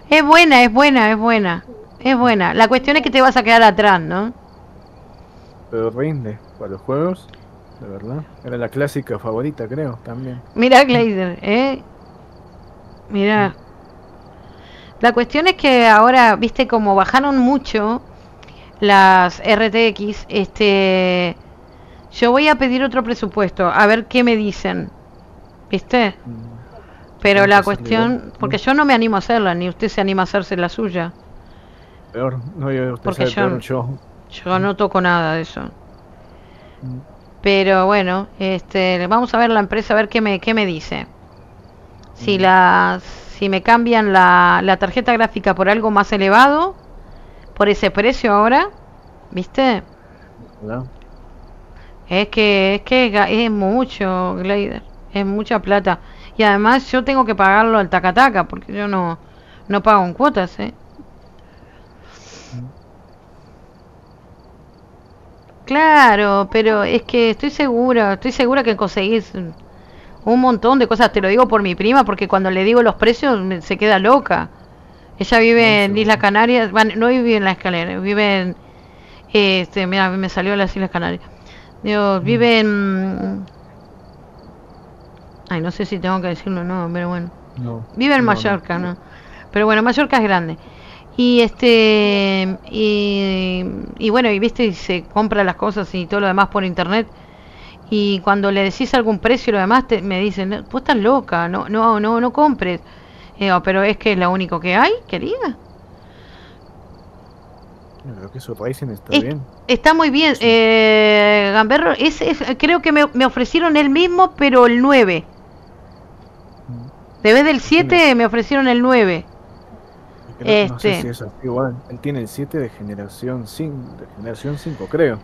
Es buena, es buena, es buena. Es buena. La cuestión es que te vas a quedar atrás, ¿no?
Pero rinde para los juegos. De verdad. Era la clásica favorita, creo, también.
Mira, Glazer, ¿eh? Mira. La cuestión es que ahora, viste, como bajaron mucho las RTX, este. Yo voy a pedir otro presupuesto, a ver qué me dicen. ¿Viste?
Mm,
Pero
¿Cuánto
la cuestión, porque yo no me animo a hacerla, ni usted se anima a hacerse la suya.
Peor. No, yo, usted
Porque
sabe
yo-
peor yo.
Yo no toco nada de eso. Pero bueno, este, vamos a ver la empresa a ver qué me, qué me dice. Si las, si me cambian la, la tarjeta gráfica por algo más elevado, por ese precio ahora, ¿viste?
¿verdad?
Es que es que es mucho, Glader, es mucha plata. Y además yo tengo que pagarlo al tacataca porque yo no no pago en cuotas, ¿eh? Claro, pero es que estoy segura, estoy segura que conseguís un montón de cosas. Te lo digo por mi prima porque cuando le digo los precios se queda loca. Ella vive en. Islas Canarias, no vive en la escalera, vive en, este, mira, me salió las Islas Canarias. Digo, vive en, ay, no sé si tengo que decirlo o no, pero bueno.
No.
Vive en
no, no.
Mallorca, ¿no? Pero bueno, Mallorca es grande. Y este y, y bueno, y viste, y se compra las cosas y todo lo demás por internet. Y cuando le decís algún precio y lo demás, te, me dicen, "No, vos estás loca, no, no, no, no compres. Digo, pero es que es lo único que hay, querida.
Creo que su Ryzen está
Es-
bien.
Está muy bien. Eh, Gamberro, es, es- creo que me, me ofrecieron el mismo, pero el 9.
Mm.
De vez del 7 me ofrecieron el 9.
Creo- No sé
Este.
si es así igual. Él tiene el 7 de generación 5, de generación 5, creo.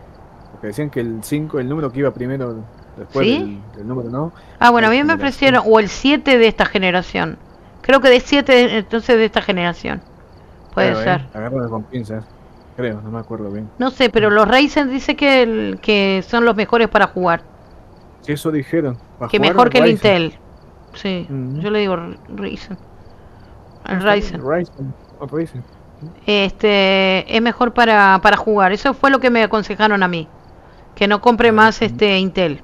Porque decían que el 5, el número que iba primero después
¿Sí?
del, del número no.
Ah, bueno, a mí me ofrecieron, o el 7 de esta generación. Creo que de 7 entonces de esta generación. Puede
Claro,
ser.
¿eh? Agárralo con pinzas. Creo, no me acuerdo bien.
No sé, pero los Ryzen dice que, el- que son los mejores para jugar.
Si eso dijeron.
Que mejor que el. Intel. Sí,
Mm.
yo le digo Ryzen. El. Ryzen.
O Ryzen.
Este es mejor para, para jugar. Eso fue lo que me aconsejaron a mí. Que no compre más este Intel.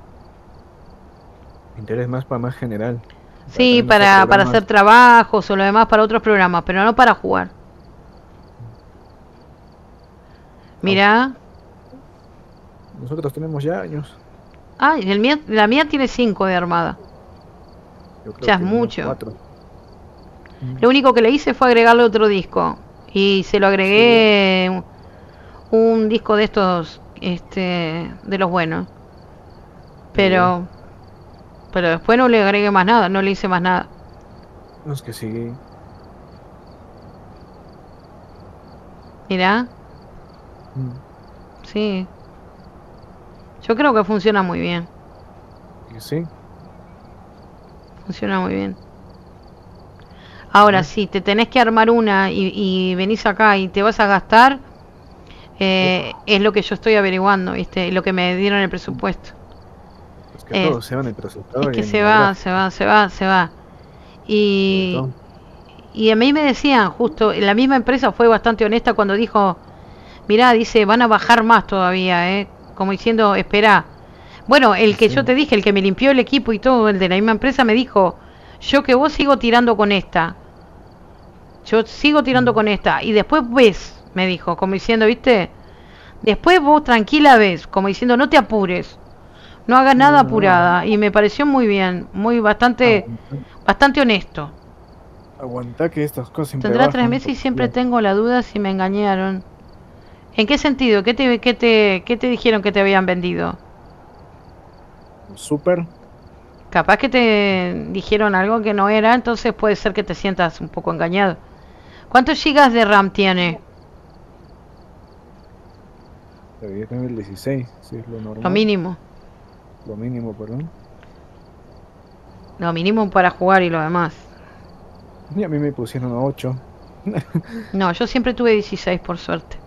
Intel es más para más general.
Sí, para,
hacer
para
programas.
hacer trabajos o lo demás para otros programas, pero no para jugar. Mira,
Nosotros tenemos ya años.
ay, el mía, la mía tiene 5 de armada.
Yo creo
Ya es
que
mucho.
cuatro.
Lo único que le hice fue agregarle otro disco y se lo agregué un, un disco de estos, este, de los buenos. Pero, pero después no le agregué más nada, no le hice más nada.
No es que sí.
Mira,
Mm,
sí. Yo creo que funciona muy bien,
sí.
funciona muy bien. Ahora, si te tenés que armar una y, y venís acá y te vas a gastar, eh, es lo que yo estoy averiguando, ¿viste? Lo que me dieron el presupuesto.
Es que
Eh,
todo se va en el procesador.
Es que se va, se va, se va, se va. Y, y a mí me decían, justo, la misma empresa fue bastante honesta cuando dijo, mirá, dice, van a bajar más todavía, ¿eh? Como diciendo, espera. Bueno, el que
Sí.
yo te dije, el que me limpió el equipo y todo, el de la misma empresa, me dijo, yo que vos sigo tirando con esta. Yo sigo tirando
Mm.
con esta. Y después ves, me dijo, como diciendo, ¿viste? Después vos tranquila ves, como diciendo, no te apures. No hagas nada
no.
apurada. Y me pareció muy bien, muy bastante, bastante honesto.
Aguantá que estas cosas
Tendrá tres meses y siempre tengo la duda si me engañaron. ¿En qué sentido? ¿Qué te, qué te, qué te dijeron que te habían vendido?
Súper.
Capaz que te dijeron algo que no era, entonces puede ser que te sientas un poco engañado. ¿Cuántos gigas de RAM tiene?
Debería tener el 16, si es lo normal.
Lo mínimo.
Lo mínimo, perdón.
Lo mínimo para jugar y lo demás.
Y a mí me pusieron a 8.
No, yo siempre tuve 16 por suerte.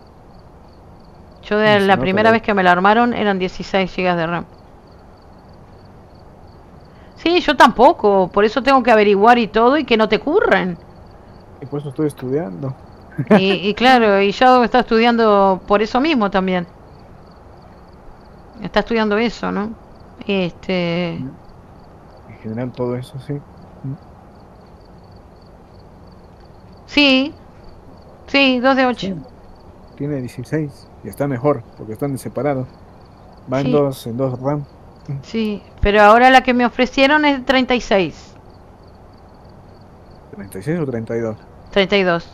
Yo de la
no,
primera
pero-
vez que me la armaron eran 16 gigas de RAM. Sí, yo tampoco, por eso tengo que averiguar y todo y que no te curren.
Y por eso estoy estudiando.
Y, y claro, y yo está estudiando por eso mismo también. Está estudiando eso, ¿no? Este,
En general todo eso, sí.
sí, sí, 2 de 8.
Sí. Tiene 16 y está mejor porque están separados. Va
Sí.
en dos, en dos RAM.
Sí, pero ahora la que me ofrecieron es 36,
36 o 32.
32.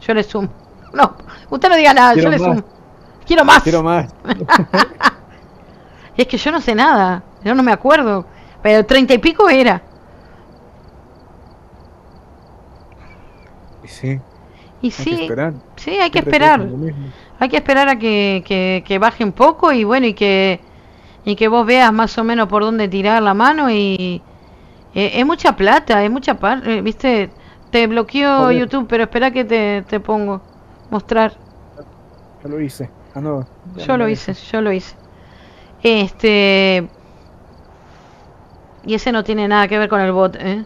Yo le sumo. No, usted no diga nada,
Quiero
yo le
más.
sumo. Quiero más.
Quiero más.
Es que yo no sé nada, yo no me acuerdo. Pero 30 y pico era.
Y sí,
Y
hay
sí,
que esperar.
sí, hay que esperar. Hay que esperar a que, que, que baje un poco y bueno, y que, y que vos veas más o menos por dónde tirar la mano y eh, es mucha plata, es mucha parte, viste, te bloqueó
Joder.
YouTube, pero espera que te, te pongo, mostrar.
Ya lo hice. Ah, no.
Yo lo hice, yo lo hice. Este, y ese no tiene nada que ver con el bot, ¿eh?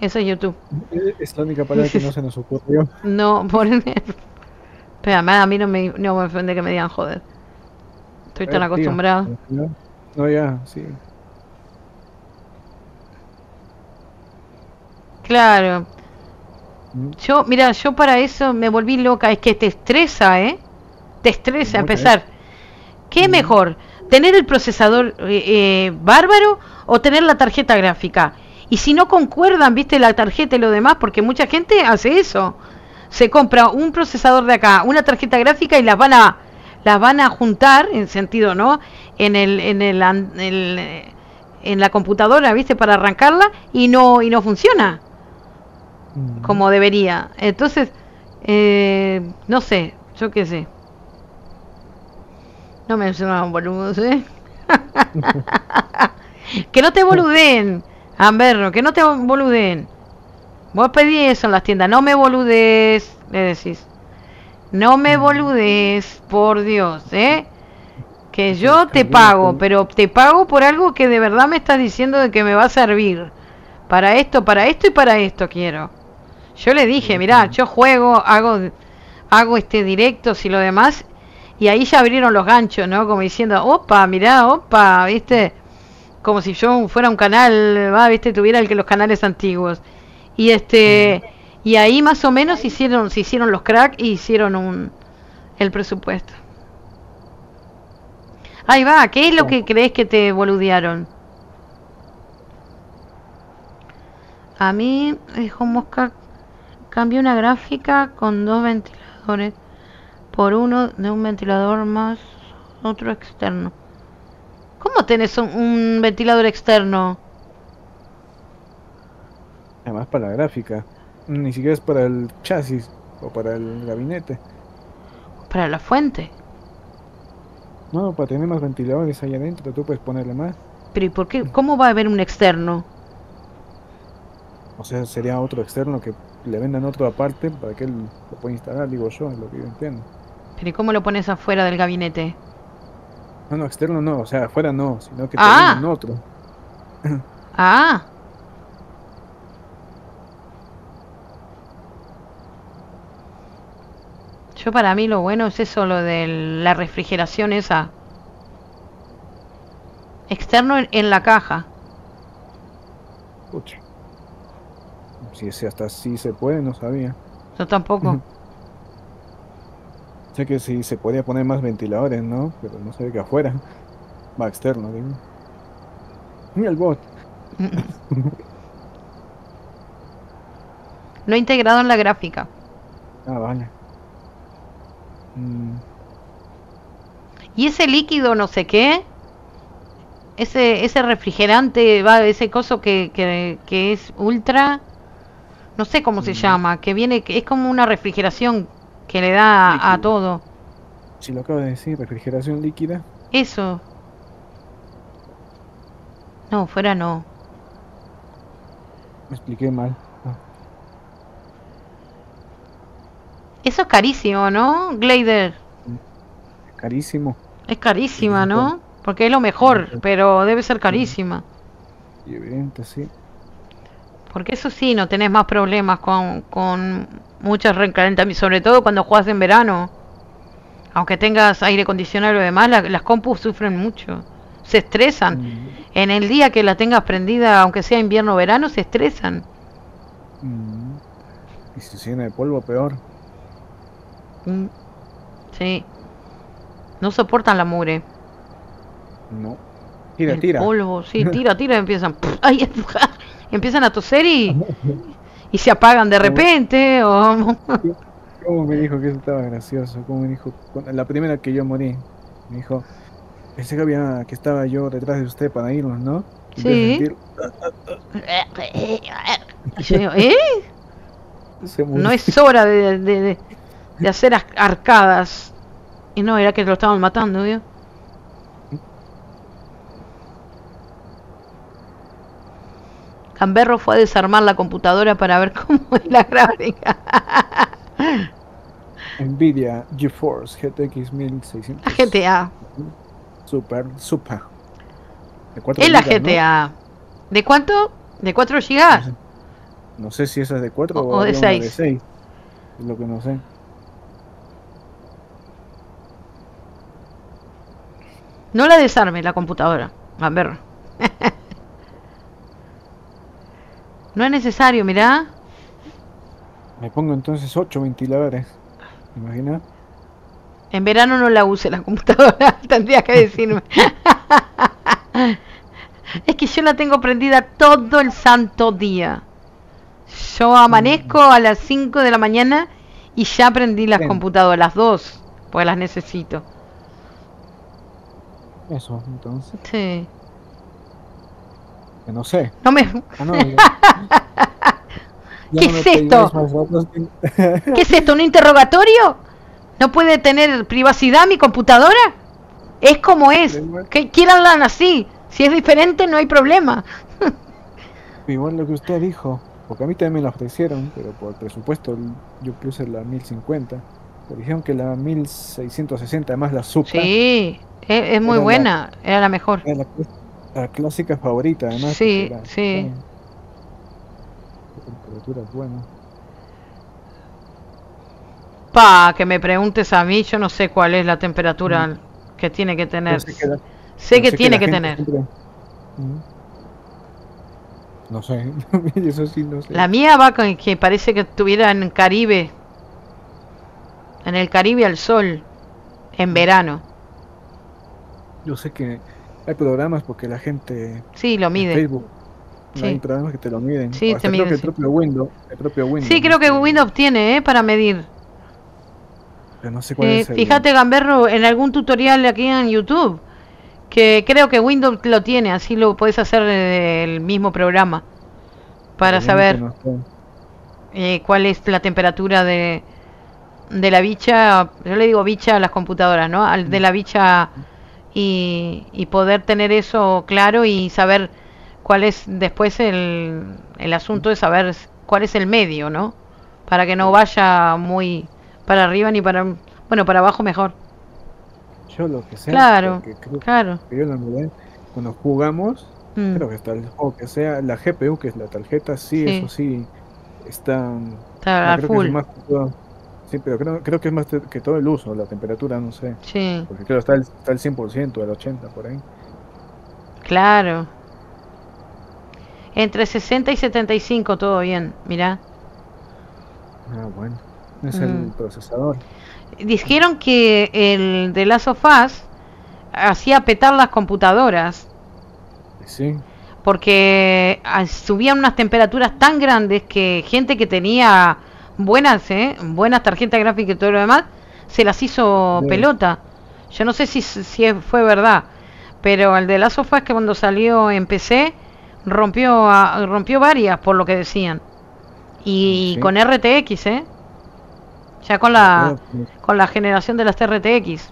Eso es YouTube.
deja. Es la única palabra que no se nos ocurrió.
No, por Espera, a mí no me, no me ofende que me digan joder. Estoy tan
Eh,
acostumbrado.
No, ya, sí.
Claro.
Mm,
Yo, mira, yo para eso me volví loca. Es que te estresa, ¿eh? Te estresa empezar. ¿Qué
Mm.
mejor? ¿Tener el procesador eh, eh, bárbaro o tener la tarjeta gráfica? Y si no concuerdan, viste, la tarjeta y lo demás, porque mucha gente hace eso. se compra un procesador de acá, una tarjeta gráfica y las van a las van a juntar en sentido, ¿no? En el en el, an- el, en la computadora, ¿viste? Para arrancarla y no y no funciona
Mm.
como debería. Entonces, eh, no sé, yo qué sé. No me suenan boludos, ¿eh? que no te boluden, Amberro, que no te boluden. Vos pedí eso en las tiendas, no me boludes, le decís. No me boludes, por Dios, ¿eh? Que yo te pago, pero te pago por algo que de verdad me estás diciendo de que me va a servir. Para esto, para esto y para esto quiero. Yo le dije, mirá, yo juego, hago, hago este directos y lo demás, y ahí ya abrieron los ganchos, ¿no? Como diciendo, opa, mirá, opa, ¿viste? Como si yo fuera un canal, va, ¿viste? Tuviera el que los canales antiguos. Y este, y ahí más o menos hicieron, se hicieron los crack y hicieron un, el presupuesto. Ahí va, ¿qué es lo que crees que te boludearon? A mí, dijo Mosca, cambié una gráfica con dos ventiladores por uno de un ventilador más otro externo. ¿Cómo tenés un, un ventilador externo?
Además para la gráfica. Ni siquiera es para el chasis o para el gabinete.
Para la fuente.
No, para tener más ventiladores ahí adentro, tú puedes ponerle más.
Pero ¿y por qué? ¿Cómo va a haber un externo?
O sea, sería otro externo que le vendan otro aparte para que él lo pueda instalar, digo yo, es lo que yo entiendo.
¿Pero y cómo lo pones afuera del gabinete?
No, no, externo no, o sea, afuera no, sino que te
Ah.
venden otro.
Ah, yo para mí lo bueno es eso, lo de la refrigeración esa. Externo en, en la caja.
Pucha. Si ese hasta así se puede, no sabía.
Yo tampoco.
Sé que sí se podía poner más ventiladores, ¿no? Pero no sabía que afuera. Va externo, digo. Mira el bot.
No integrado en la gráfica.
Ah, vale. Mm,
Y ese líquido no sé qué, ese, ese refrigerante, va, ese coso que, que, que es ultra, no sé cómo se
Mm.
llama, que viene, que es como una refrigeración que le da a, todo.
si lo acabo de decir, refrigeración líquida.
Eso. No, fuera no.
Me expliqué mal. Ah,
Eso es carísimo, ¿no? Glader.
carísimo.
Es carísima, ¿no? Porque es lo mejor, pero debe ser carísima.
Y evidente, sí.
Porque eso sí, no tenés más problemas con, con muchos recalentamientos, sobre todo cuando juegas en verano. Aunque tengas aire acondicionado y lo demás, la- las compus sufren mucho. Se estresan.
Mm,
En el día que la tengas prendida, aunque sea invierno o verano, se estresan.
mm. Y si se llena de polvo, peor.
Mm. Sí. No soportan la mugre.
No. Tira,
el
tira.
polvo, sí, tira, tira, empiezan, ay, empiezan a toser y, y se apagan de repente. O,
¿Cómo me dijo que eso estaba gracioso? ¿Cómo me dijo? la primera que yo morí. Me dijo, pensé que, había, que estaba yo detrás de usted para irnos, ¿no? Y
Sí. y yo digo, ¿eh? No es hora de, de, de- de hacer as- arcadas. Y no, era que lo estaban matando, ¿vio? Camberro fue a desarmar la computadora para ver cómo es la gráfica.
Nvidia GeForce GTX 1600.
La GTA.
Super, super. De
Es la
gigas, ¿no?
GTA. ¿De cuánto? ¿De 4 gigas?
No sé si esa es de 4
O-
o,
de
había una
seis.
6. Es lo que no sé.
No la desarme la computadora. Camberro. no es necesario, mirá.
Me pongo entonces 8 ventiladores. Imagina.
En verano no la use la computadora, tendría que decirme. es que yo la tengo prendida todo el santo día. Yo amanezco a las 5 de la mañana Y ya aprendí las
Bien.
computadoras, las dos, porque las necesito.
Eso, entonces.
Sí.
Que no sé.
No me...
Ah, no, ya- ya
¿Qué
no
es esto? ¿Qué es esto? ¿Un interrogatorio? ¿No puede tener privacidad mi computadora? Es como es. Que quieranla así. Si es diferente, no hay problema.
Igual lo que usted dijo, porque a mí también me la ofrecieron, pero por presupuesto yo puse la 1050. Me dijeron que la 1660, además la Supra,
Sí, es, es muy
la-
buena. Era la mejor.
era la, cl- la clásica favorita, además.
Sí, sí.
La temperatura es buena.
Pa, que me preguntes a mí, yo no sé cuál es la temperatura que tiene que tener.
Sé que la-
Sé
yo
que
sé
tiene que tener.
siempre- Mm. No sé, eso sí no sé.
La mía va con que parece que estuviera en Caribe. En el Caribe al sol. En verano.
Yo sé que hay programas porque la gente
Sí, lo
en
mide.
Facebook
Sí.
hay programas que te lo miden.
Sí, te
creo
miden,
que el propio Windows, el propio Windows.
Sí, creo que. Windows tiene, ¿eh? Para medir.
Pero no sé cuál
Eh,
es el-
fíjate, Gamberro, en algún tutorial aquí en YouTube. Que creo que Windows lo tiene, así lo puedes hacer del mismo programa. Para saber
no
eh, cuál es la temperatura de, de la bicha. Yo le digo bicha a las computadoras, ¿no? Al, de la bicha y, y poder tener eso claro y saber cuál es después el, el asunto de saber cuál es el medio, ¿no? Para que no vaya muy para arriba ni para... Bueno, para abajo mejor.
Yo lo que sé.
Claro,
creo
claro.
que yo lo miré cuando jugamos.
Mm,
Creo que está el juego que sea la GPU, que es la tarjeta, sí,
Sí.
eso sí. Está.
Está
creo que
full.
es más que Sí, pero creo, creo que es más que todo el uso, la temperatura, no sé.
Sí,
Porque creo que está el, está el 100%, el 80% por ahí.
claro. Entre 60 y 75 todo bien, mirá.
Ah, bueno. Es el
Mm.
procesador.
Dijeron que el de Last of Us hacía petar las computadoras
Sí.
porque ah, subían unas temperaturas tan grandes que gente que tenía buenas, ¿eh? buenas tarjetas gráficas y todo lo demás, se las hizo pelota. Yo no sé si, si fue verdad, pero el de Last of Us que cuando salió en PC rompió, a- rompió varias por lo que decían. Y
Sí.
con RTX, ¿eh? Ya con la,
La
con la generación de las RTX.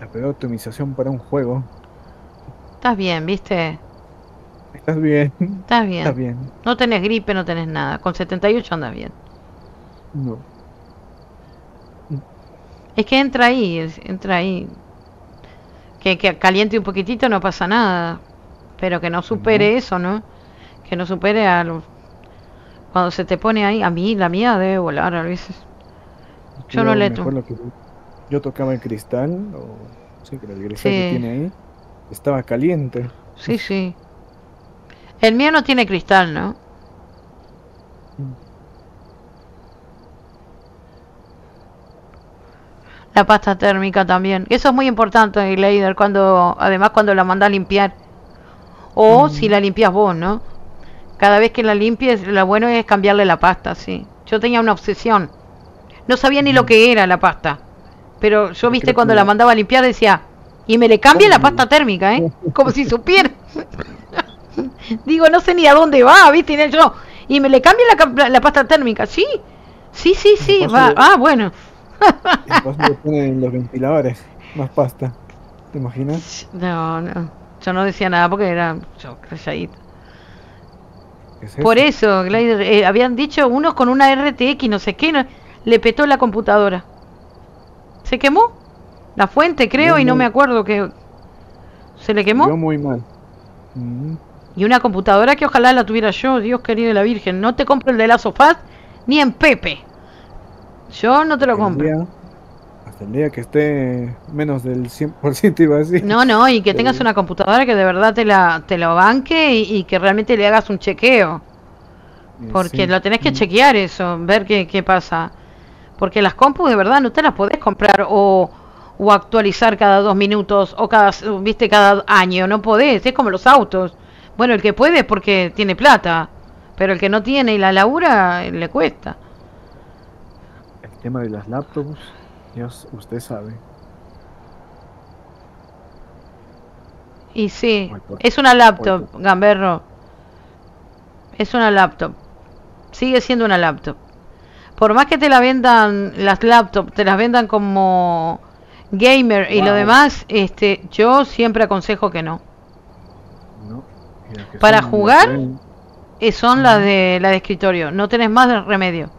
la peor optimización para un juego.
Estás bien, ¿viste?
Estás bien.
Estás bien.
Estás bien.
No tenés gripe, no tenés nada. Con 78 andas bien.
No.
Es que entra ahí, entra ahí. Que, que caliente un poquitito no pasa nada. Pero que no supere eso, ¿no? Que no supere a los... Cuando se te pone ahí, a mí, la mía debe volar a veces. Yo no le
que yo tocaba el cristal, o sí, que el cristal
Sí.
que tiene ahí estaba caliente.
Sí, sí. El mío no tiene cristal, ¿no? La pasta térmica también. Eso es muy importante, Leider, cuando, además cuando la mandas a limpiar. O si la limpias vos, ¿no? Cada vez que la limpies, lo bueno es cambiarle la pasta, sí. Yo tenía una obsesión. No sabía ni lo
Ujú.
que era la pasta. Pero yo, viste, cuando la mandaba a limpiar decía, y me le cambia la
¿Cómo?
pasta térmica, ¿eh? Como si supiera. Digo, no sé ni a dónde va, ¿viste? Y yo, y me le cambia la, cap- la pasta térmica, ¿sí? Sí, sí, sí, va. Ah, bueno.
Después le ponen los ventiladores, más pasta. ¿Te imaginas?
No, no. Yo no decía nada porque era yo calladita.
¿Qué es
Por
eso?
Glider, eh, habían dicho unos con una RTX, no sé qué, no- le petó la computadora. ¿Se quemó? La fuente, creo, y no me acuerdo que... ¿Se le
Yo
quemó?
muy mal. Mm,
Y una computadora que ojalá la tuviera yo, Dios querido de la Virgen. No te compro el de la sofás ni en Pepe. Yo no te lo compro.
día- hasta el día que esté menos del 100% iba a decir.
No, no, y que
Pero-
tengas una computadora que de verdad te la, te lo banque y, y que realmente le hagas un chequeo. Porque
sí.
lo tenés que
Mm,
chequear eso, ver qué, qué pasa. Porque las compus de verdad no te las podés comprar o, o actualizar cada dos minutos o cada, viste, cada año. No podés, es como los autos. Bueno, el que puede es porque tiene plata, pero el que no tiene y la labura eh, le cuesta.
El tema de las laptops, ya usted sabe.
Y sí, es una laptop, Gamberro. Es una laptop. Sigue siendo una laptop. Por más que te la vendan las laptops, te las vendan como gamer y lo demás, este, yo siempre aconsejo que no.
¿no? Que
Para jugar, Eh, son las de la de escritorio, no tenés más remedio.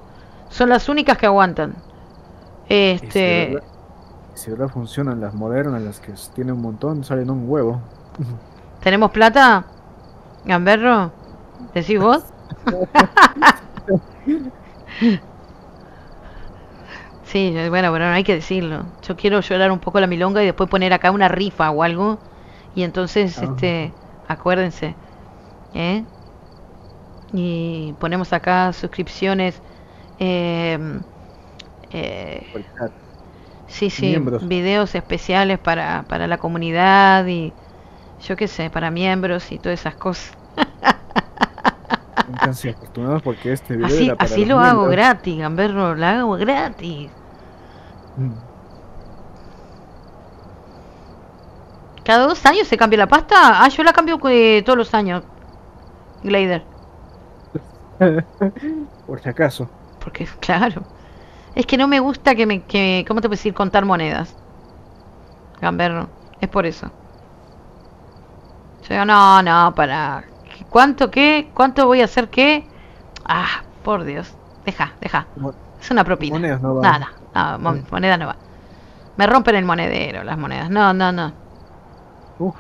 Son las únicas que aguantan. Este,
verdad- si de verdad funcionan las modernas, las que tienen un montón, salen un huevo.
¿tenemos plata? Gamberro, ¿decís vos? Sí, eh, bueno, pero no hay que decirlo. Yo quiero llorar un poco la milonga y después poner acá una rifa o algo. Y entonces,
Ah.
este, acuérdense, ¿eh? Y ponemos acá suscripciones. Eh,
chat.
sí, sí,
Miembros.
videos especiales para, para la comunidad y yo qué sé, para miembros y todas esas cosas.
Siéntanse afortunados porque este video
Así,
era para
así
los
lo hago gratis, Gamberro, lo hago gratis.
Mm.
¿Cada dos años se cambia la pasta? Ah, yo la cambio eh, todos los años. Glader.
Por si acaso.
Porque, claro. Es que no me gusta que me. Que, ¿Cómo te puedo decir? Contar monedas. Gamberro. Es por eso. Yo digo, no, no, para. ¿Cuánto qué? ¿Cuánto voy a hacer qué? Ah, por Dios. Deja, deja. Es una propina.
Monedas no van.
Nada, no,
Mm.
moneda no va. Me rompen el monedero las monedas. No, no, no.
Uf.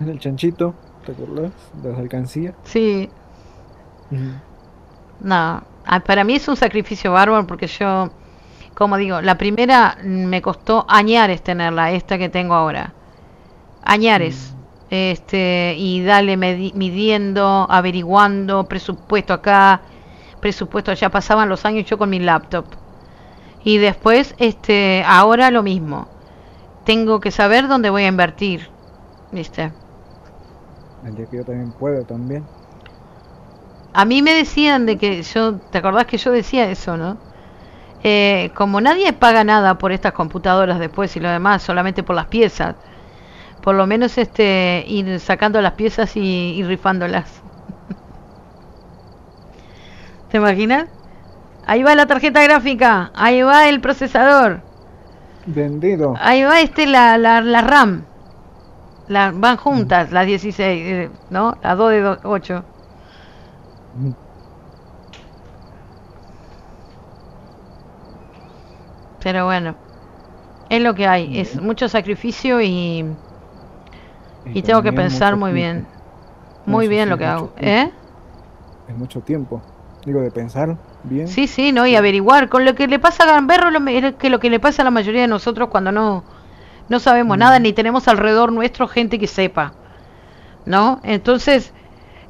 En el chanchito, ¿te acordás? De las alcancías.
Sí. No, para mí es un sacrificio bárbaro porque yo, como digo, la primera mm, me costó añares tenerla, esta que tengo ahora. Añares. Este, y dale midiendo, averiguando, presupuesto acá, presupuesto allá. Pasaban los años yo con mi laptop. Y después, este, ahora lo mismo. Tengo que saber dónde voy a invertir. ¿Viste?
El día que yo también pueda también.
A mí me decían de que yo, ¿te acordás que yo decía eso, no? Eh, como nadie paga nada por estas computadoras después y lo demás, solamente por las piezas, por lo menos este ir sacando las piezas y, y rifándolas. ¿Te imaginas? Ahí va la tarjeta gráfica, ahí va el procesador,
Vendido.
ahí va este la, la, la RAM. La, van juntas las 16, eh, ¿no? Las 2 de 8.
Mm.
Pero bueno, es lo que hay, es mucho sacrificio y, y tengo que pensar muy
tiempo.
bien. Muy bien lo que hago.
tiempo.
¿Eh?
Es mucho tiempo. Digo, de pensar bien.
Sí, sí, ¿no? Y averiguar. Con lo que le pasa a Gamberro, lo es que lo que le pasa a la mayoría de nosotros cuando no, no sabemos
Mm.
nada ni tenemos alrededor nuestro gente que sepa. ¿No? Entonces,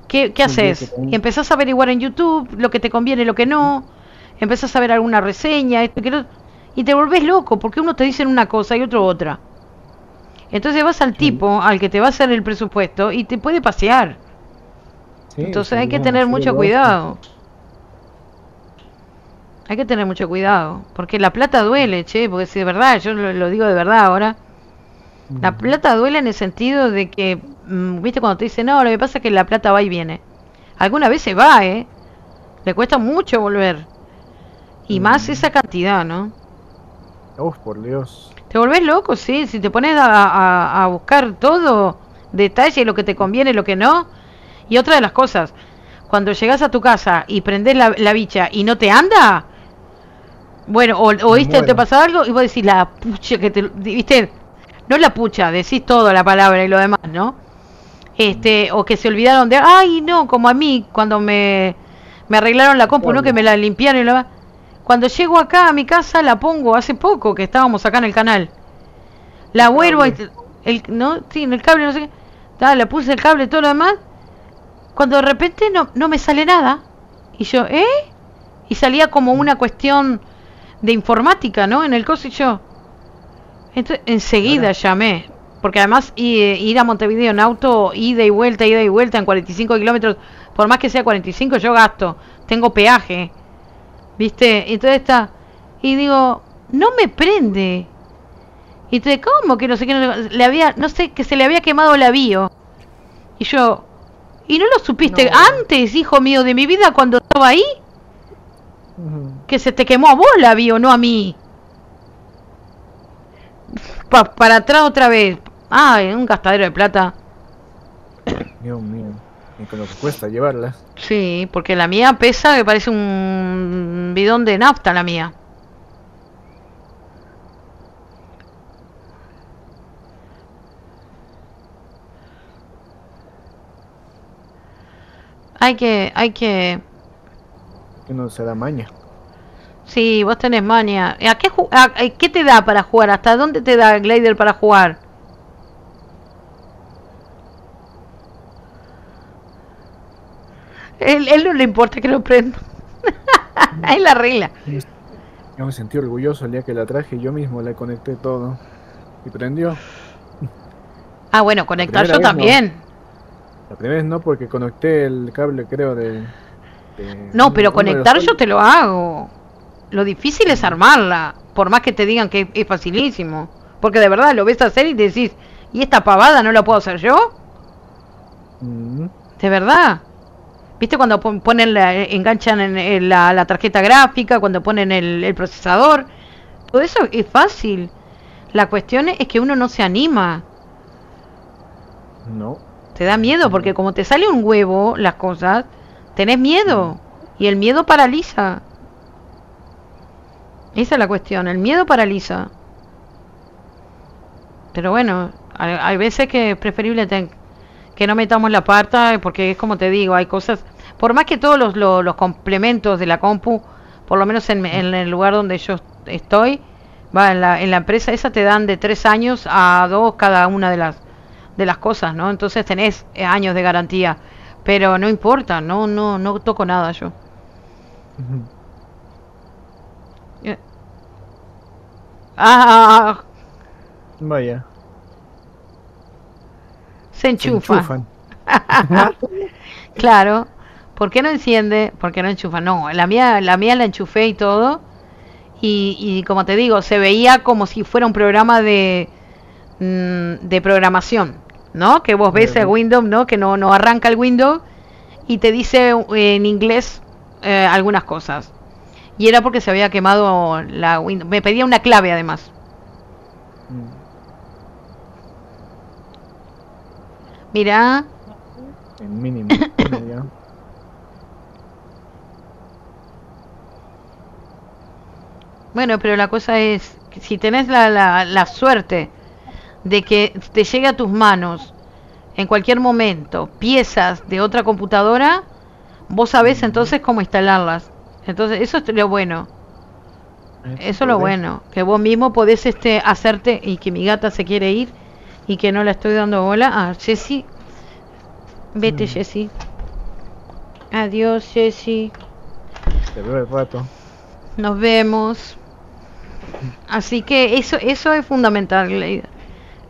¿qué, qué haces? Empezás a averiguar en YouTube lo que te conviene y lo que no. Empezás a ver alguna reseña, esto que lo- y te volvés loco porque uno te dice una cosa y otro otra. Entonces vas al tipo al que te va a hacer el presupuesto y te puede pasear.
Sí,
Entonces hay que tener mucho cuidado. Hay que tener mucho cuidado. Porque la plata duele, che. Porque si de verdad, yo lo, lo digo de verdad ahora. La plata duele en el sentido de que, viste, cuando te dicen, no, lo que pasa es que la plata va y viene. Alguna vez se va, ¿eh? Le cuesta mucho volver. Y más
Mm.
esa cantidad, ¿no?
Uf, por Dios.
Te volvés loco, sí. Si te pones a, a- a buscar todo, detalle, lo que te conviene, lo que no. Y otra de las cosas, cuando llegas a tu casa y prendés la, la bicha y no te anda, bueno, o, o viste, te
muero.
pasa algo y vos decís la pucha que te. ¿Viste? No la pucha, decís todo la palabra y lo demás, ¿no? Este, o que se olvidaron de. Ay, no, como a mí, cuando me, me arreglaron la compu, ¿no? Que me la limpiaron y lo demás. Cuando llego acá a mi casa la pongo hace poco que estábamos acá en el canal. La vuelvo y el no, sí, el cable no sé qué. Ta, le puse el cable todo lo demás. Cuando de repente no no me sale nada. Y yo, ¿eh? Y salía como una cuestión de informática, ¿no? En el coso y yo. Entonces, enseguida llamé. Porque además ir a Montevideo en auto, ida y vuelta, ida y vuelta en 45 kilómetros, por más que sea 45, yo gasto. Tengo peaje. ¿Viste? Entonces está. Y digo, no me prende. Y te ¿cómo que no sé qué? no le- había, no sé, que se le había quemado el avío. Y yo, ¿y no lo supiste
No.
antes, hijo mío, de mi vida cuando estaba ahí? Que se te quemó a vos el avío, no a mí. Pa- para atrás otra vez. Ay, un gastadero de plata.
Dios mío. Y con lo que cuesta llevarlas.
Sí, porque la mía pesa que parece un bidón de nafta la mía. Hay que, hay que,
Que no se da maña.
sí, vos tenés maña. ¿A qué, a- a- qué te da para jugar? ¿Hasta dónde te da Glider para jugar? Él, él no le importa que lo prenda. es la regla.
Yo me sentí orgulloso el día que la traje. Yo mismo le conecté todo. Y prendió.
Ah, bueno, conectar yo
no.
también.
La primera vez no, porque conecté el cable, creo, de. de-
No, pero conectar yo te lo hago. Lo difícil es armarla, por más que te digan que es facilísimo. Porque de verdad lo ves hacer y decís, ¿y esta pavada no la puedo hacer yo?
Mm,
De verdad. ¿Viste cuando pon- ponen la, enganchan en, en la, la tarjeta gráfica, cuando ponen el, el procesador? Todo eso es fácil. La cuestión es que uno no se anima.
no.
Te da miedo porque como te sale un huevo las cosas, tenés miedo. Y el miedo paraliza. Esa es la cuestión, el miedo paraliza. Pero bueno, hay, hay veces que es preferible ten- que no metamos la parta porque es como te digo, hay cosas, por más que todos los, los, los complementos de la compu, por lo menos en, en el lugar donde yo estoy, va en la, en la empresa esa te dan de tres años a dos cada una de las de las cosas, ¿no? Entonces tenés eh, años de garantía, pero no importa, no no no toco nada yo. Eh. Ah,
Vaya.
Se
se
enchufa.
enchufan.
Claro. ¿Por qué no enciende? ¿Por qué no enchufa? No, la mía, la mía la enchufé y todo. Y, y como te digo, se veía como si fuera un programa de, mm, de programación, ¿no? Que vos ves el. Windows, ¿no? Que no, no arranca el Windows y te dice eh, en inglés eh, algunas cosas. Y era porque se había quemado la Windows. Me pedía una clave además.
Mm,
Mira,
En mínimo. ya.
Bueno, pero la cosa es, si tenés la, la, la suerte de que te llegue a tus manos en cualquier momento piezas de otra computadora, vos sabés entonces cómo instalarlas. Entonces, eso es lo bueno. Eso es lo bueno, que vos mismo podés este hacerte y que mi gata se quiere ir y que no la estoy dando bola. Ah, Jessy. Vete,
Mm.
Jessy. Adiós, Jessy.
Te veo el rato.
Nos vemos. Así que eso eso es fundamental. Leida.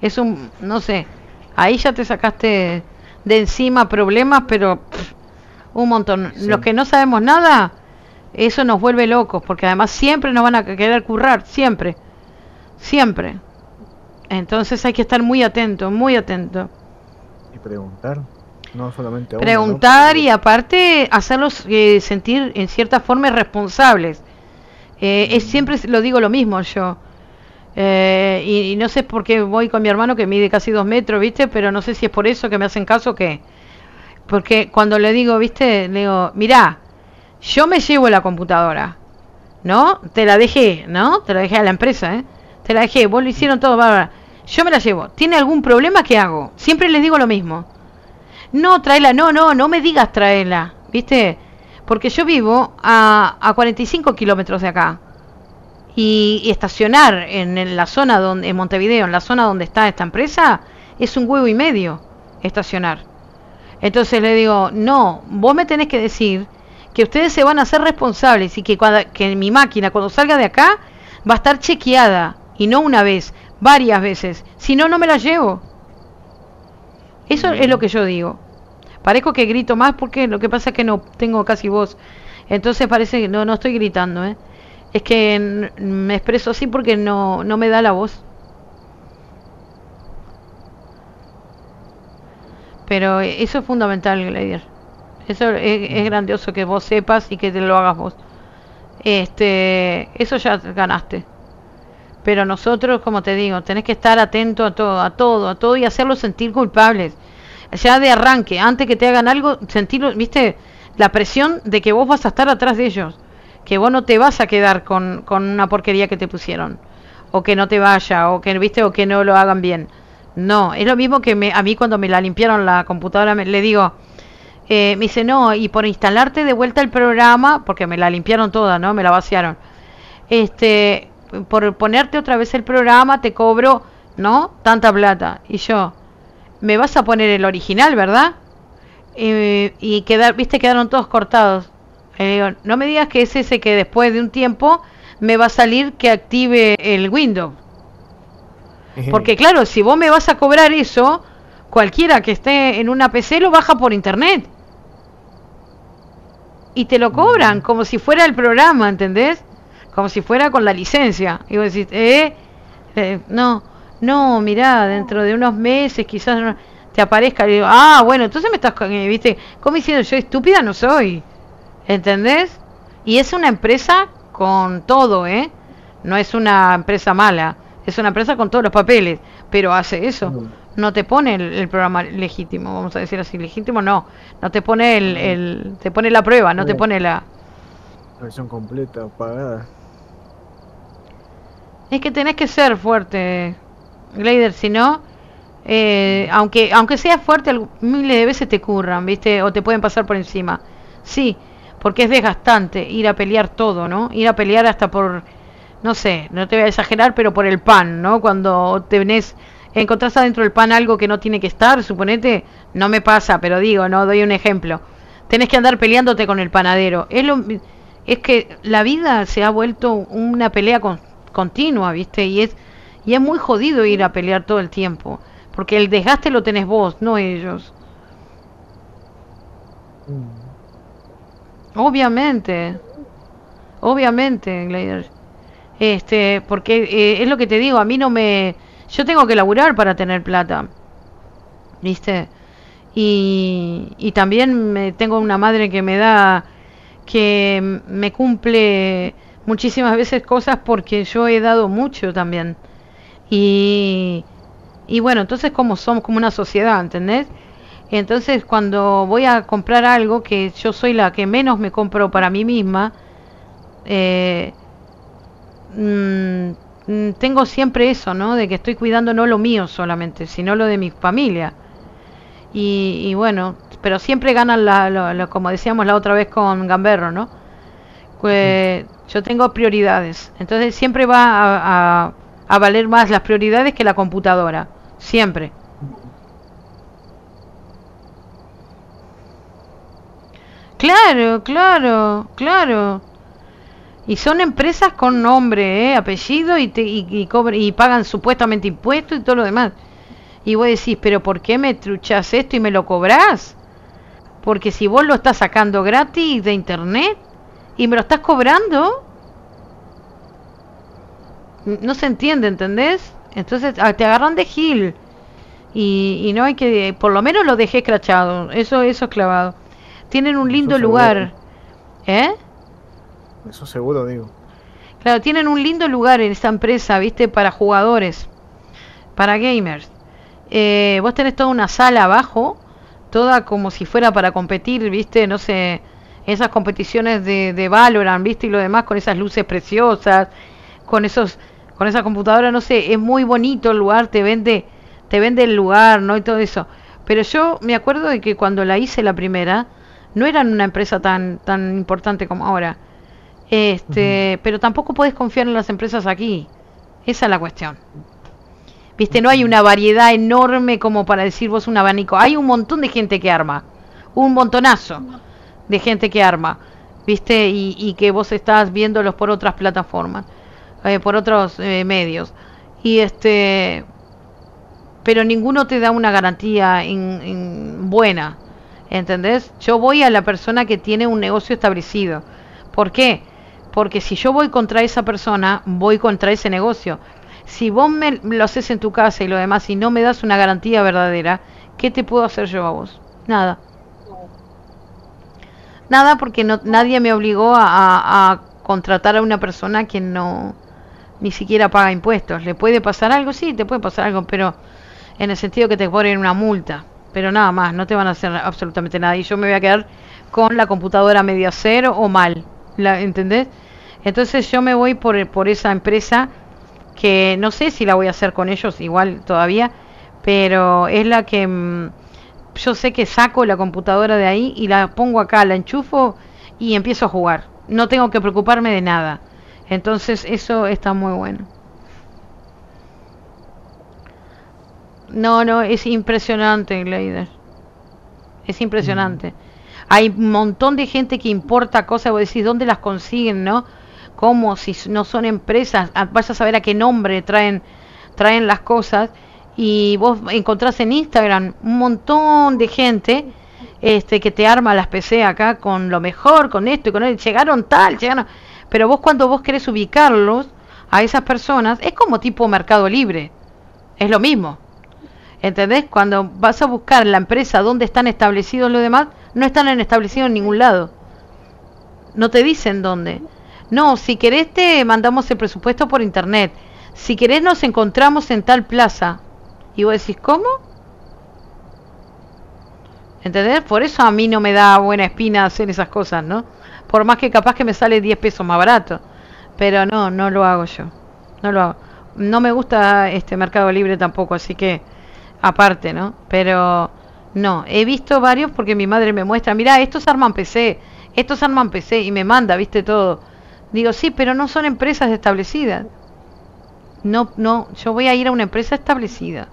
Es un, no sé, ahí ya te sacaste de encima problemas, pero pff, un montón.
Sí.
Los que no sabemos nada, eso nos vuelve locos, porque además siempre nos van a querer currar, siempre, siempre. Entonces hay que estar muy atento, muy atento.
Y preguntar. No solamente a uno, ¿no?
Preguntar y aparte hacerlos eh, sentir en cierta forma responsables. Eh, es siempre lo digo lo mismo yo. Eh, y, y no sé por qué voy con mi hermano que mide casi dos metros, ¿viste? Pero no sé si es por eso que me hacen caso que... Porque cuando le digo, ¿viste? Le digo, mirá, yo me llevo la computadora, ¿no? Te la dejé, ¿no? Te la dejé a la empresa, ¿eh? Te la dejé, vos lo hicieron todo, bárbara. Yo me la llevo. ¿Tiene algún problema? ¿Qué hago? Siempre les digo lo mismo. No, tráela, no, no, no me digas traerla, ¿viste? Porque yo vivo a, a 45 kilómetros de acá. Y, estacionar en, en la zona donde, en Montevideo, en la zona donde está esta empresa, es un huevo y medio estacionar. Entonces le digo, no, vos me tenés que decir que ustedes se van a hacer responsables y que, cuando, que mi máquina cuando salga de acá va a estar chequeada y no una vez, varias veces. Si no, no me la llevo. Eso es lo que yo digo. Parezco que grito más porque lo que pasa es que no tengo casi voz. Entonces parece que no, no estoy gritando, ¿eh? Es que me expreso así porque no, no me da la voz. Pero eso es fundamental, Gladier. Eso es, es grandioso que vos sepas y que te lo hagas vos. Este, eso ya ganaste. Pero nosotros, como te digo, tenés que estar atento a todo, a todo, a todo y hacerlos sentir culpables. Ya de arranque, antes que te hagan algo, sentirlo, viste, la presión de que vos vas a estar atrás de ellos. Que vos no te vas a quedar con, con una porquería que te pusieron. O que no te vaya, o que, viste, o que no lo hagan bien. No, es lo mismo que me, a mí cuando me la limpiaron la computadora, me, le digo, eh, me dice, no, y por instalarte de vuelta el programa, porque me la limpiaron toda, ¿no? Me la vaciaron. Este, por ponerte otra vez el programa, te cobro, ¿no? Tanta plata. Y yo, me vas a poner el original, ¿verdad? Eh, y quedar, viste, quedaron todos cortados. No me digas que es ese que después de un tiempo me va a salir que active el Windows. Porque claro, si vos me vas a cobrar eso, cualquiera que esté en una PC lo baja por internet. Y te lo cobran como si fuera el programa, ¿entendés? Como si fuera con la licencia. Y vos decís, eh, eh, no, no, mirá, dentro de unos meses quizás te aparezca. Y digo, ah, bueno, entonces me estás, eh, viste, como diciendo, yo estúpida no soy. ¿Entendés? Y es una empresa con todo, ¿eh? No es una empresa mala. Es una empresa con todos los papeles. Pero hace eso. No te pone el, el programa legítimo, vamos a decir así. Legítimo no. No te pone el, el- te pone la prueba, no te pone la...
Versión completa, pagada.
Es que tenés que ser fuerte, Glader, si no, eh, aunque aunque seas fuerte, miles de veces te curran, ¿viste? O te pueden pasar por encima. Sí, porque es desgastante ir a pelear todo, ¿no? Ir a pelear hasta por, no sé, no te voy a exagerar, pero por el pan, ¿no? Cuando tenés, encontrás adentro del pan algo que no tiene que estar, suponete, no me pasa, pero digo, no, doy un ejemplo. Tenés que andar peleándote con el panadero. Es lo, es que la vida se ha vuelto una pelea continua, ¿viste? Y es y es muy jodido ir a pelear todo el tiempo, porque el desgaste lo tenés vos, no ellos.
Mm.
Obviamente. Obviamente, Glader. Este, porque eh, es lo que te digo, a mí no me yo tengo que laburar para tener plata. ¿Viste? Y, y también me, tengo una madre que me da que me cumple muchísimas veces cosas porque yo he dado mucho también. Y, y bueno, entonces como somos como una sociedad, ¿entendés? Entonces cuando voy a comprar algo que yo soy la que menos me compro para mí misma, eh, mm, mm, tengo siempre eso, ¿no? De que estoy cuidando no lo mío solamente, sino lo de mi familia. Y, y bueno, pero siempre ganan, la, lo- lo- como decíamos la otra vez con Gamberro, ¿no? Que yo tengo prioridades, entonces siempre va a, valer más las prioridades que la computadora, siempre. Claro, claro, claro. Y son empresas con nombre, ¿eh? apellido y, te, y, y pagan supuestamente impuestos y todo lo demás. Y vos decís, pero ¿por qué me truchás esto y me lo cobrás? Porque si vos lo estás sacando gratis de internet y me lo estás cobrando, no se entiende, ¿entendés? Entonces ah, te agarran de gil. Y, y no hay que, por lo menos lo dejé escrachado, eso, eso es clavado. Tienen un lindo lugar, ¿eh?
Eso seguro, digo.
Claro, tienen un lindo lugar en esta empresa, ¿viste? Para jugadores, para gamers. Eh, vos tenés toda una sala abajo, toda como si fuera para competir, ¿viste? No sé, esas competiciones de, de Valorant, ¿viste? Y lo demás con esas luces preciosas, con esos con esa computadora, no sé, es muy bonito el lugar, te vende te vende el lugar, ¿no? Y todo eso. Pero yo me acuerdo de que cuando la hice la primera, no eran una empresa tan tan importante como ahora. Este, pero tampoco puedes confiar en las empresas aquí. Esa es la cuestión. Viste, no hay una variedad enorme como para decir vos un abanico. Hay un montón de gente que arma. Un montonazo de gente que arma. Viste, y, que vos estás viéndolos por otras plataformas. eh, por otros eh, medios. Y este. Pero ninguno te da una garantía en- en buena. ¿Entendés? Yo voy a la persona que tiene un negocio establecido. ¿Por qué? Porque si yo voy contra esa persona, voy contra ese negocio. Si vos me lo haces en tu casa y lo demás y no me das una garantía verdadera, ¿qué te puedo hacer yo a vos? Nada. Nada porque no, nadie me obligó a, a- contratar a una persona que no ni siquiera paga impuestos. ¿Le puede pasar algo? Sí, te puede pasar algo, pero en el sentido que te ponen una multa. Pero nada más, no te van a hacer absolutamente nada. Y yo me voy a quedar con la computadora media cero o mal. La, ¿Entendés? Entonces yo me voy por, por esa empresa que no sé si la voy a hacer con ellos igual todavía, pero es la que mm, yo sé que saco la computadora de ahí y la pongo acá, la enchufo y empiezo a jugar. No tengo que preocuparme de nada. Entonces eso está muy bueno. No, no, es impresionante, Glader. Es impresionante. Hay un montón de gente que importa cosas, vos decís, ¿dónde las consiguen, no? ¿Cómo? Si no son empresas, ah, vas a saber a qué nombre traen, traen las cosas. Y vos encontrás en Instagram un montón de gente este, que te arma las PC acá con lo mejor, con esto y con esto. Llegaron tal, llegaron... Pero vos cuando vos querés ubicarlos a esas personas, es como tipo Mercado Libre. Es lo mismo. ¿Entendés? Cuando vas a buscar la empresa donde están establecidos los demás, no están en- establecidos en ningún lado. No te dicen dónde. No, si querés te mandamos el presupuesto por internet. Si querés nos encontramos en tal plaza. Y vos decís, ¿cómo? ¿Entendés? Por eso a mí no me da buena espina hacer esas cosas, ¿no? Por más que capaz que me sale 10 pesos más barato. Pero no, no lo hago yo. No lo hago. No me gusta este Mercado Libre tampoco, así que aparte, ¿no? Pero no, he visto varios porque mi madre me muestra, mira, estos arman PC, estos arman PC y me manda, viste todo. Digo, sí, pero no son empresas establecidas. No, no, yo voy a ir a una empresa establecida.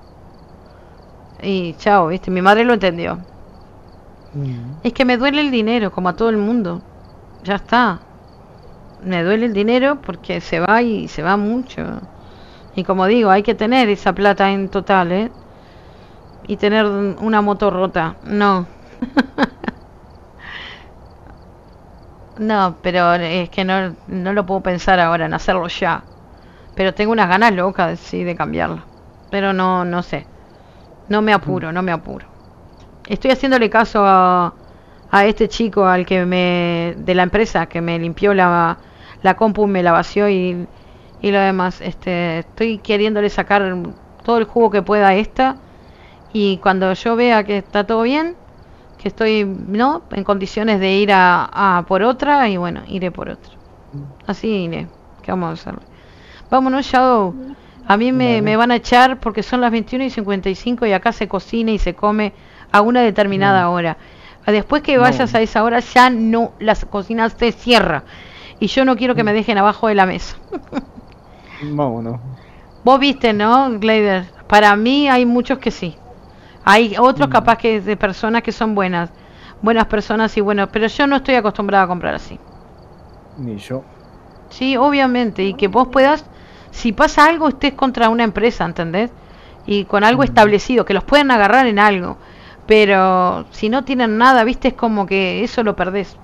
Y chao, viste, mi madre lo entendió.
Mm.
Es que me duele el dinero, como a todo el mundo. Ya está. Me duele el dinero porque se va y se va mucho. Y como digo, hay que tener esa plata en total, ¿eh? Y tener una moto rota. No. no, pero es que no, no lo puedo pensar ahora en hacerlo ya. Pero tengo unas ganas locas, sí, de cambiarla. Pero no, no sé. No me apuro, no me apuro. Estoy haciéndole caso a, a este chico al que me de la empresa que me limpió la, la compu, me la vació y, y lo demás. Este, estoy queriéndole sacar todo el jugo que pueda a esta y cuando yo vea que está todo bien, que estoy no en condiciones de ir a, a por otra y bueno, iré por otra. Así iré. ¿Qué vamos a hacer? Vámonos, Shadow. A mí me, van a echar porque son las 21 y 55 y acá se cocina y se come a una determinada hora. Después que vayas
No.
a esa hora ya no, las cocinas se cierra. Y yo no quiero que me dejen abajo de la mesa.
Vámonos.
Vos viste, ¿no, Glader? Para mí hay muchos que sí. Hay otros
Mm.
capaz que de personas que son buenas. Buenas personas y bueno, pero yo no estoy acostumbrada a comprar así.
Ni yo.
Sí, obviamente. Y que vos puedas, si pasa algo, estés contra una empresa, ¿entendés? Y con algo
Mm.
establecido, que los pueden agarrar en algo. Pero si no tienen nada, viste, es como que eso lo perdés.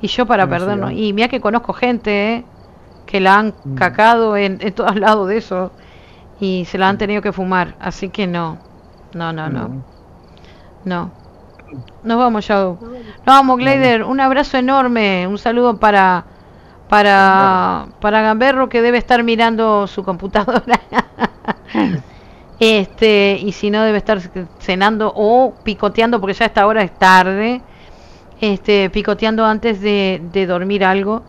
Y yo para
No, sí, ah.
Y mira que conozco gente, ¿eh? Que la han
Mm.
cacado en, en todos lados de eso. Y se la han tenido que fumar. Así que no. No, no, no.
Mm.
No. Nos vamos, Shadow. Nos vamos, Glader. Un abrazo enorme. Un saludo para para para Gamberro que debe estar mirando su computadora. este, y si no debe estar cenando o picoteando porque ya a esta hora es tarde. Este, picoteando antes de, de dormir algo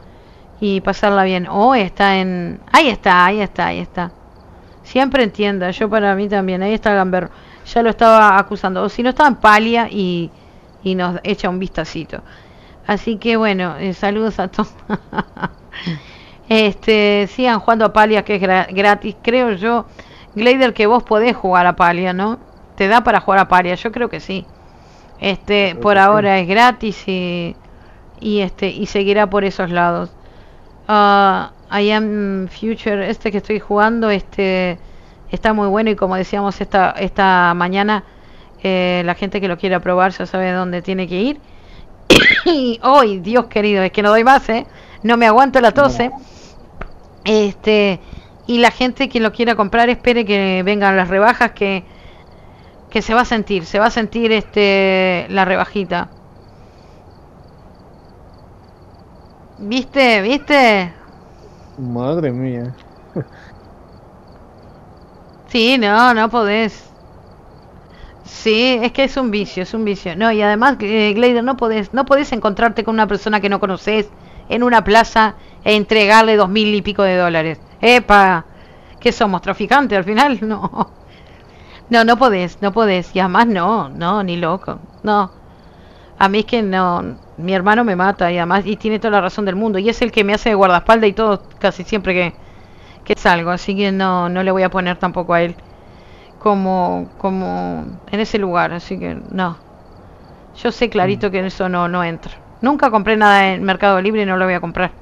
y pasarla bien. O está en Ahí está, ahí está, ahí está. Siempre entienda, yo para mí también. Ahí está Gamberro. Ya lo estaba acusando. O si no, estaba en palia y, y nos echa un vistacito. Así que bueno, eh, saludos a todos. este, sigan jugando a palia que es gra- gratis. Creo yo, Glader, que vos podés jugar a palia, ¿no? ¿Te da para jugar a palia? Yo creo que sí. Este,
Creo
por
sí.
ahora es gratis y, y este y seguirá por esos lados. Ah, I am Future, este que estoy jugando, este está muy bueno y como decíamos esta esta mañana, eh, la gente que lo quiera probar ya sabe dónde tiene que ir. hoy, Dios querido, es que no doy más, ¿eh? no me aguanto la tose. Este, y la gente que lo quiera comprar espere que vengan las rebajas que que se va a sentir, se va a sentir este la rebajita. ¿Viste? ¿Viste?
Madre mía.
Sí, no, no podés. Sí, es que es un vicio, es un vicio. No, y además, eh, Glader, no podés, no podés encontrarte con una persona que no conoces en una plaza e entregarle dos mil y pico de dólares. ¡Epa! ¿Qué somos, traficantes al final? No. No, no podés, no podés. Y además no, no, ni loco. No. A mí es que no, mi hermano me mata y además, y tiene toda la razón del mundo. Y es el que me hace de guardaespaldas y todo casi siempre que, que salgo. Así que no, no le voy a poner tampoco a él como, como en ese lugar. Así que no. Yo sé clarito que en eso no, no entra. Nunca compré nada en Mercado Libre y no lo voy a comprar.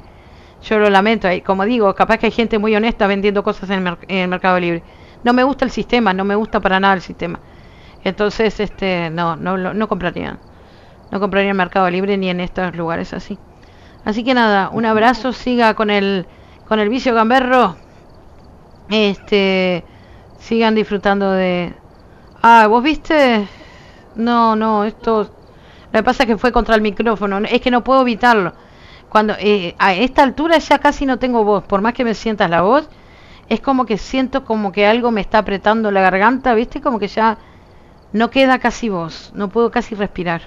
Yo lo lamento. y Como digo, capaz que hay gente muy honesta vendiendo cosas en mer- en el Mercado Libre. No me gusta el sistema, no me gusta para nada el sistema. Entonces, este, no, no, no compraría. No compraría en Mercado Libre ni en estos lugares así. Así que nada, un abrazo, siga con el con el vicio gamberro. Este, sigan disfrutando de Ah, ¿vos viste? No, no, esto lo que pasa es que fue contra el micrófono, es que no puedo evitarlo. Cuando eh, a esta altura ya casi no tengo voz, por más que me sientas la voz, es como que siento como que algo me está apretando la garganta, ¿viste? Como que ya no queda casi voz, no puedo casi respirar.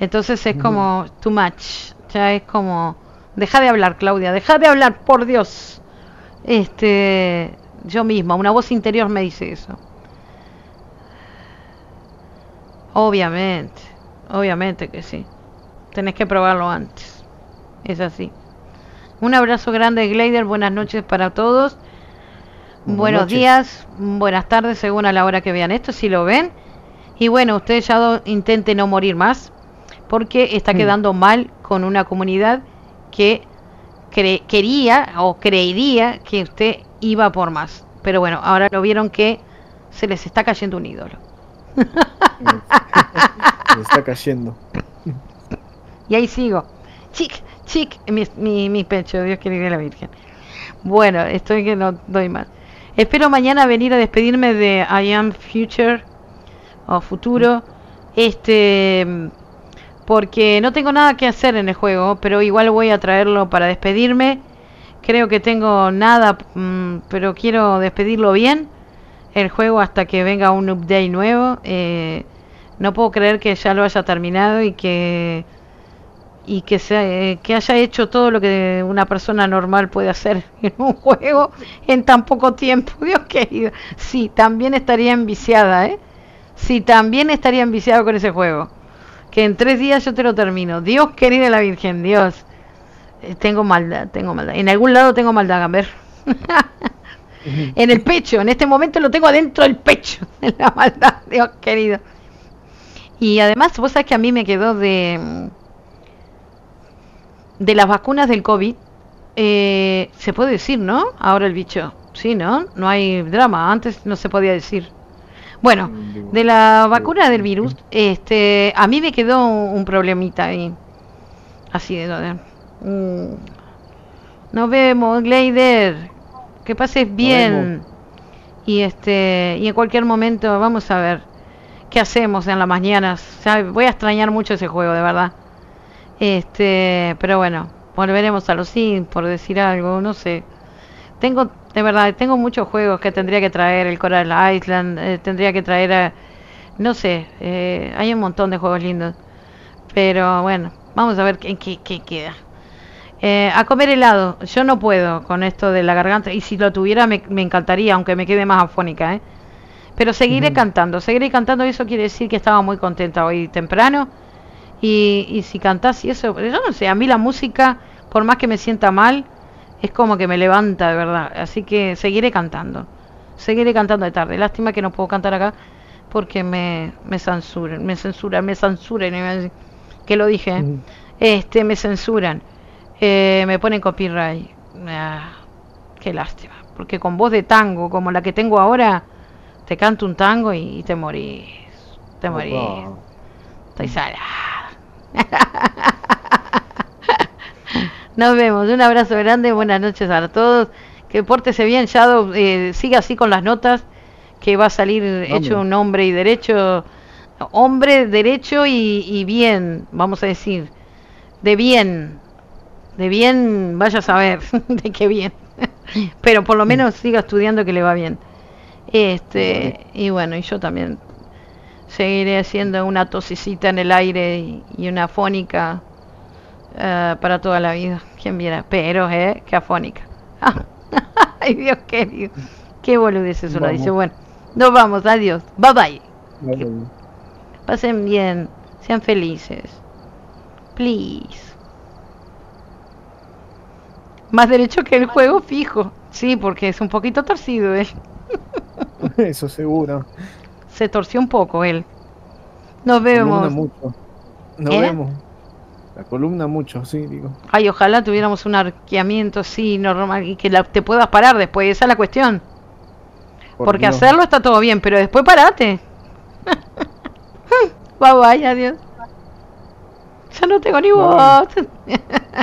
Entonces es como too much, ya es como deja de hablar, Claudia, deja de hablar, por Dios. Este, yo misma, una voz interior me dice eso. Obviamente, obviamente que sí. Tenés que probarlo antes. Es así. Un abrazo grande, Glader. Buenas noches para todos.
Buenas
Buenos
noches.
días, buenas tardes, según a la hora que vean esto, si lo ven. Y bueno, usted ya do- intente no morir más, porque está
Mm.
quedando mal con una comunidad que quería o creería que usted iba por más. Pero bueno, ahora lo vieron que se les está cayendo un ídolo.
Me está cayendo.
Y ahí sigo. Chic, chic, mi, mi, mi pecho, Dios quiere la Virgen. Bueno, estoy que no doy más. Espero mañana venir a despedirme de I Am Future o Futuro. Este porque no tengo nada que hacer en el juego, pero igual voy a traerlo para despedirme. Creo que tengo nada, mm, pero quiero despedirlo bien. El juego hasta que venga un update nuevo. Eh, no puedo creer que ya lo haya terminado y que y que se, eh, que haya hecho todo lo que una persona normal puede hacer en un juego en tan poco tiempo. Dios querido. Sí, también estaría enviciada, ¿eh? Sí, también estaría enviciado con ese juego. Que en tres días yo te lo termino. Dios querida la Virgen, Dios. Eh, tengo maldad, tengo maldad. En algún lado tengo maldad, Gamber. en el pecho, en este momento lo tengo adentro del pecho. La maldad, Dios querido. Y además, vos sabés que a mí me quedó de de las vacunas del COVID, eh, se puede decir, ¿no? Ahora el bicho. Sí, ¿no? No hay drama. Antes no se podía decir. Bueno,
Digo,
de la vacuna del virus, este, a mí me quedó un problemita ahí. Así de... mm. Nos vemos, Glader. Que pases bien. Y este, y en cualquier momento vamos a ver qué hacemos en las mañanas. Voy a extrañar mucho ese juego, de verdad. Este, pero bueno, volveremos a los Sims por decir algo, no sé. Tengo, de verdad, tengo muchos juegos que tendría que traer, el Coral Island, eh, tendría que traer, a- no sé, eh, hay un montón de juegos lindos. Pero bueno, vamos a ver en qué, qué queda. Eh, a comer helado, yo no puedo con esto de la garganta, y si lo tuviera me, me encantaría, aunque me quede más afónica, ¿eh? Pero seguiré cantando, seguiré cantando, y eso quiere decir que estaba muy contenta hoy temprano. Y, y si cantás y eso, yo no sé, a mí la música, por más que me sienta mal, es como que me levanta de verdad. Así que seguiré cantando. Seguiré cantando de tarde. Lástima que no puedo cantar acá porque me, me censuran, me censuran, me censuran. Que lo dije. ¿eh? Este, me censuran. Eh, me ponen copyright. Ah, qué lástima. Porque con voz de tango como la que tengo ahora, te canto un tango y, y te morís. Te morís.
Opa.
Estoy salada. Nos vemos. Un abrazo grande. Buenas noches a todos. Que pórtese bien, Shadow. Eh, siga así con las notas. Que va a salir hecho un hombre y derecho. Hombre, derecho y, y bien. Vamos a decir. De bien. De bien, vaya a saber. de qué bien. Pero por lo menos siga estudiando que le va bien. Este, y bueno, y yo también seguiré haciendo una tosicita en el aire y, y una fónica eh, para toda la vida. Quien viera, pero, ¿eh? Que afónica. Ay, Dios querido. Qué boludez eso lo dice. Bueno, nos vamos. Adiós. Bye bye. Pasen bien. Sean felices. Please. Más derecho que el juego fijo. Sí, porque es un poquito torcido él.
Eso seguro.
Se torció un poco él. Nos
Columna
vemos.
mucho. Nos
¿Eh?
vemos. La columna mucho, sí, digo.
Ay, ojalá tuviéramos un arqueamiento así normal y que la- te puedas parar después. Esa es la cuestión.
Por
Porque
Dios.
hacerlo está todo bien, pero después parate. bye bye, adiós. Ya no tengo ni voz.